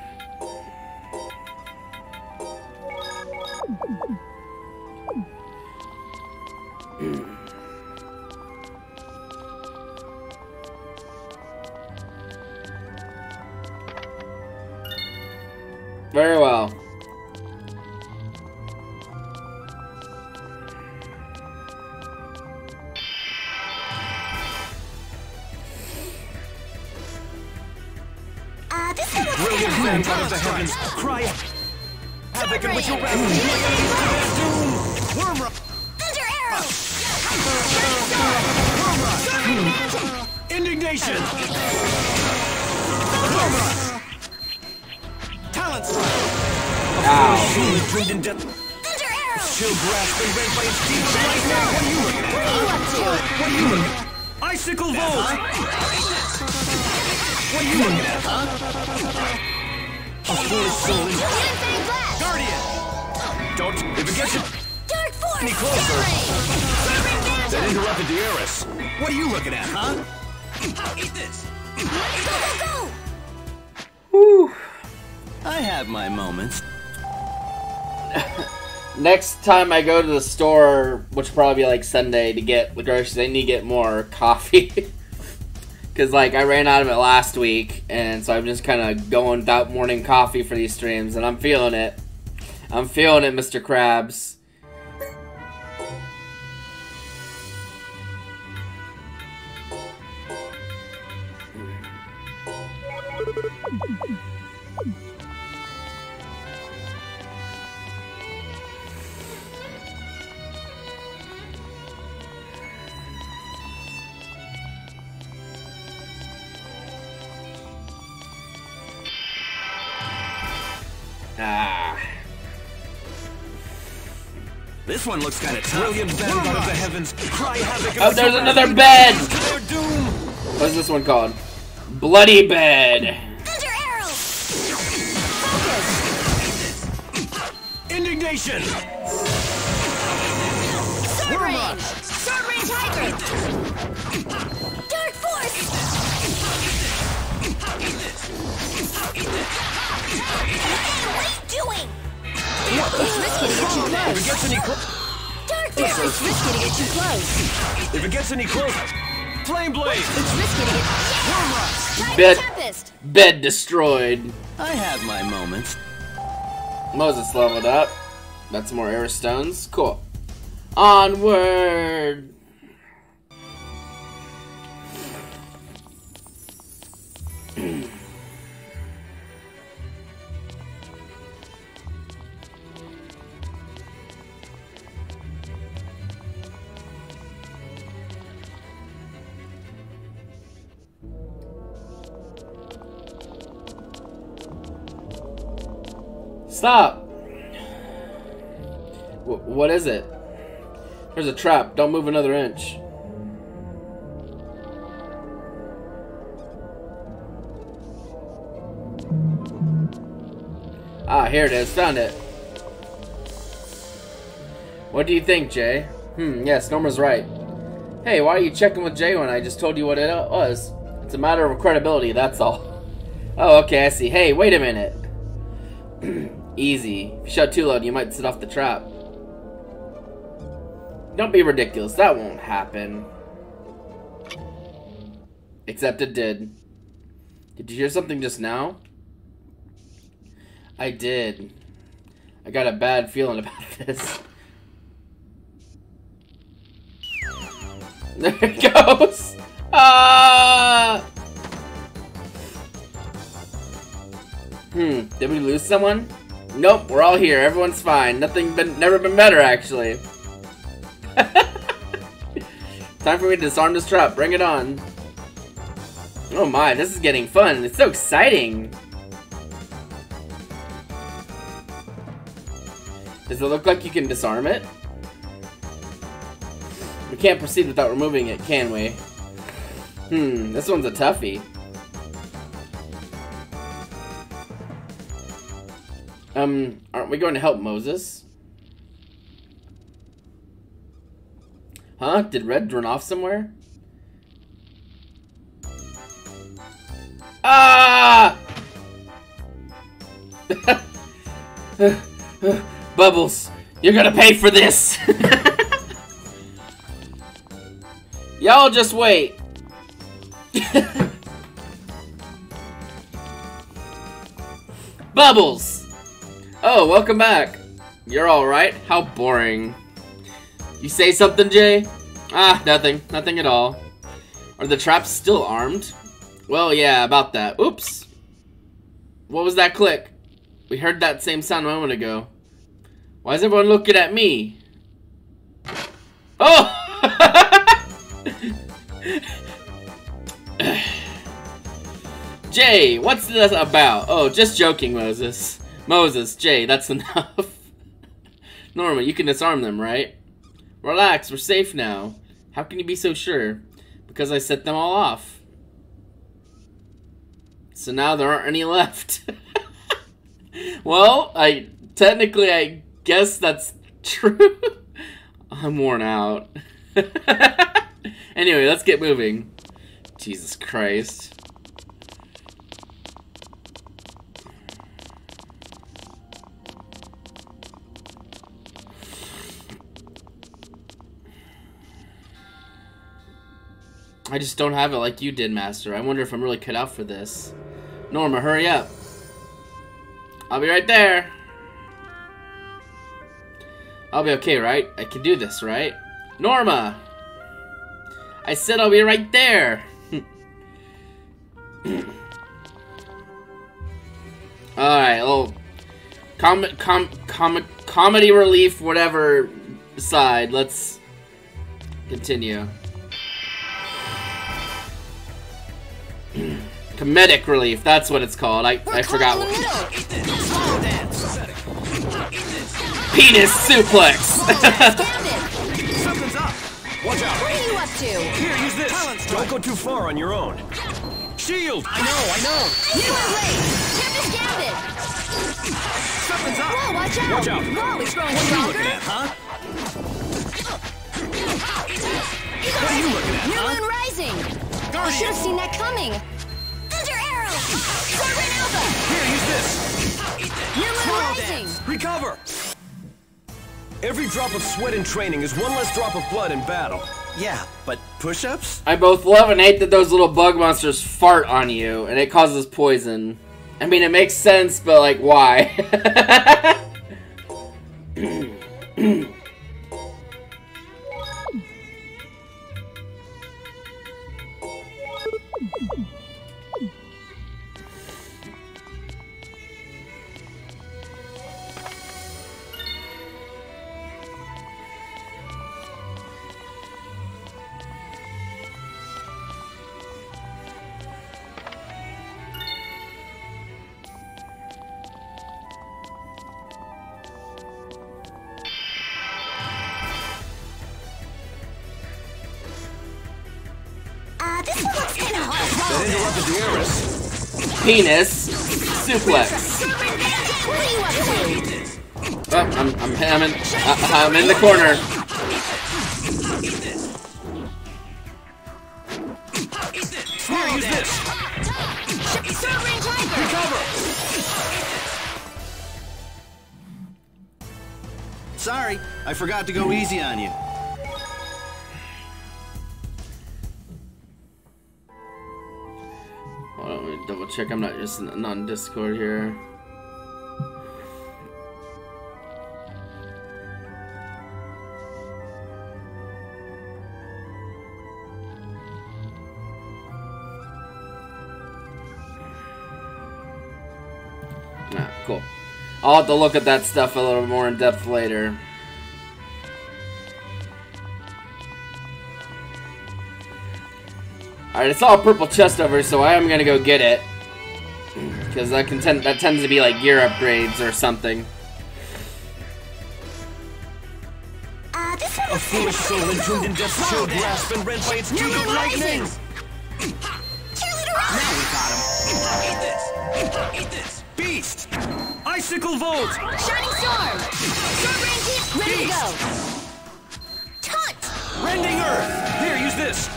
Very well. Brilliant kind man of out of the heavens. Cry out. Havoc you wrath. Doom. Worm rot. Thunder arrow. Indignation. Worm rot. Talon strike. Ow. Surely dreamed in death. Thunder arrow. Chill grasp and rent by its deep lightning. What are you looking at? What are you up to? What are you looking at? Icicle Volt! What are you looking at, huh? A foolish soul in... Hidden Fang Blast. Guardian! Don't... If it gets you... Dark Force. Any closer. Sword rain. Sword That interrupted the heiress. What are you looking at, huh? Eat this! Go, go, go. Whew. I have my moments. Next time I go to the store, which will probably be like Sunday, to get the groceries, I need to get more coffee. Because, like, I ran out of it last week, and so I'm just kind of going without morning coffee for these streams, and I'm feeling it. I'm feeling it, Mr. Krabs. Ah. This one looks kind of brilliant. Bend out of the heavens, cry havoc. Oh, there's another bed. What's this one called? Bloody bed. Indignation. Sword. Sword. Dark force. What are you doing? It's risky to get too If it gets any clo- Dark force! It's risky to get too close. if it gets any closer, flame blade. It's risky to get. Yeah! Tiger Bed destroyed. I have my moments. Moses leveled up. That's more air stones. Cool. Onward. Stop. Wh- what is it? There's a trap. Don't move another inch. Ah, here it is. Found it. What do you think, Jay? Hmm, yes, Norma's right. Hey, why are you checking with Jay when I just told you what it was? It's a matter of credibility, that's all. Oh, okay, I see. Hey, wait a minute. Easy. If you shout too loud, you might set off the trap. Don't be ridiculous. That won't happen. Except it did. Did you hear something just now? I did. I got a bad feeling about this. There it goes! Ah! Hmm, did we lose someone? Nope, we're all here. Everyone's fine. Nothing been never been better actually. Time for me to disarm this trap. Bring it on. Oh my, this is getting fun. It's so exciting. Does it look like you can disarm it? We can't proceed without removing it, can we? Hmm, this one's a toughie. Um, aren't we going to help Moses? Huh? Did Red run off somewhere? Ah! Bubbles, you're gonna pay for this! Y'all just wait. Bubbles! Oh, welcome back. You're alright? How boring. You say something, Jay? Ah, nothing. Nothing at all. Are the traps still armed? Well, yeah, about that. Oops. What was that click? We heard that same sound a moment ago. Why is everyone looking at me? Oh! Jay, what's this about? Oh, just joking, Moses. Moses, Jay, that's enough. Norma, you can disarm them, right? Relax, we're safe now. How can you be so sure? Because I set them all off. So now there aren't any left. well, I technically I guess that's true. I'm worn out. anyway, let's get moving. Jesus Christ. I just don't have it like you did, Master. I wonder if I'm really cut out for this. Norma, hurry up. I'll be right there. I'll be okay, right? I can do this, right? Norma! I said I'll be right there! Alright, well... Com com com comedy relief, whatever side. Let's continue. Comedic relief, that's what it's called. I, I forgot what. Penis suplex. Gambit! Something's up. Watch out. What are you up to? Here, use this. Don't go too far on your own. Shield. I know, I know. You are late! Tempest Gambit! Something's up. Whoa, watch out! Watch out. Whoa, it's growing What are you looking at, huh? What are you looking at, New huh? Moon Rising! I should have seen that coming! Thunder Arrow! Sovereign Alpha! Here, use this. New Moon Rising! Recover. Every drop of sweat in training is one less drop of blood in battle. Yeah, but push-ups? I both love and hate that those little bug monsters fart on you, and it causes poison. I mean, it makes sense, but like, why? Penis suplex. Oh, I'm, I'm, I'm, in, uh, I'm in the corner. Sorry, I forgot to go easy on you. Me double check. I'm not just not on Discord here. Cool. I'll have to look at that stuff a little more in depth later. Alright, I saw a purple chest over, so I am gonna go get it. Because that, can tend, that tends to be like gear upgrades or something. Uh, this A foolish soul entombed in death's chill grasp and rent by its New cube of lightning. Rising! Cheerleader Rock! Now we got him. Eat this. Eat this. Beast. Icicle Volt. Shining Storm! Sovereign Team, ready to go! Taunt! Rending Earth. Here, use this.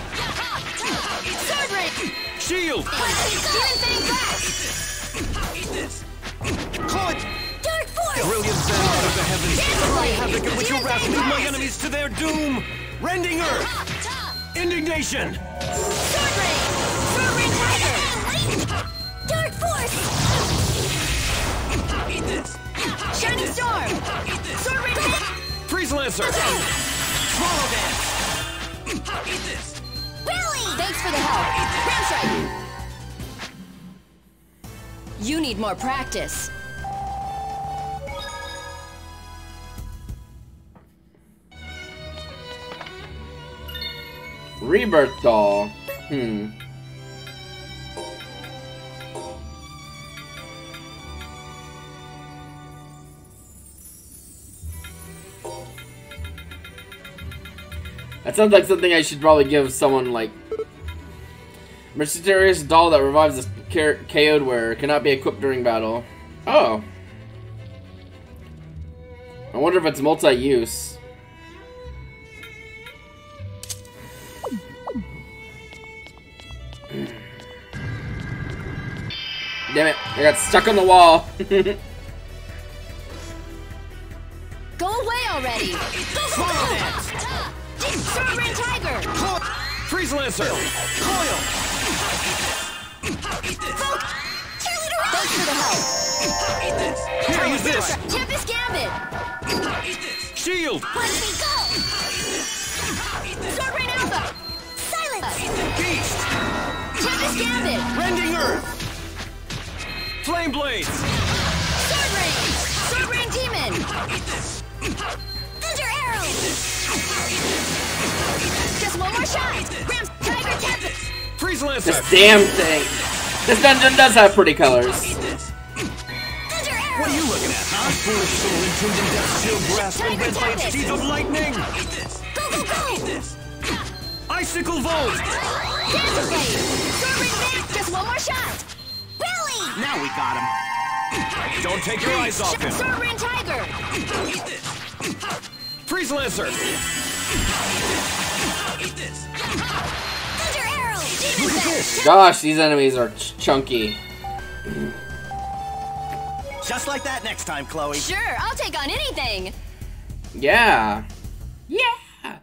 Sword Rain! Shield. Demon Fang Blast! Eat this. Dark Force! Brilliant venom out of the heavens. Dance Hurry, Blade! havoc in which your wrath lead my enemies to their doom. Rending Earth. Indignation. Sword Rain! Sword Rain Tiger! Dark Force! Eat this. Shining Storm! Sword Rain Hit! Freeze Lancer. Swallow Dance! Eat this. Billy! Thanks for the help! You need more practice. Rebirth doll. Hmm. That sounds like something I should probably give someone like mysterious doll that revives a KO'd wearer cannot be equipped during battle. Oh. I wonder if it's multi-use. Damn it, I got stuck on the wall. Lancer. Coil. Rock! Thanks for the help. Here, use this. Tempest Gambit! Shield. Watch me go! Sword Rain Alpha! Silence! Beast. Tempest Gambit! Rending Earth. Flame Blades. Sword Rain! Sword Rain Demon! Thunder Arrow! Just one more shot! Ram Tiger Tempest! Freeze Lancer. this damn thing. This dungeon does have pretty colors. What are you looking at, huh? foolish soul entombed in death's chill grasp and bent by its teeth of lightning! Go, go, go! Icicle Volt! Dancer Blade! Sword Rain Just one more shot! Billy! Now we got him. Don't take your eyes off him! Sword Rain Tiger! Freeze Lancer! Thunder Arrow! Demon Look at Set! this! Gosh, these enemies are ch- chunky. Just like that next time, Chloe. Sure, I'll take on anything! Yeah. Yeah. Yeah,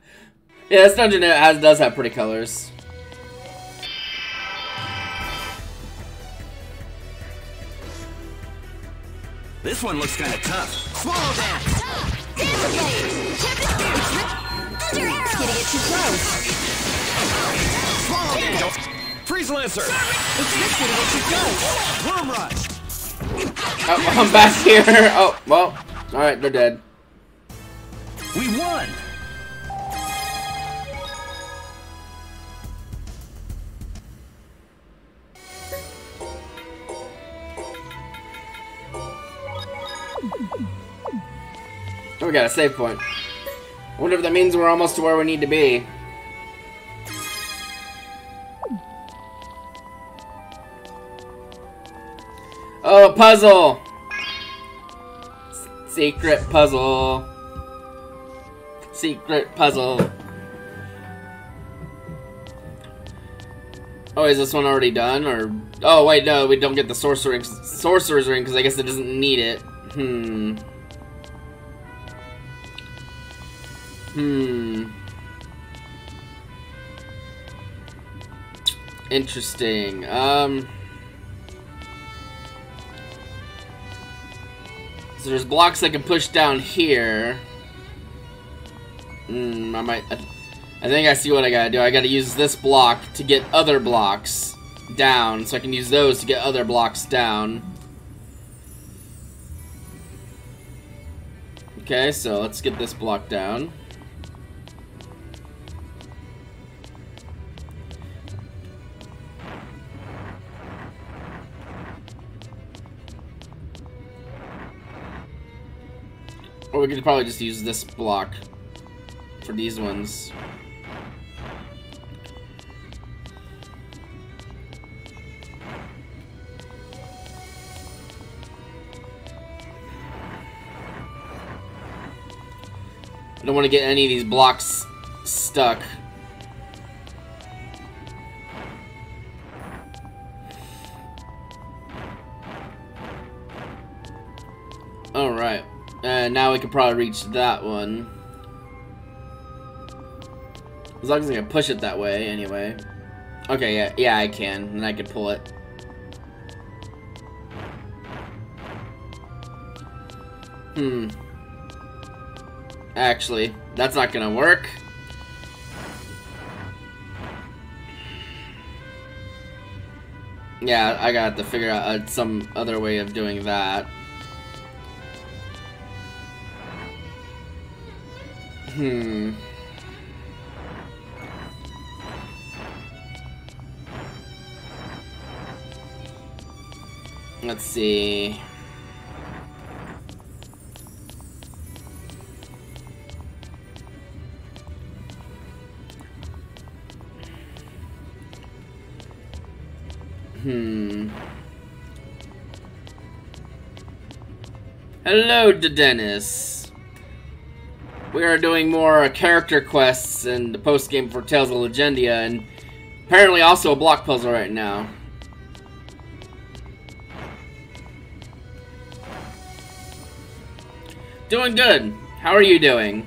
this dungeon has does have pretty colors. This one looks kind of tough. Swallow dance. Dancer Blade! Tempest Thunder Arrow! It's getting it too close! Swallow it! Freeze Lancer! It's risky to get too close! Worm rush. Oh, I'm back here. Oh, well. Alright, they're dead. We won. Oh, we got a save point. I wonder if that means we're almost to where we need to be. Oh, puzzle! S- Secret puzzle. Secret puzzle. Oh, is this one already done? Or oh wait, no, we don't get the sorcerer sorcerer's ring because I guess it doesn't need it. Hmm. Hmm. Interesting. Um. So there's blocks I can push down here. Hmm, I might. I, I think I see what I gotta do. I gotta use this block to get other blocks down, so I can use those to get other blocks down. Okay, so let's get this block down. Or we could probably just use this block for these ones. I don't want to get any of these blocks stuck. Alright. Uh, now we can probably reach that one. As long as I can push it that way, anyway. Okay, yeah, yeah, I can, and I can pull it. Hmm. Actually, that's not gonna work. Yeah, I got to figure out uh, some other way of doing that. Hmm. Let's see. Hmm. Hello, Dennis. We are doing more character quests in the post game for Tales of Legendia, and apparently also a block puzzle right now. Doing good. How are you doing?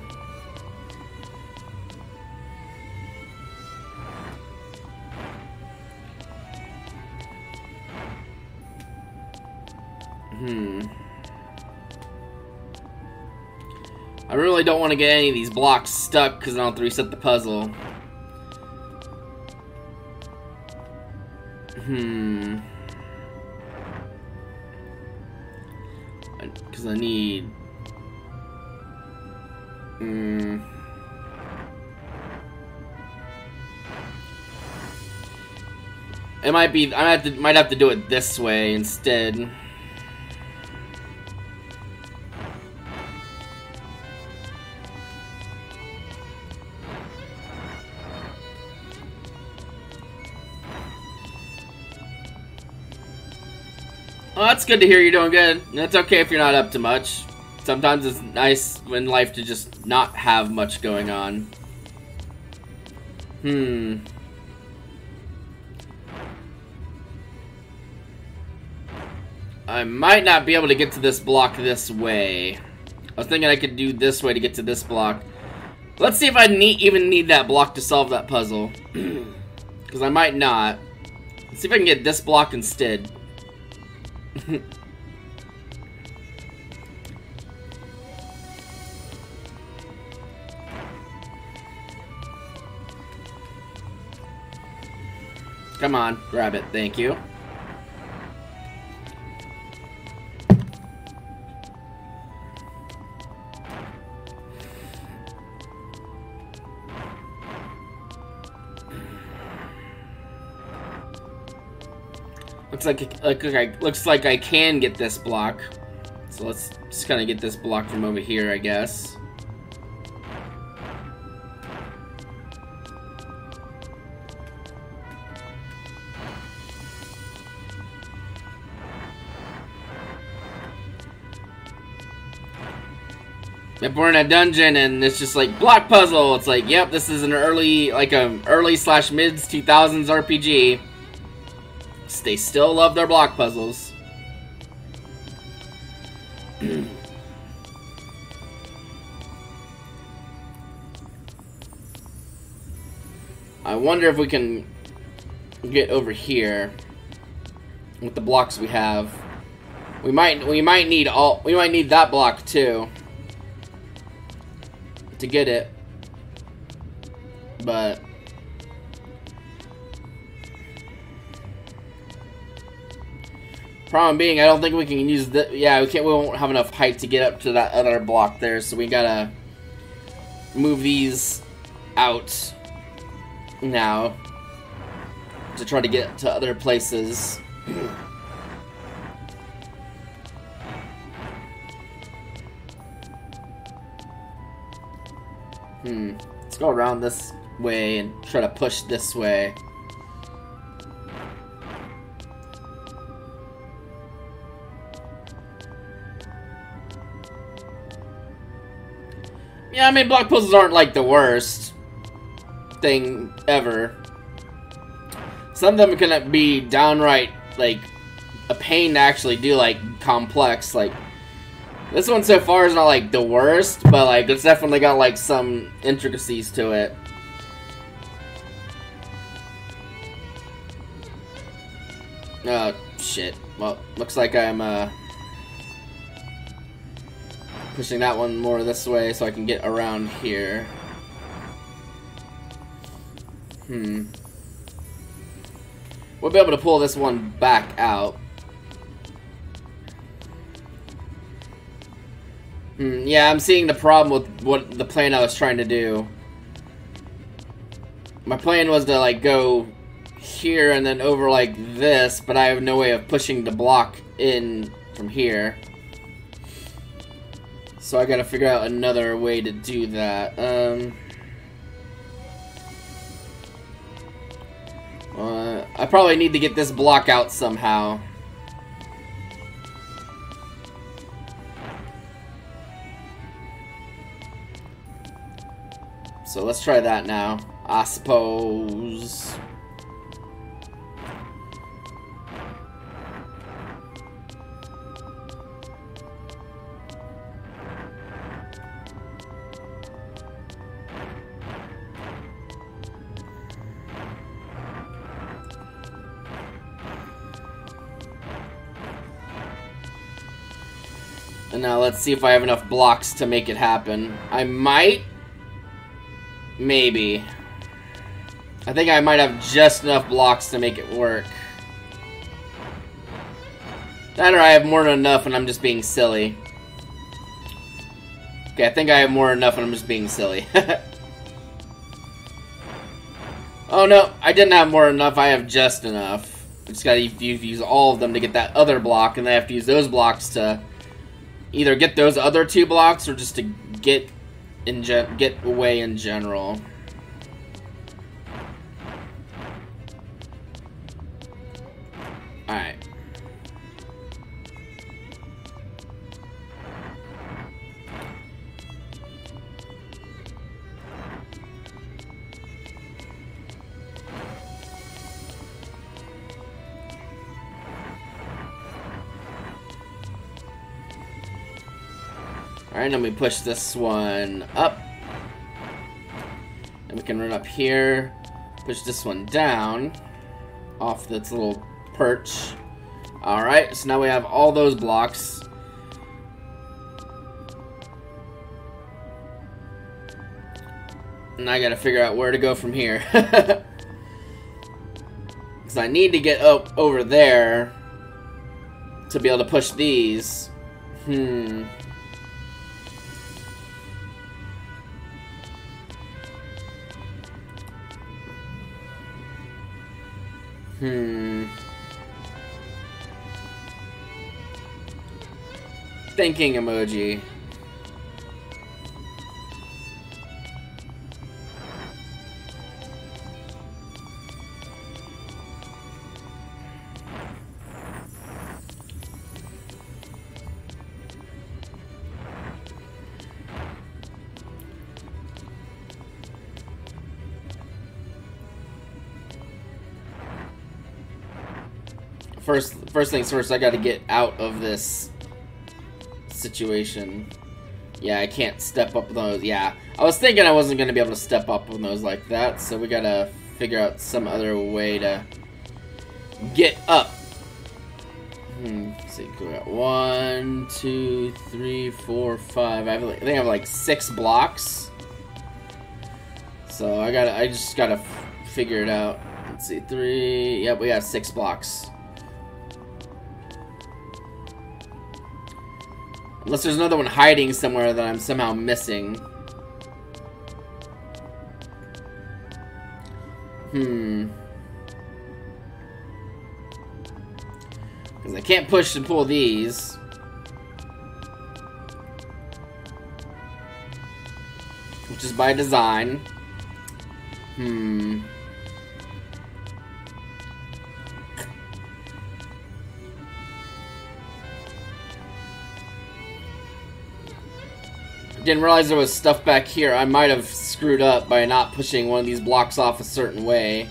Hmm. I really don't want to get any of these blocks stuck because I don't have to reset the puzzle. Hmm. Because I need... Hmm. It might be. I might have to. Might have to do it this way instead. Well, that's good to hear you're doing good. It's okay if you're not up to much. Sometimes it's nice in life to just not have much going on. Hmm. I might not be able to get to this block this way. I was thinking I could do this way to get to this block. Let's see if I need, even need that block to solve that puzzle. Because I might not. Let's see if I can get this block instead. Come on, grab it. Thank you. Looks like, like, looks like I can get this block. So let's just kind of get this block from over here, I guess. If we're in a dungeon and it's just like block puzzle, it's like, yep, this is an early, like a early slash mids 2000s RPG. They still love their block puzzles. I wonder if we can get over here with the blocks we have. We might we might need all we might need that block too to get it. But problem being, I don't think we can use the. Yeah, we can't. We won't have enough height to get up to that other block there, so we gotta move these out now to try to get to other places. Hmm. Let's go around this way and try to push this way. Yeah, I mean, block puzzles aren't like the worst thing ever. Some of them can be downright, like, a pain to actually do, like, complex. Like, this one so far is not, like, the worst, but, like, it's definitely got, like, some intricacies to it. Oh, shit. Well, looks like I'm, uh... Pushing that one more this way so I can get around here. Hmm. We'll be able to pull this one back out. Hmm, yeah, I'm seeing the problem with what the plan I was trying to do. My plan was to, like, go here and then over like this, but I have no way of pushing the block in from here. So I gotta figure out another way to do that. Um, uh, I probably need to get this block out somehow. So let's try that now. I suppose. Now let's see if I have enough blocks to make it happen. I might. Maybe. I think I might have just enough blocks to make it work. That or I have more than enough and I'm just being silly. Okay, I think I have more than enough and I'm just being silly. oh no, I didn't have more than enough, I have just enough. I just gotta use all of them to get that other block, and then I have to use those blocks to either get those other two blocks or just to get in get away in general. Alright. Alright, let me push this one up. And we can run up here. Push this one down. Off its little perch. Alright, so now we have all those blocks. And I gotta figure out where to go from here. Because I need to get up over there to be able to push these. Hmm. Hmm. Thinking emoji. First, first things first, I gotta get out of this situation. Yeah, I can't step up those. Yeah, I was thinking I wasn't gonna be able to step up on those like that, so we gotta figure out some other way to get up. Hmm, let's see, we got one, two, three, four, five. I, have, I think I have like six blocks. So I gotta, I just gotta figure it out. Let's see, three. Yep, we got six blocks. Unless there's another one hiding somewhere that I'm somehow missing. Hmm. Because I can't push and pull these. Which is by design. Hmm. Didn't realize there was stuff back here. I might have screwed up by not pushing one of these blocks off a certain way.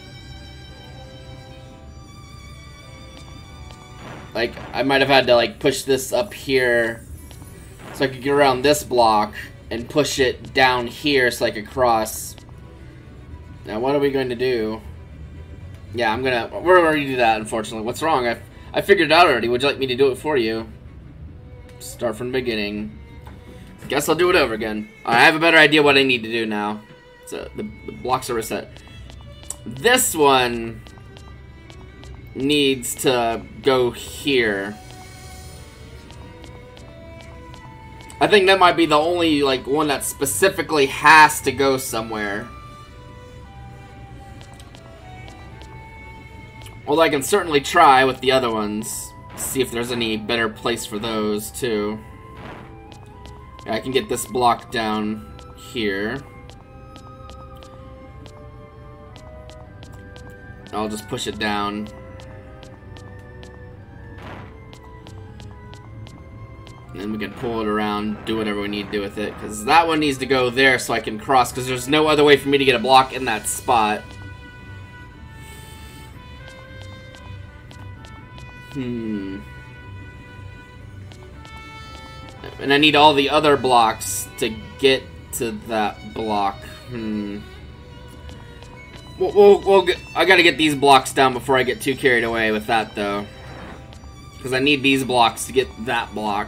Like, I might have had to, like, push this up here so I could get around this block and push it down here so I could cross. Now, what are we going to do? Yeah, I'm gonna... We're gonna redo that, unfortunately. What's wrong? I, I figured it out already. Would you like me to do it for you? Start from the beginning. Guess I'll do it over again. I have a better idea what I need to do now. So the, the blocks are reset. This one needs to go here. I think that might be the only like one that specifically has to go somewhere. Although I can certainly try with the other ones. See if there's any better place for those too. I can get this block down here. I'll just push it down. And then we can pull it around, do whatever we need to do with it. Because that one needs to go there so I can cross, because there's no other way for me to get a block in that spot. Hmm. And I need all the other blocks to get to that block. Hmm. We'll, we'll, we'll get, I gotta get these blocks down before I get too carried away with that, though. Because I need these blocks to get that block.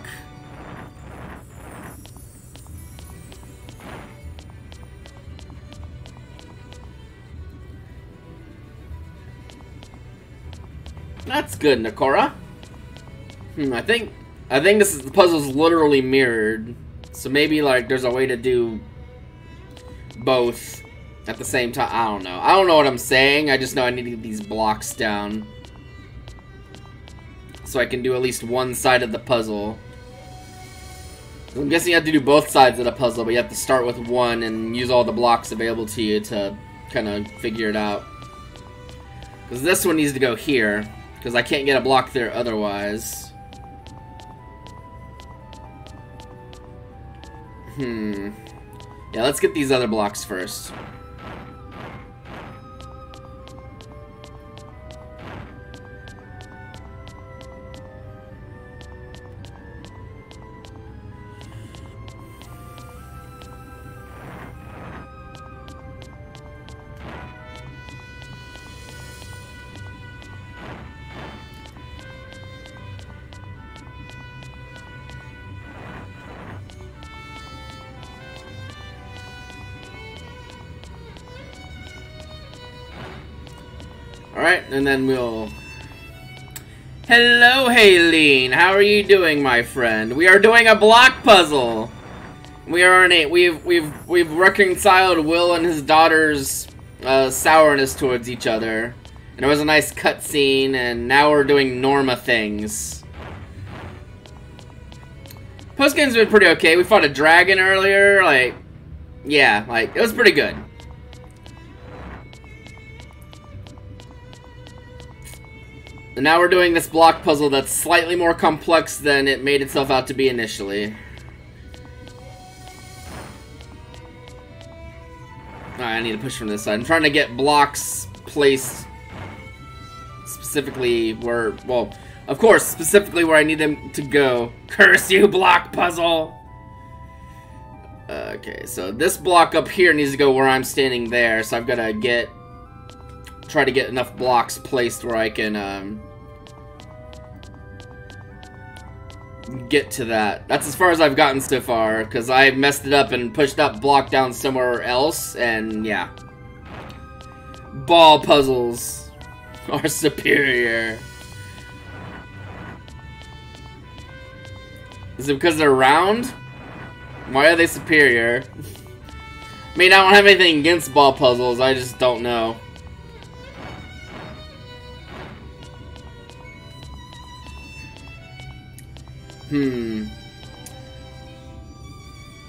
That's good, Nakora. Hmm, I think I think this is the puzzle's literally mirrored. So maybe like there's a way to do both at the same time. I don't know. I don't know what I'm saying. I just know I need to get these blocks down. So I can do at least one side of the puzzle. I'm guessing you have to do both sides of the puzzle, but you have to start with one and use all the blocks available to you to kind of figure it out. Because this one needs to go here. Because I can't get a block there otherwise. Hmm. Yeah, let's get these other blocks first. And then we'll... Hello, Haleen. How are you doing, my friend? We are doing a block puzzle. We are in a... We've, we've, we've reconciled Will and his daughter's uh, sourness towards each other. And it was a nice cutscene, and now we're doing Norma things. Postgame's been pretty okay. We fought a dragon earlier, like... Yeah, like, it was pretty good. And now we're doing this block puzzle that's slightly more complex than it made itself out to be initially. I need to push from this side. I'm trying to get blocks placed specifically where, well, of course, specifically where I need them to go. Curse you, block puzzle! Okay, so this block up here needs to go where I'm standing there, so I've got to get try to get enough blocks placed where I can um, get to that. That's as far as I've gotten so far, because I messed it up and pushed that block down somewhere else, and yeah. Ball puzzles are superior. Is it because they're round? Why are they superior? I mean, I don't have anything against ball puzzles, I just don't know. Hmm.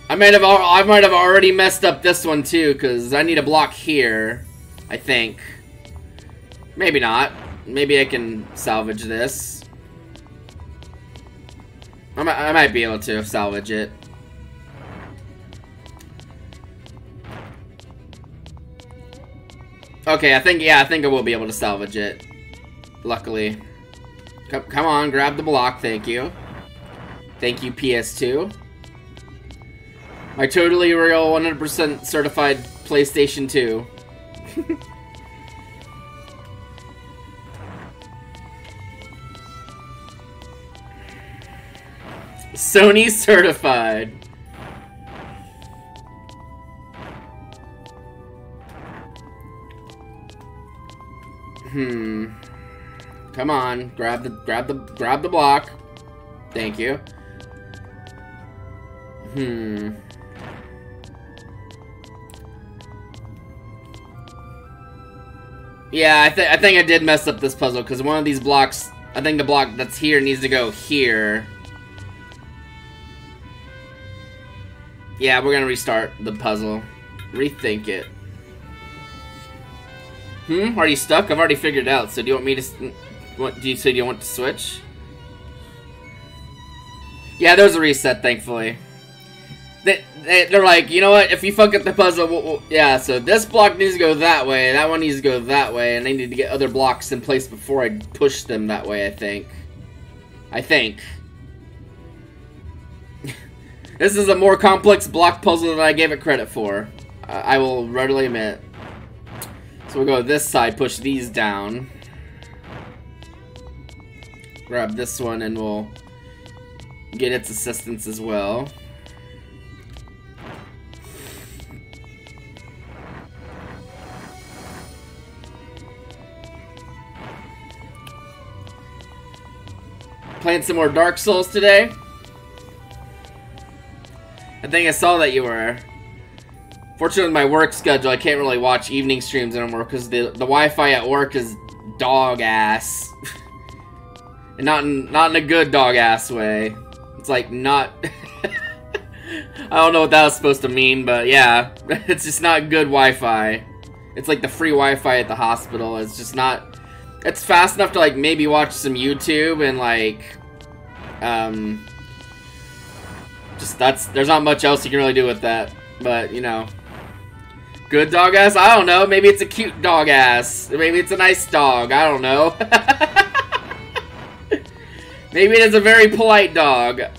I might have I might have already messed up this one too, because I need a block here. I think. Maybe not. Maybe I can salvage this. I might, I might be able to salvage it. Okay, I think, yeah, I think I will be able to salvage it. Luckily. Come, come on, grab the block, thank you. Thank you, PS2. My totally real 100% certified PlayStation 2. Sony certified. Hmm. Come on, grab the grab the grab the block. Thank you. Hmm. Yeah, I, th I think I did mess up this puzzle because one of these blocks, I think the block that's here needs to go here. Yeah, we're gonna restart the puzzle. Rethink it. Hmm? Are you stuck? I've already figured it out. So do you want me to? What do you say? Do you want to switch? Yeah, there's a reset. Thankfully. They, they, they're like, you know what? If you fuck up the puzzle, we'll, we'll, yeah. So this block needs to go that way. That one needs to go that way, and I need to get other blocks in place before I push them that way. I think. I think. this is a more complex block puzzle than I gave it credit for. I will readily admit. So we'll go this side, push these down. Grab this one and we'll get its assistance as well. Playing some more Dark Souls today? I think I saw that you were. Fortunately, my work schedule, I can't really watch evening streams anymore because the, the Wi-Fi at work is dog ass. and not in, not in a good dog ass way. It's like not... I don't know what that was supposed to mean, but yeah. It's just not good Wi-Fi. It's like the free Wi-Fi at the hospital. It's just not... It's fast enough to like maybe watch some YouTube and like... Um... Just that's... There's not much else you can really do with that. But, you know... Good dog ass? I don't know. Maybe it's a cute dog ass. Maybe it's a nice dog. I don't know. Maybe it is a very polite dog.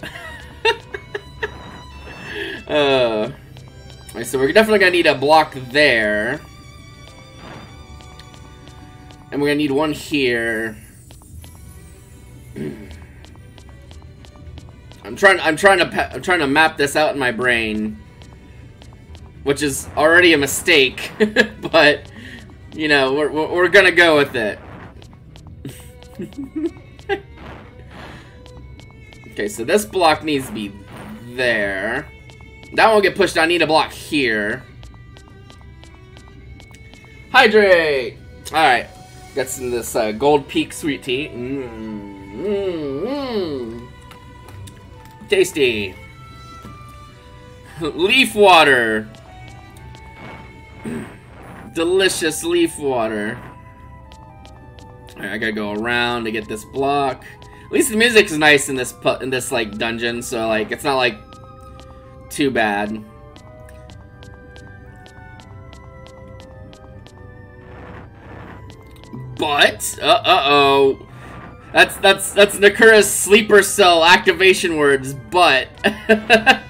uh, so we're definitely to need a block there. And we're to need one here. I'm trying I'm trying to I'm trying to map this out in my brain which is already a mistake, but you know, we're, we're, gonna go with it. okay, so this block needs to be there. That won't get pushed. I need a block here. Hydrate! Alright. Got some this uh, Gold Peak sweet tea. Mmm. Mmm. Mmm. Tasty. leaf water. Delicious leaf water. Alright, I gotta go around to get this block. At least the music is nice in this in this like dungeon, so like it's not like too bad. But uh uh oh, that's that's that's Nakura's sleeper cell activation words. But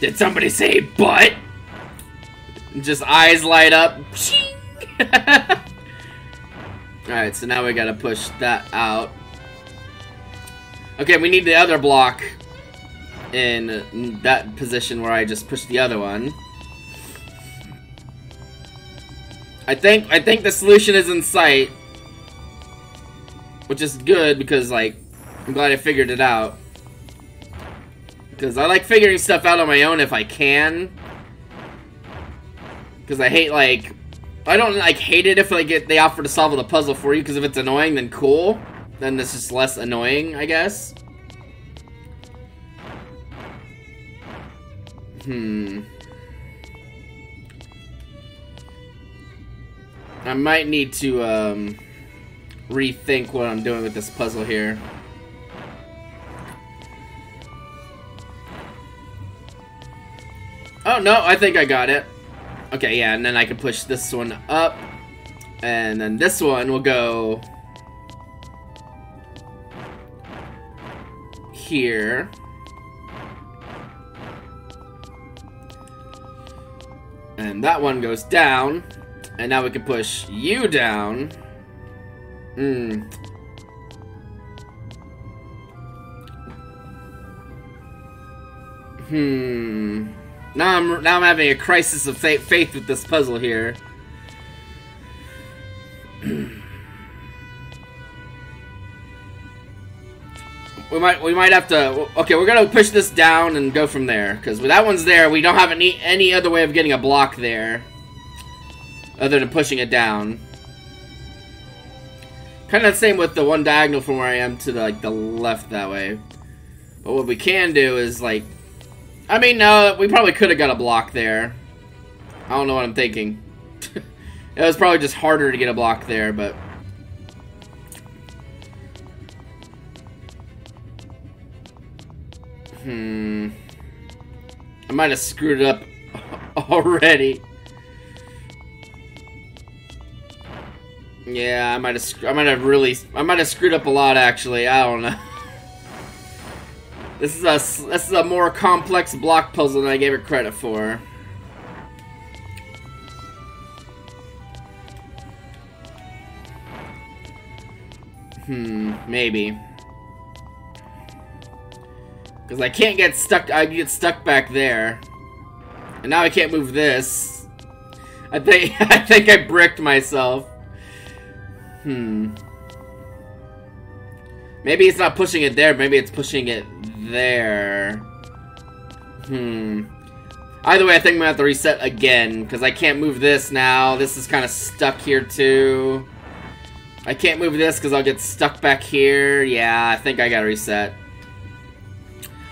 did somebody say but? Just eyes light up. Alright, so now we gotta push that out. Okay, we need the other block in that position where I just pushed the other one. I think I think the solution is in sight. Which is good because like I'm glad I figured it out. Because I like figuring stuff out on my own if I can. Because I hate like I don't like hate it if like it, they offer to solve the puzzle for you because if it's annoying then cool. Then it's just less annoying, I guess. Hmm. I might need to um, rethink what I'm doing with this puzzle here. Oh, no, I think I got it. Okay, yeah, and then I can push this one up. And then this one will go... Here. And that one goes down. And now we can push you down. Hmm. Hmm. Now I'm now I'm having a crisis of faith with this puzzle here. we might we might have to. Okay, we're gonna push this down and go from there because with that one's there. We don't have any any other way of getting a block there, other than pushing it down. Kind of the same with the one diagonal from where I am to the, like the left that way. But what we can do is like I mean, no, we probably could have got a block there. I don't know what I'm thinking. it was probably just harder to get a block there, but... Hmm... I might have screwed it up already. Yeah, I might have I might have really I might have screwed up a lot actually. I don't know. This is a this is a more complex block puzzle than I gave it credit for. Hmm, maybe. Because I can't get stuck, I get stuck back there. And now I can't move this. I think, I think I bricked myself. Hmm. Maybe it's not pushing it there, maybe it's pushing it there. Hmm. Either way, I think I'm gonna have to reset again, because I can't move this now. This is kind of stuck here, too. I can't move this because I'll get stuck back here. Yeah, I think I gotta reset.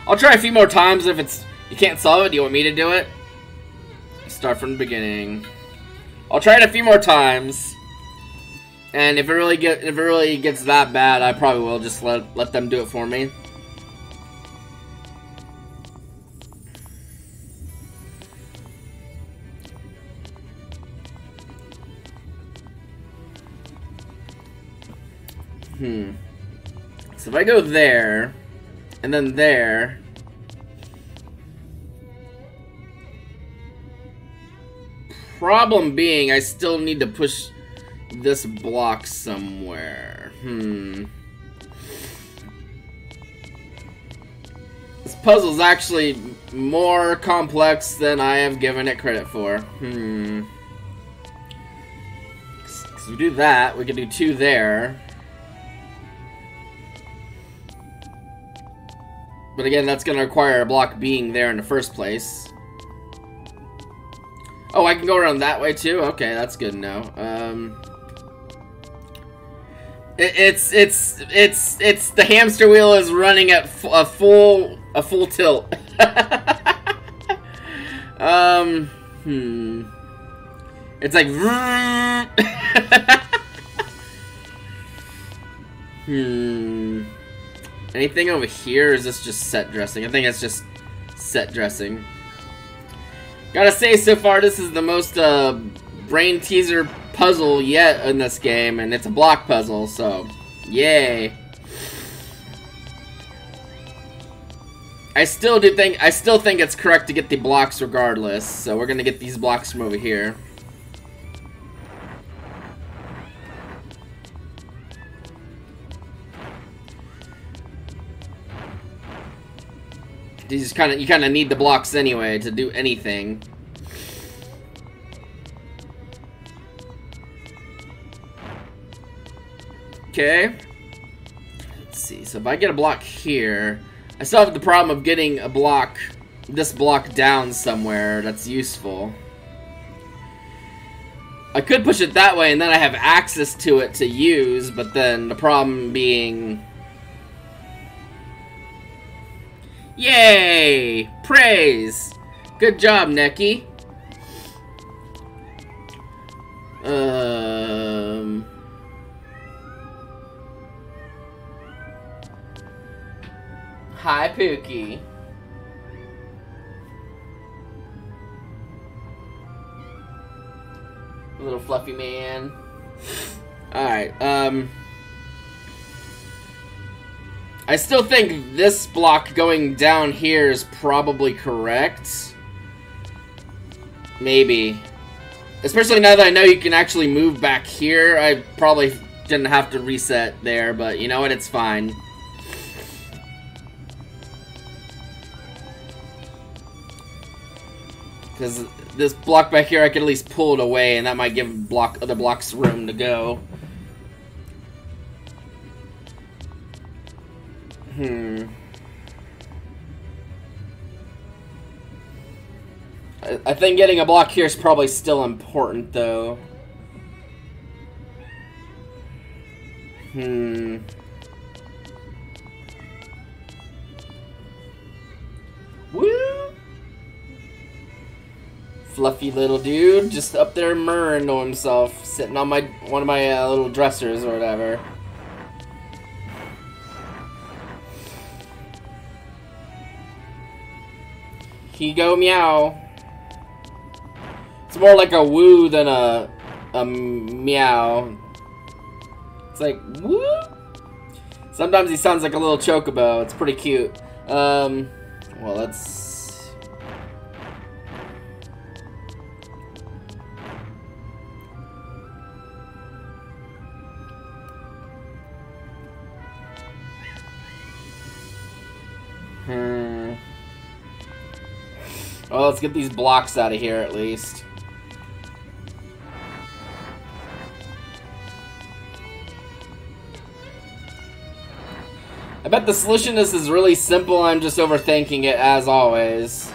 I'll try a few more times if it's... You can't solve it, do you want me to do it? Start from the beginning. I'll try it a few more times. And if it really get if it really gets that bad, I probably will just let let them do it for me. Hmm. So if I go there, and then there... Problem being, I still need to push this block somewhere. Hmm. This puzzle's actually more complex than I have given it credit for. Hmm. So we do that. We can do two there. But again, that's going to require a block being there in the first place. Oh, I can go around that way too? Okay, that's good to know. Um, it's, it's, it's, it's, the hamster wheel is running at a full, a full tilt. um, hmm. It's like, hmm. Anything over here? is this just set dressing? I think it's just set dressing. Gotta say, so far, this is the most uh, brain teaser puzzle yet in this game, and it's a block puzzle, so yay. I still do think I still think it's correct to get the blocks regardless, so we're gonna get these blocks from over here. These kind of you kind of need the blocks anyway to do anything. Okay. Let's see. So if I get a block here, I still have the problem of getting a block, this block down somewhere that's useful. I could push it that way and then I have access to it to use, but then the problem being Yay! Praise! Good job, Neki. Um... Hi, Pookie. Little fluffy man. Alright, um... I still think this block going down here is probably correct. Maybe. Especially now that I know you can actually move back here. I probably didn't have to reset there, but you know what? It's fine. Because this block back here, I can at least pull it away, and that might give block other blocks room to go. Hmm. I, I think getting a block here is probably still important, though. Hmm. Woo! Fluffy little dude, just up there murring to himself, sitting on my one of my uh, little dressers or whatever. He go meow. It's more like a woo than a a meow. It's like woo. Sometimes he sounds like a little chocobo. It's pretty cute. Um, well, let's. Well, let's get these blocks out of here at least. I bet the solution to this is really simple, I'm just overthinking it as always.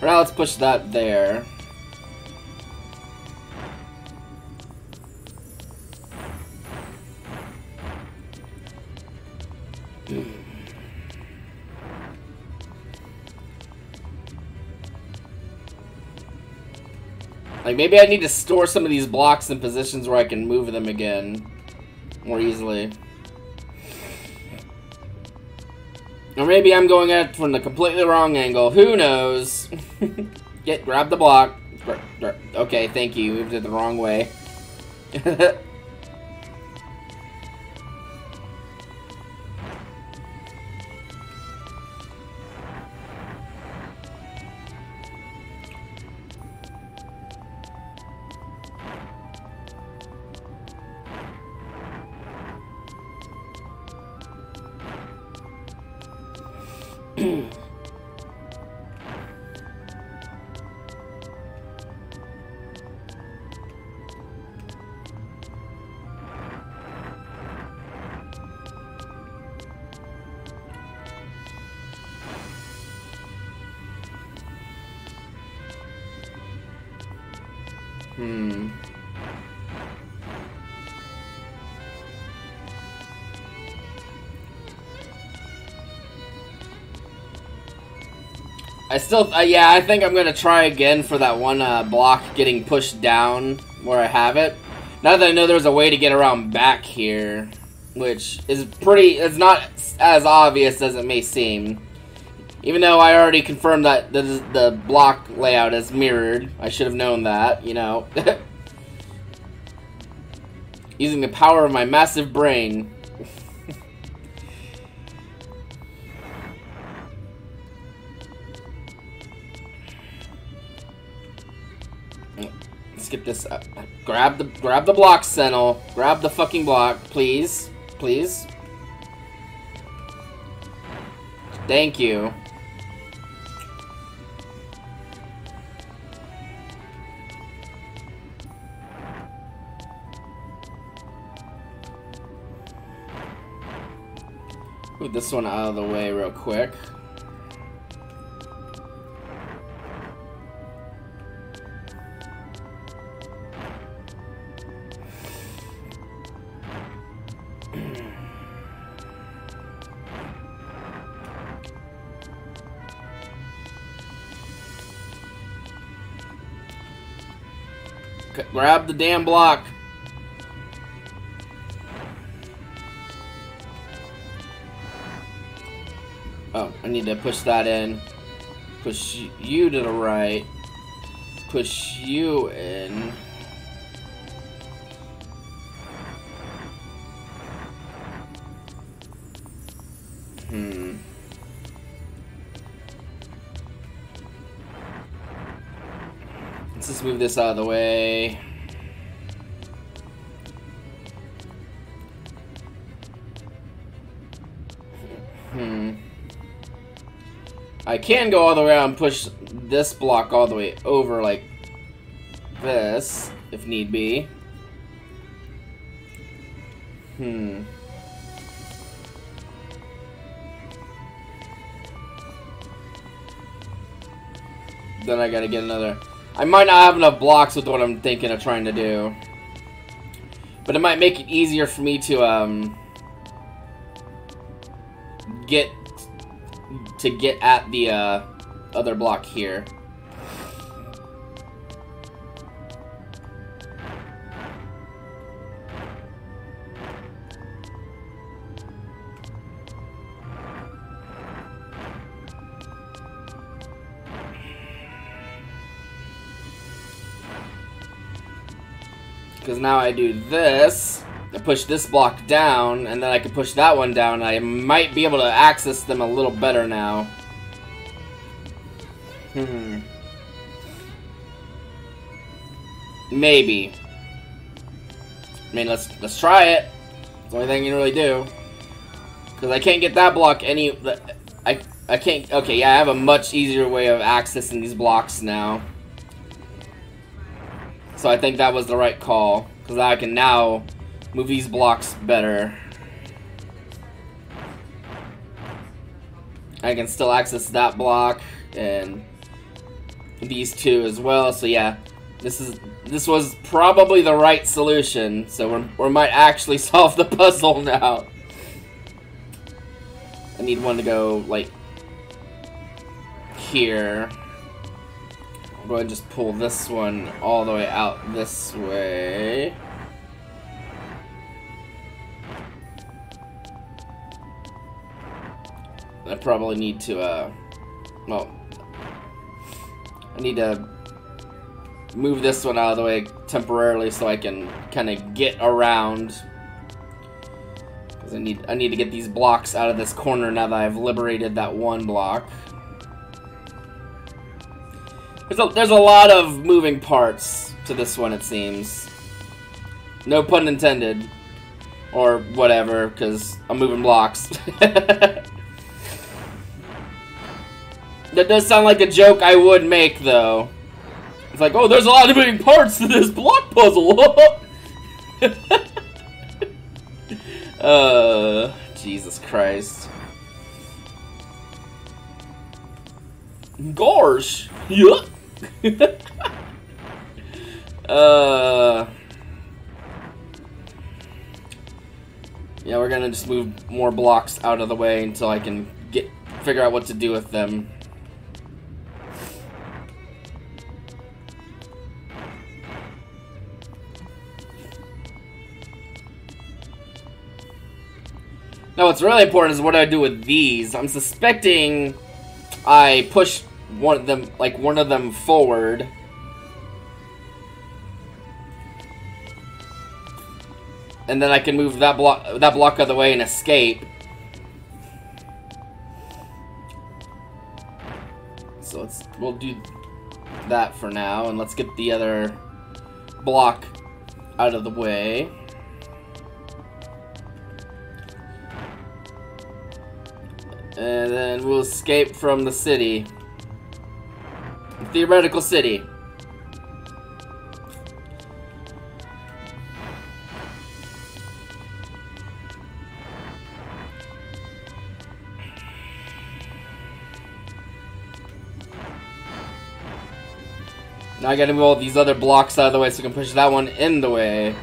For now, let's push that there. Like, maybe I need to store some of these blocks in positions where I can move them again more easily. Or maybe I'm going at it from the completely wrong angle. Who knows? Get, grab the block. Okay, thank you. Moved it the wrong way. uh, yeah, I think I'm gonna try again for that one uh, block getting pushed down where I have it. Now that I know there's a way to get around back here, which is pretty, it's not as obvious as it may seem. Even though I already confirmed that the, the block layout is mirrored, I should have known that, you know. Using the power of my massive brain. Let's this up. Grab the grab the block, Sentinel. Grab the fucking block, please. Please. Thank you. Move this one out of the way real quick. Grab the damn block. Oh, I need to push that in. Push you to the right. Push you in. Hmm. Let's just move this out of the way. Hmm. I can go all the way around and push this block all the way over like this, if need be. Hmm. Then I gotta get another... I might not have enough blocks with what I'm thinking of trying to do. But it might make it easier for me to, um... Get... To get at the, uh... Other block here. Now I do this, I push this block down, and then I can push that one down, I might be able to access them a little better now. Hmm. Maybe. I mean, let's let's try it. It's the only thing you can really do. Because I can't get that block any... I, I can't... Okay, yeah, I have a much easier way of accessing these blocks now. So I think that was the right call. Because I can now move these blocks better. I can still access that block and these two as well. So yeah, this is this was probably the right solution. So we're, we might actually solve the puzzle now. I need one to go like here. Go ahead and just pull this one all the way out this way. I probably need to, uh, well, I need to move this one out of the way temporarily so I can kind of get around. Because I need, I need to get these blocks out of this corner now that I've liberated that one block. There's a, there's a lot of moving parts to this one, it seems. No pun intended. Or whatever, because I'm moving blocks. that does sound like a joke I would make, though. It's like, oh, there's a lot of moving parts to this block puzzle. uh, Jesus Christ. Gosh. Yeah. Uh. Yeah, we're gonna just move more blocks out of the way until I can get figure out what to do with them. Now, what's really important is what I do with these. I'm suspecting I push one of them, like one of them forward. And then I can move that block, that block out of the way and escape. So let's, we'll do that for now, and let's get the other block out of the way. And then we'll escape from the city. Theoretical city. Now I gotta move all these other blocks out of the way so we can push that one in the way.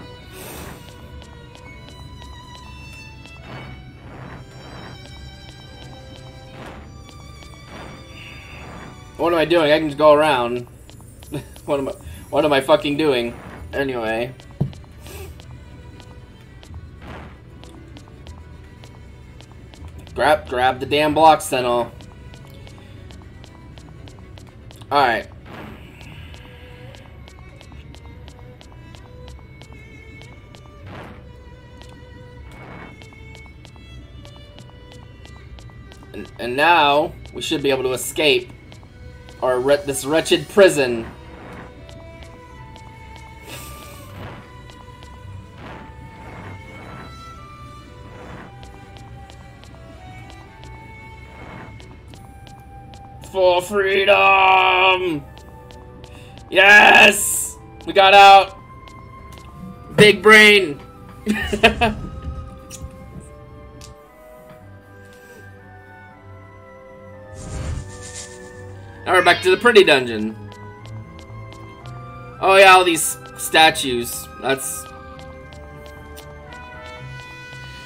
What am I doing? I can just go around. what am I what am I fucking doing? Anyway. Grab grab the damn blocks then all. Alright. And, and now we should be able to escape our this wretched prison. For freedom! Yes! We got out! Big brain! Now we're back to the pretty dungeon. Oh yeah, all these statues. That's...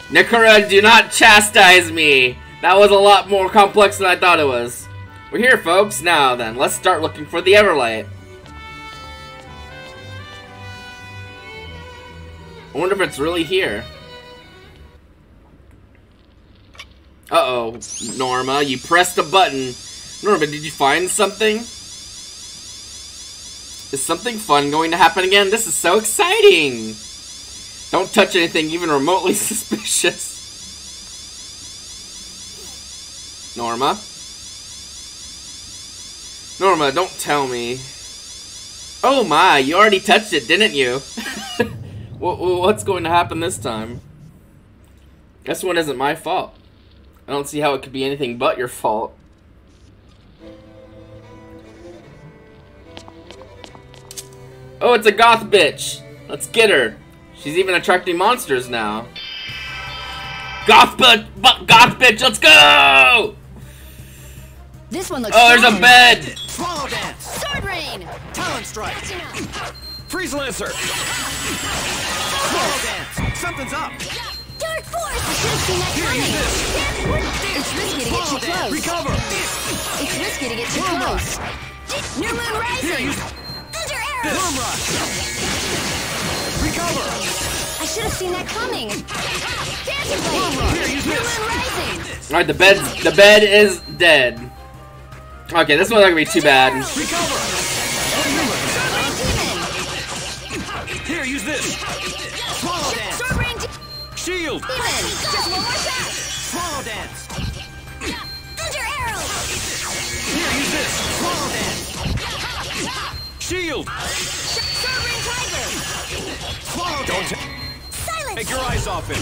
Nikura, do not chastise me! That was a lot more complex than I thought it was. We're here, folks. Now then, let's start looking for the Everlight. I wonder if it's really here. Uh-oh, Norma, you pressed a button. Norma, did you find something? Is something fun going to happen again? This is so exciting! Don't touch anything even remotely suspicious. Norma? Norma, don't tell me. Oh my, you already touched it, didn't you? What's going to happen this time? This one isn't my fault. I don't see how it could be anything but your fault. Oh, it's a goth bitch. Let's get her. She's even attracting monsters now. Goth bitch, goth bitch, let's go! This one looks Oh, there's a bed. Swallow dance! Sword rain! Talon strike! That's. Freeze Lancer! Swallow dance! Something's up! Dark force! I should have seen that coming. It's risky to get too close. Recover! It's risky to get too close. New moon rising. Thunder arrow. Worm Rush! Recover! I should have seen that coming. Dancing blade. Here, use New this! moon rising. Alright, the bed the bed is dead. Okay, this one's not gonna be too bad. Recover! Sword rain demon. Here, use this! Swallow dance! Sword rain de- Shield! demon. Just one more shot. Swallow dance! Thunder arrow. Shield! Rain tiger. Swallow Don't! Silence. Take your eyes off him!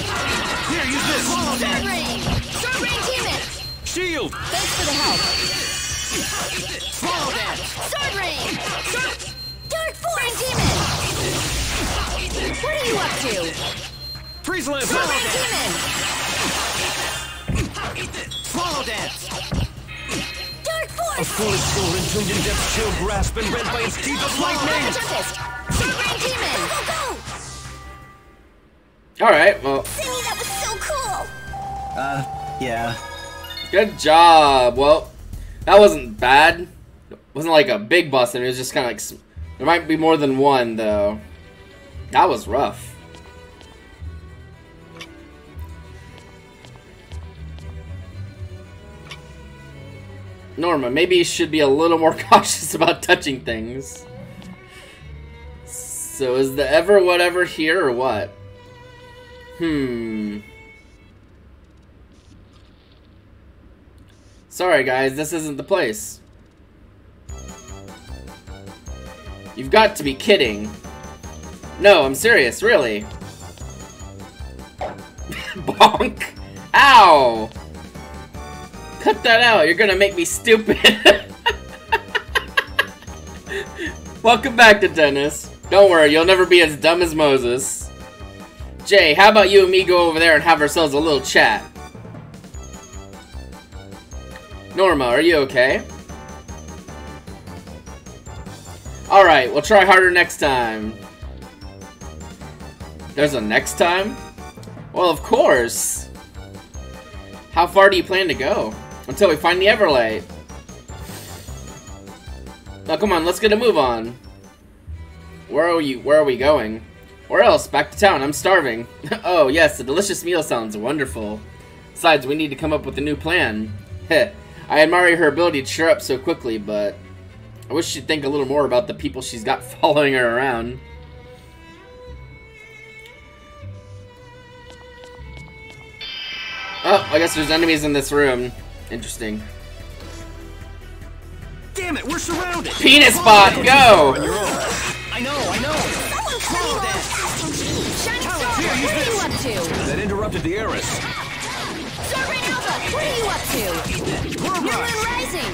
Here, use this! Sword rain. Sword rain demon. Shield! Thanks for the help. Swallow dance! Sword rain. Sword. Dark force. demon. What are you up to? Freeze Lancer! Sword rain demon. Swallow dance! Dark force. A foolish soul entombed in death's chill grasp and rent by its teeth of lightning! Tempest! Sword Demon! Go, go! Alright, well, Cindy, that was so cool! Uh, yeah. good job. Well, that wasn't bad. It wasn't like a big bust, and it was just kind of like. There might be more than one, though. That was rough. Norma, maybe you should be a little more cautious about touching things. So is the ever whatever here or what? Hmm. Sorry guys, this isn't the place. You've got to be kidding. No, I'm serious, really. Bonk. Ow! Cut that out, you're gonna make me stupid. Welcome back to Dennis. Don't worry, you'll never be as dumb as Moses. Jay, how about you and me go over there and have ourselves a little chat? Norma, are you okay? Alright, we'll try harder next time. There's a next time? Well, of course. How far do you plan to go? Until we find the Everlight. Now, come on, let's get a move on. Where are you? Where are we going? Where else? Back to town. I'm starving. oh, yes, a delicious meal sounds wonderful. Besides, we need to come up with a new plan. Heh. I admire her ability to cheer up so quickly, but I wish she'd think a little more about the people she's got following her around. Oh, I guess there's enemies in this room. Interesting. Damn it, we're surrounded! Penis bot, go! On your own. I know, I know! Someone call that! Shining Star, what are you up to? That interrupted the heiress. Sword Alpha, what are you up to? New Moon Rising!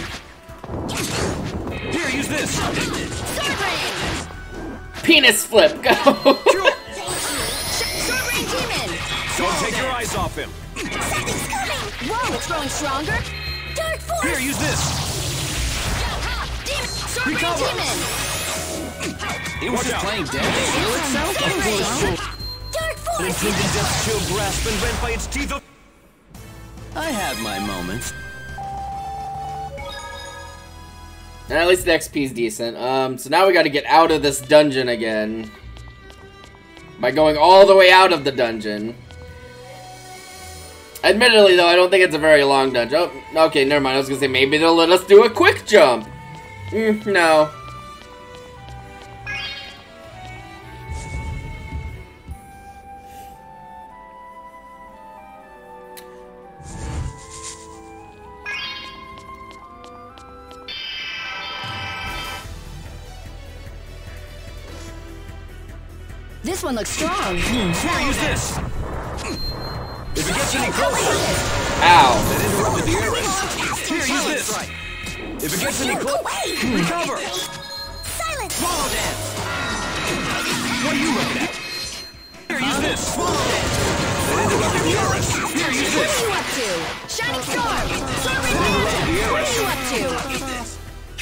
Here, use this! Sword Penis flip, go! Sh- Demon! Don't take your eyes off him! Something's coming! Whoa, it's growing stronger! Dark Force! Here, use this! Demon! Recover. Demon! It was just playing dead. Feel itself? A foolish soul Dark Force! entombed in death's chill grasp and rent by its teeth of... I have my moments. And at least the XP's decent. Um, so now we gotta get out of this dungeon again. By going all the way out of the dungeon. Admittedly, though, I don't think it's a very long dungeon. Oh, okay, never mind. I was gonna say maybe they'll let us do a quick jump. Mm, no. This one looks strong. Here, use this! If it gets any closer, Ow. that interrupted the heiress. Here, use this! If it gets any closer, recover! Silence! Swallow dance! What are you looking at? Here, use this! Swallow dance! That interrupted the heiress. Here, use this. What are you up to? Shining Storm! Sword Rain What are you up to?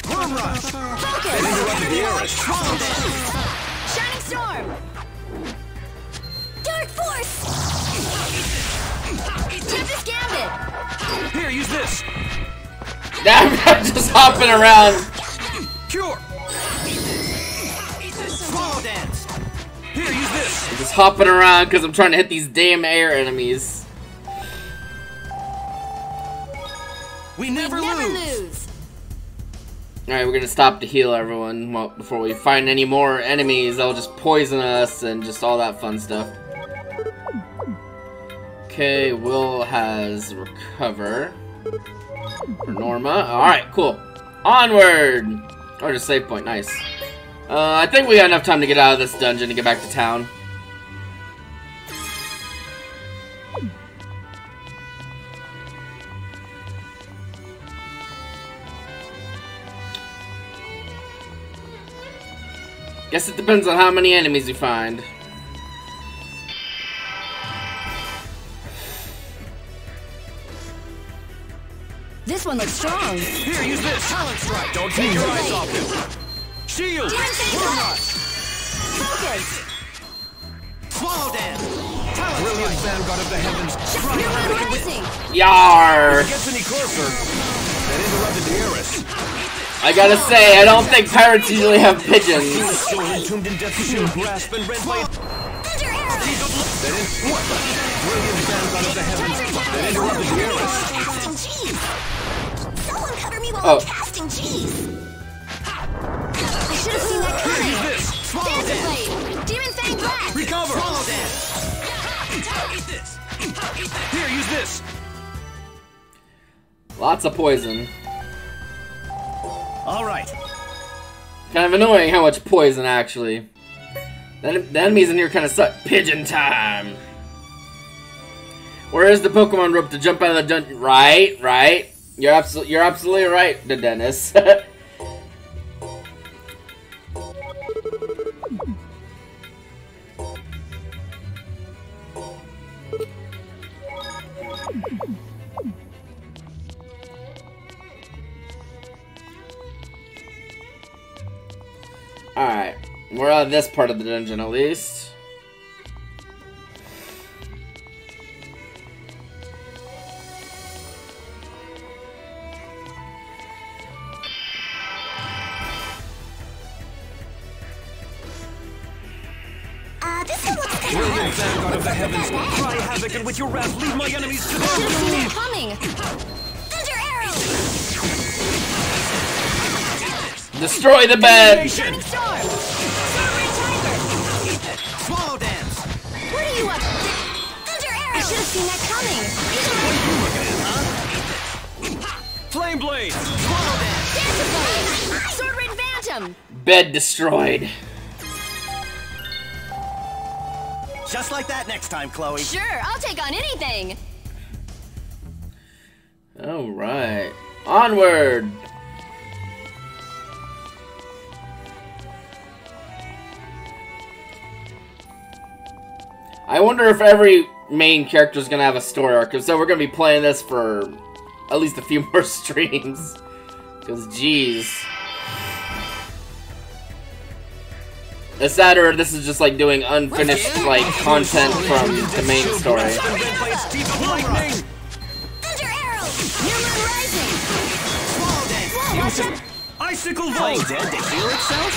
Worm rush! Focus! That Interrupted the heiress. Swallow dance! Shining Storm! Dark Force! Tempest Gambit! Here, use this! I'm just hopping around. Cure! Swallow dance! Here, use this! I'm Just hopping around because I'm trying to hit these damn air enemies. We never, Never lose. lose! Alright, we're gonna stop to heal everyone well, before we find any more enemies that'll just poison us and just all that fun stuff. Okay, Will has recover. For Norma. Alright, cool. Onward! Or just save point, nice. Uh, I think we got enough time to get out of this dungeon and get back to town. Guess it depends on how many enemies you find. This This one looks strong. Here, use this. Talon strike. Don't take your eyes off him. Shield. Demon Fang Blast. Focus. Swallow dance. Brilliant vanguard of the heavens. Try New havoc Moon and with- Gets any closer. That interrupted the heiress. I gotta say, I don't think pirates usually have pigeons. Me while Oh. I'm casting cheese. I should have seen that coming. use this. Dancer Blade. Demon Fang Blast. Recover. Swallow dance. Here, use this. Lots of poison. All right. Kind of annoying how much poison, actually. The, the enemies in here kind of suck. Pigeon time! Where is the Pokemon rope to jump out of the dungeon? Right, right. You're absolutely, you're absolutely right, the Dennis. Alright. We're of this part of the dungeon at least. Brilliant of the heavens. Cry havoc and with your wrath lead my enemies to Should have their seen doom. that coming. Thunder Arrow. Destroy the bed! Shining Star. Strawberry Tiger. Swallow dance. What are you up? Thunder I should have seen that coming. Flame blade. Dancer Blade. Sword Ring Phantom. Bed destroyed. Just like that next time, Chloe. Sure, I'll take on anything. Alright. Onward! I wonder if every main character is gonna have a story arc. If so, we're gonna be playing this for at least a few more streams. Because, jeez. It's that or this is just like doing unfinished like content from the main story. And rent by its teeth of lightning. Thunder Arrow. New Moon Rising. Swallow dance. Whoa, watch out. Icicle Playing Volt. dead to heal itself?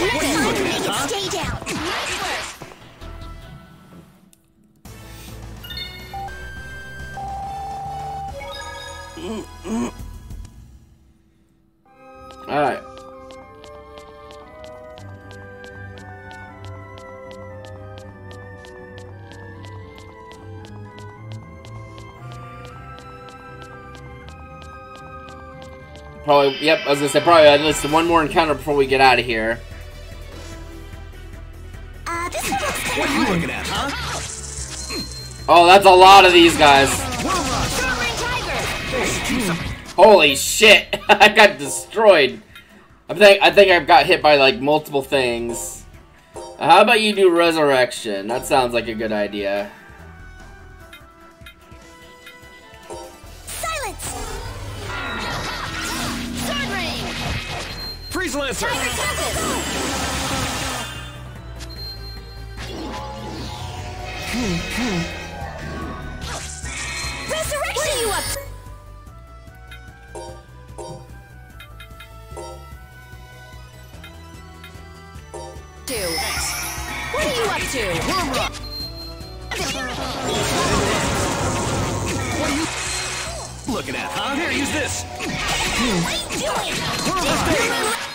What are you looking at, huh? Stay down. Alright. Probably, yep, I was gonna say probably at least one more encounter before we get out of here. Uh, this one looks kind What are you looking at, huh? Oh, that's a lot of these guys. Sword Ring Tiger. Holy shit! I got destroyed. I think I think I've got hit by like multiple things. How about you do resurrection? That sounds like a good idea. Freeze Lancer. Tiger Tempest. Resurrection. What are you up to? What are you up to? Looking at, huh? Here, use this. What are you doing?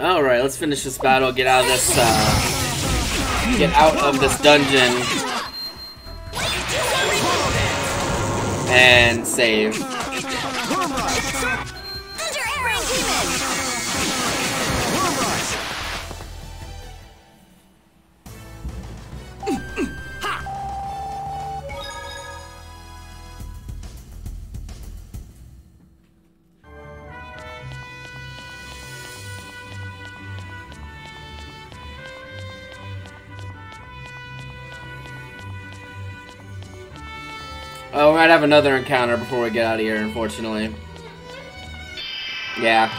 Alright, let's finish this battle, get out of this, uh, get out of this dungeon. And save. Have another encounter before we get out of here, unfortunately. Yeah.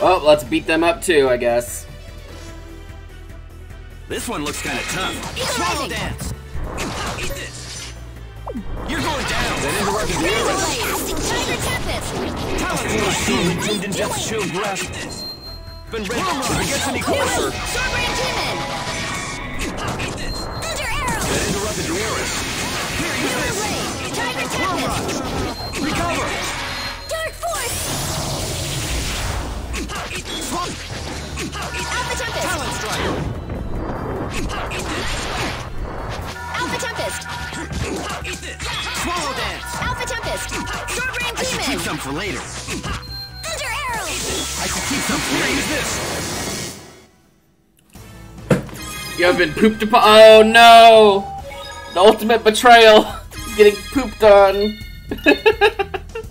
Well, let's beat them up too, I guess. This one looks kind of tough. Swallow dance. Eat this. You're going down. That interrupted the Razor arrows. Blade! Tiger Tempest! Talent Storm tuned in Death's Shield grasp. Been ready. If it gets any closer, Swordbrand Demon! Thunder Arrow! that interrupted the arrows. Here, use Razor this. Talon strike. Alpha Tempest! Alpha Tempest! I keep some for later. I should keep some use this. You have been pooped upon. Oh no! The ultimate betrayal. Getting pooped on. the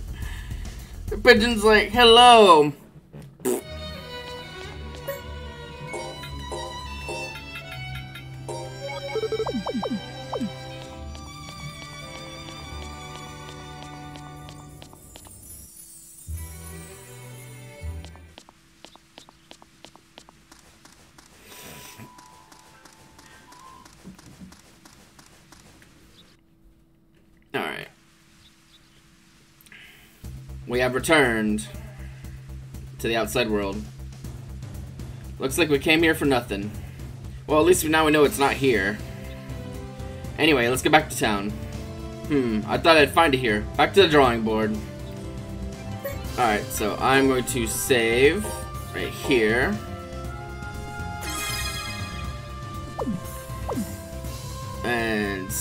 pigeon's like, hello. Have returned to the outside world. Looks like we came here for nothing. Well, at least now we know it's not here. Anyway, let's get back to town. Hmm, I thought I'd find it here. Back to the drawing board. Alright, so I'm going to save right here. And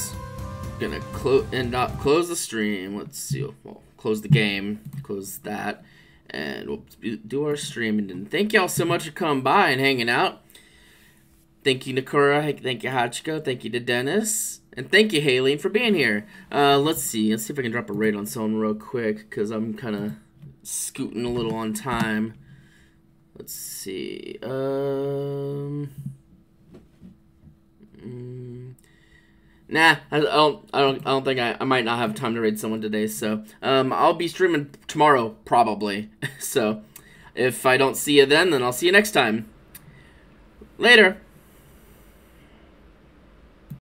gonna close and not close the stream. Let's see. Well, close the game. Close that, and we'll do- our stream. And thank y'all so much for coming by and hanging out. Thank you, Nakura. Thank you, Hachiko. Thank you to Dennis. And thank you, Haley, for being here. Uh, let's see. Let's see if I can drop a raid on someone real quick, because I'm kind of scooting a little on time. Let's see. Um. mm, Nah, I don't. I don't. I don't think I. I might not have time to raid someone today. So, um, I'll be streaming tomorrow probably. so, if I don't see you then, then I'll see you next time. Later.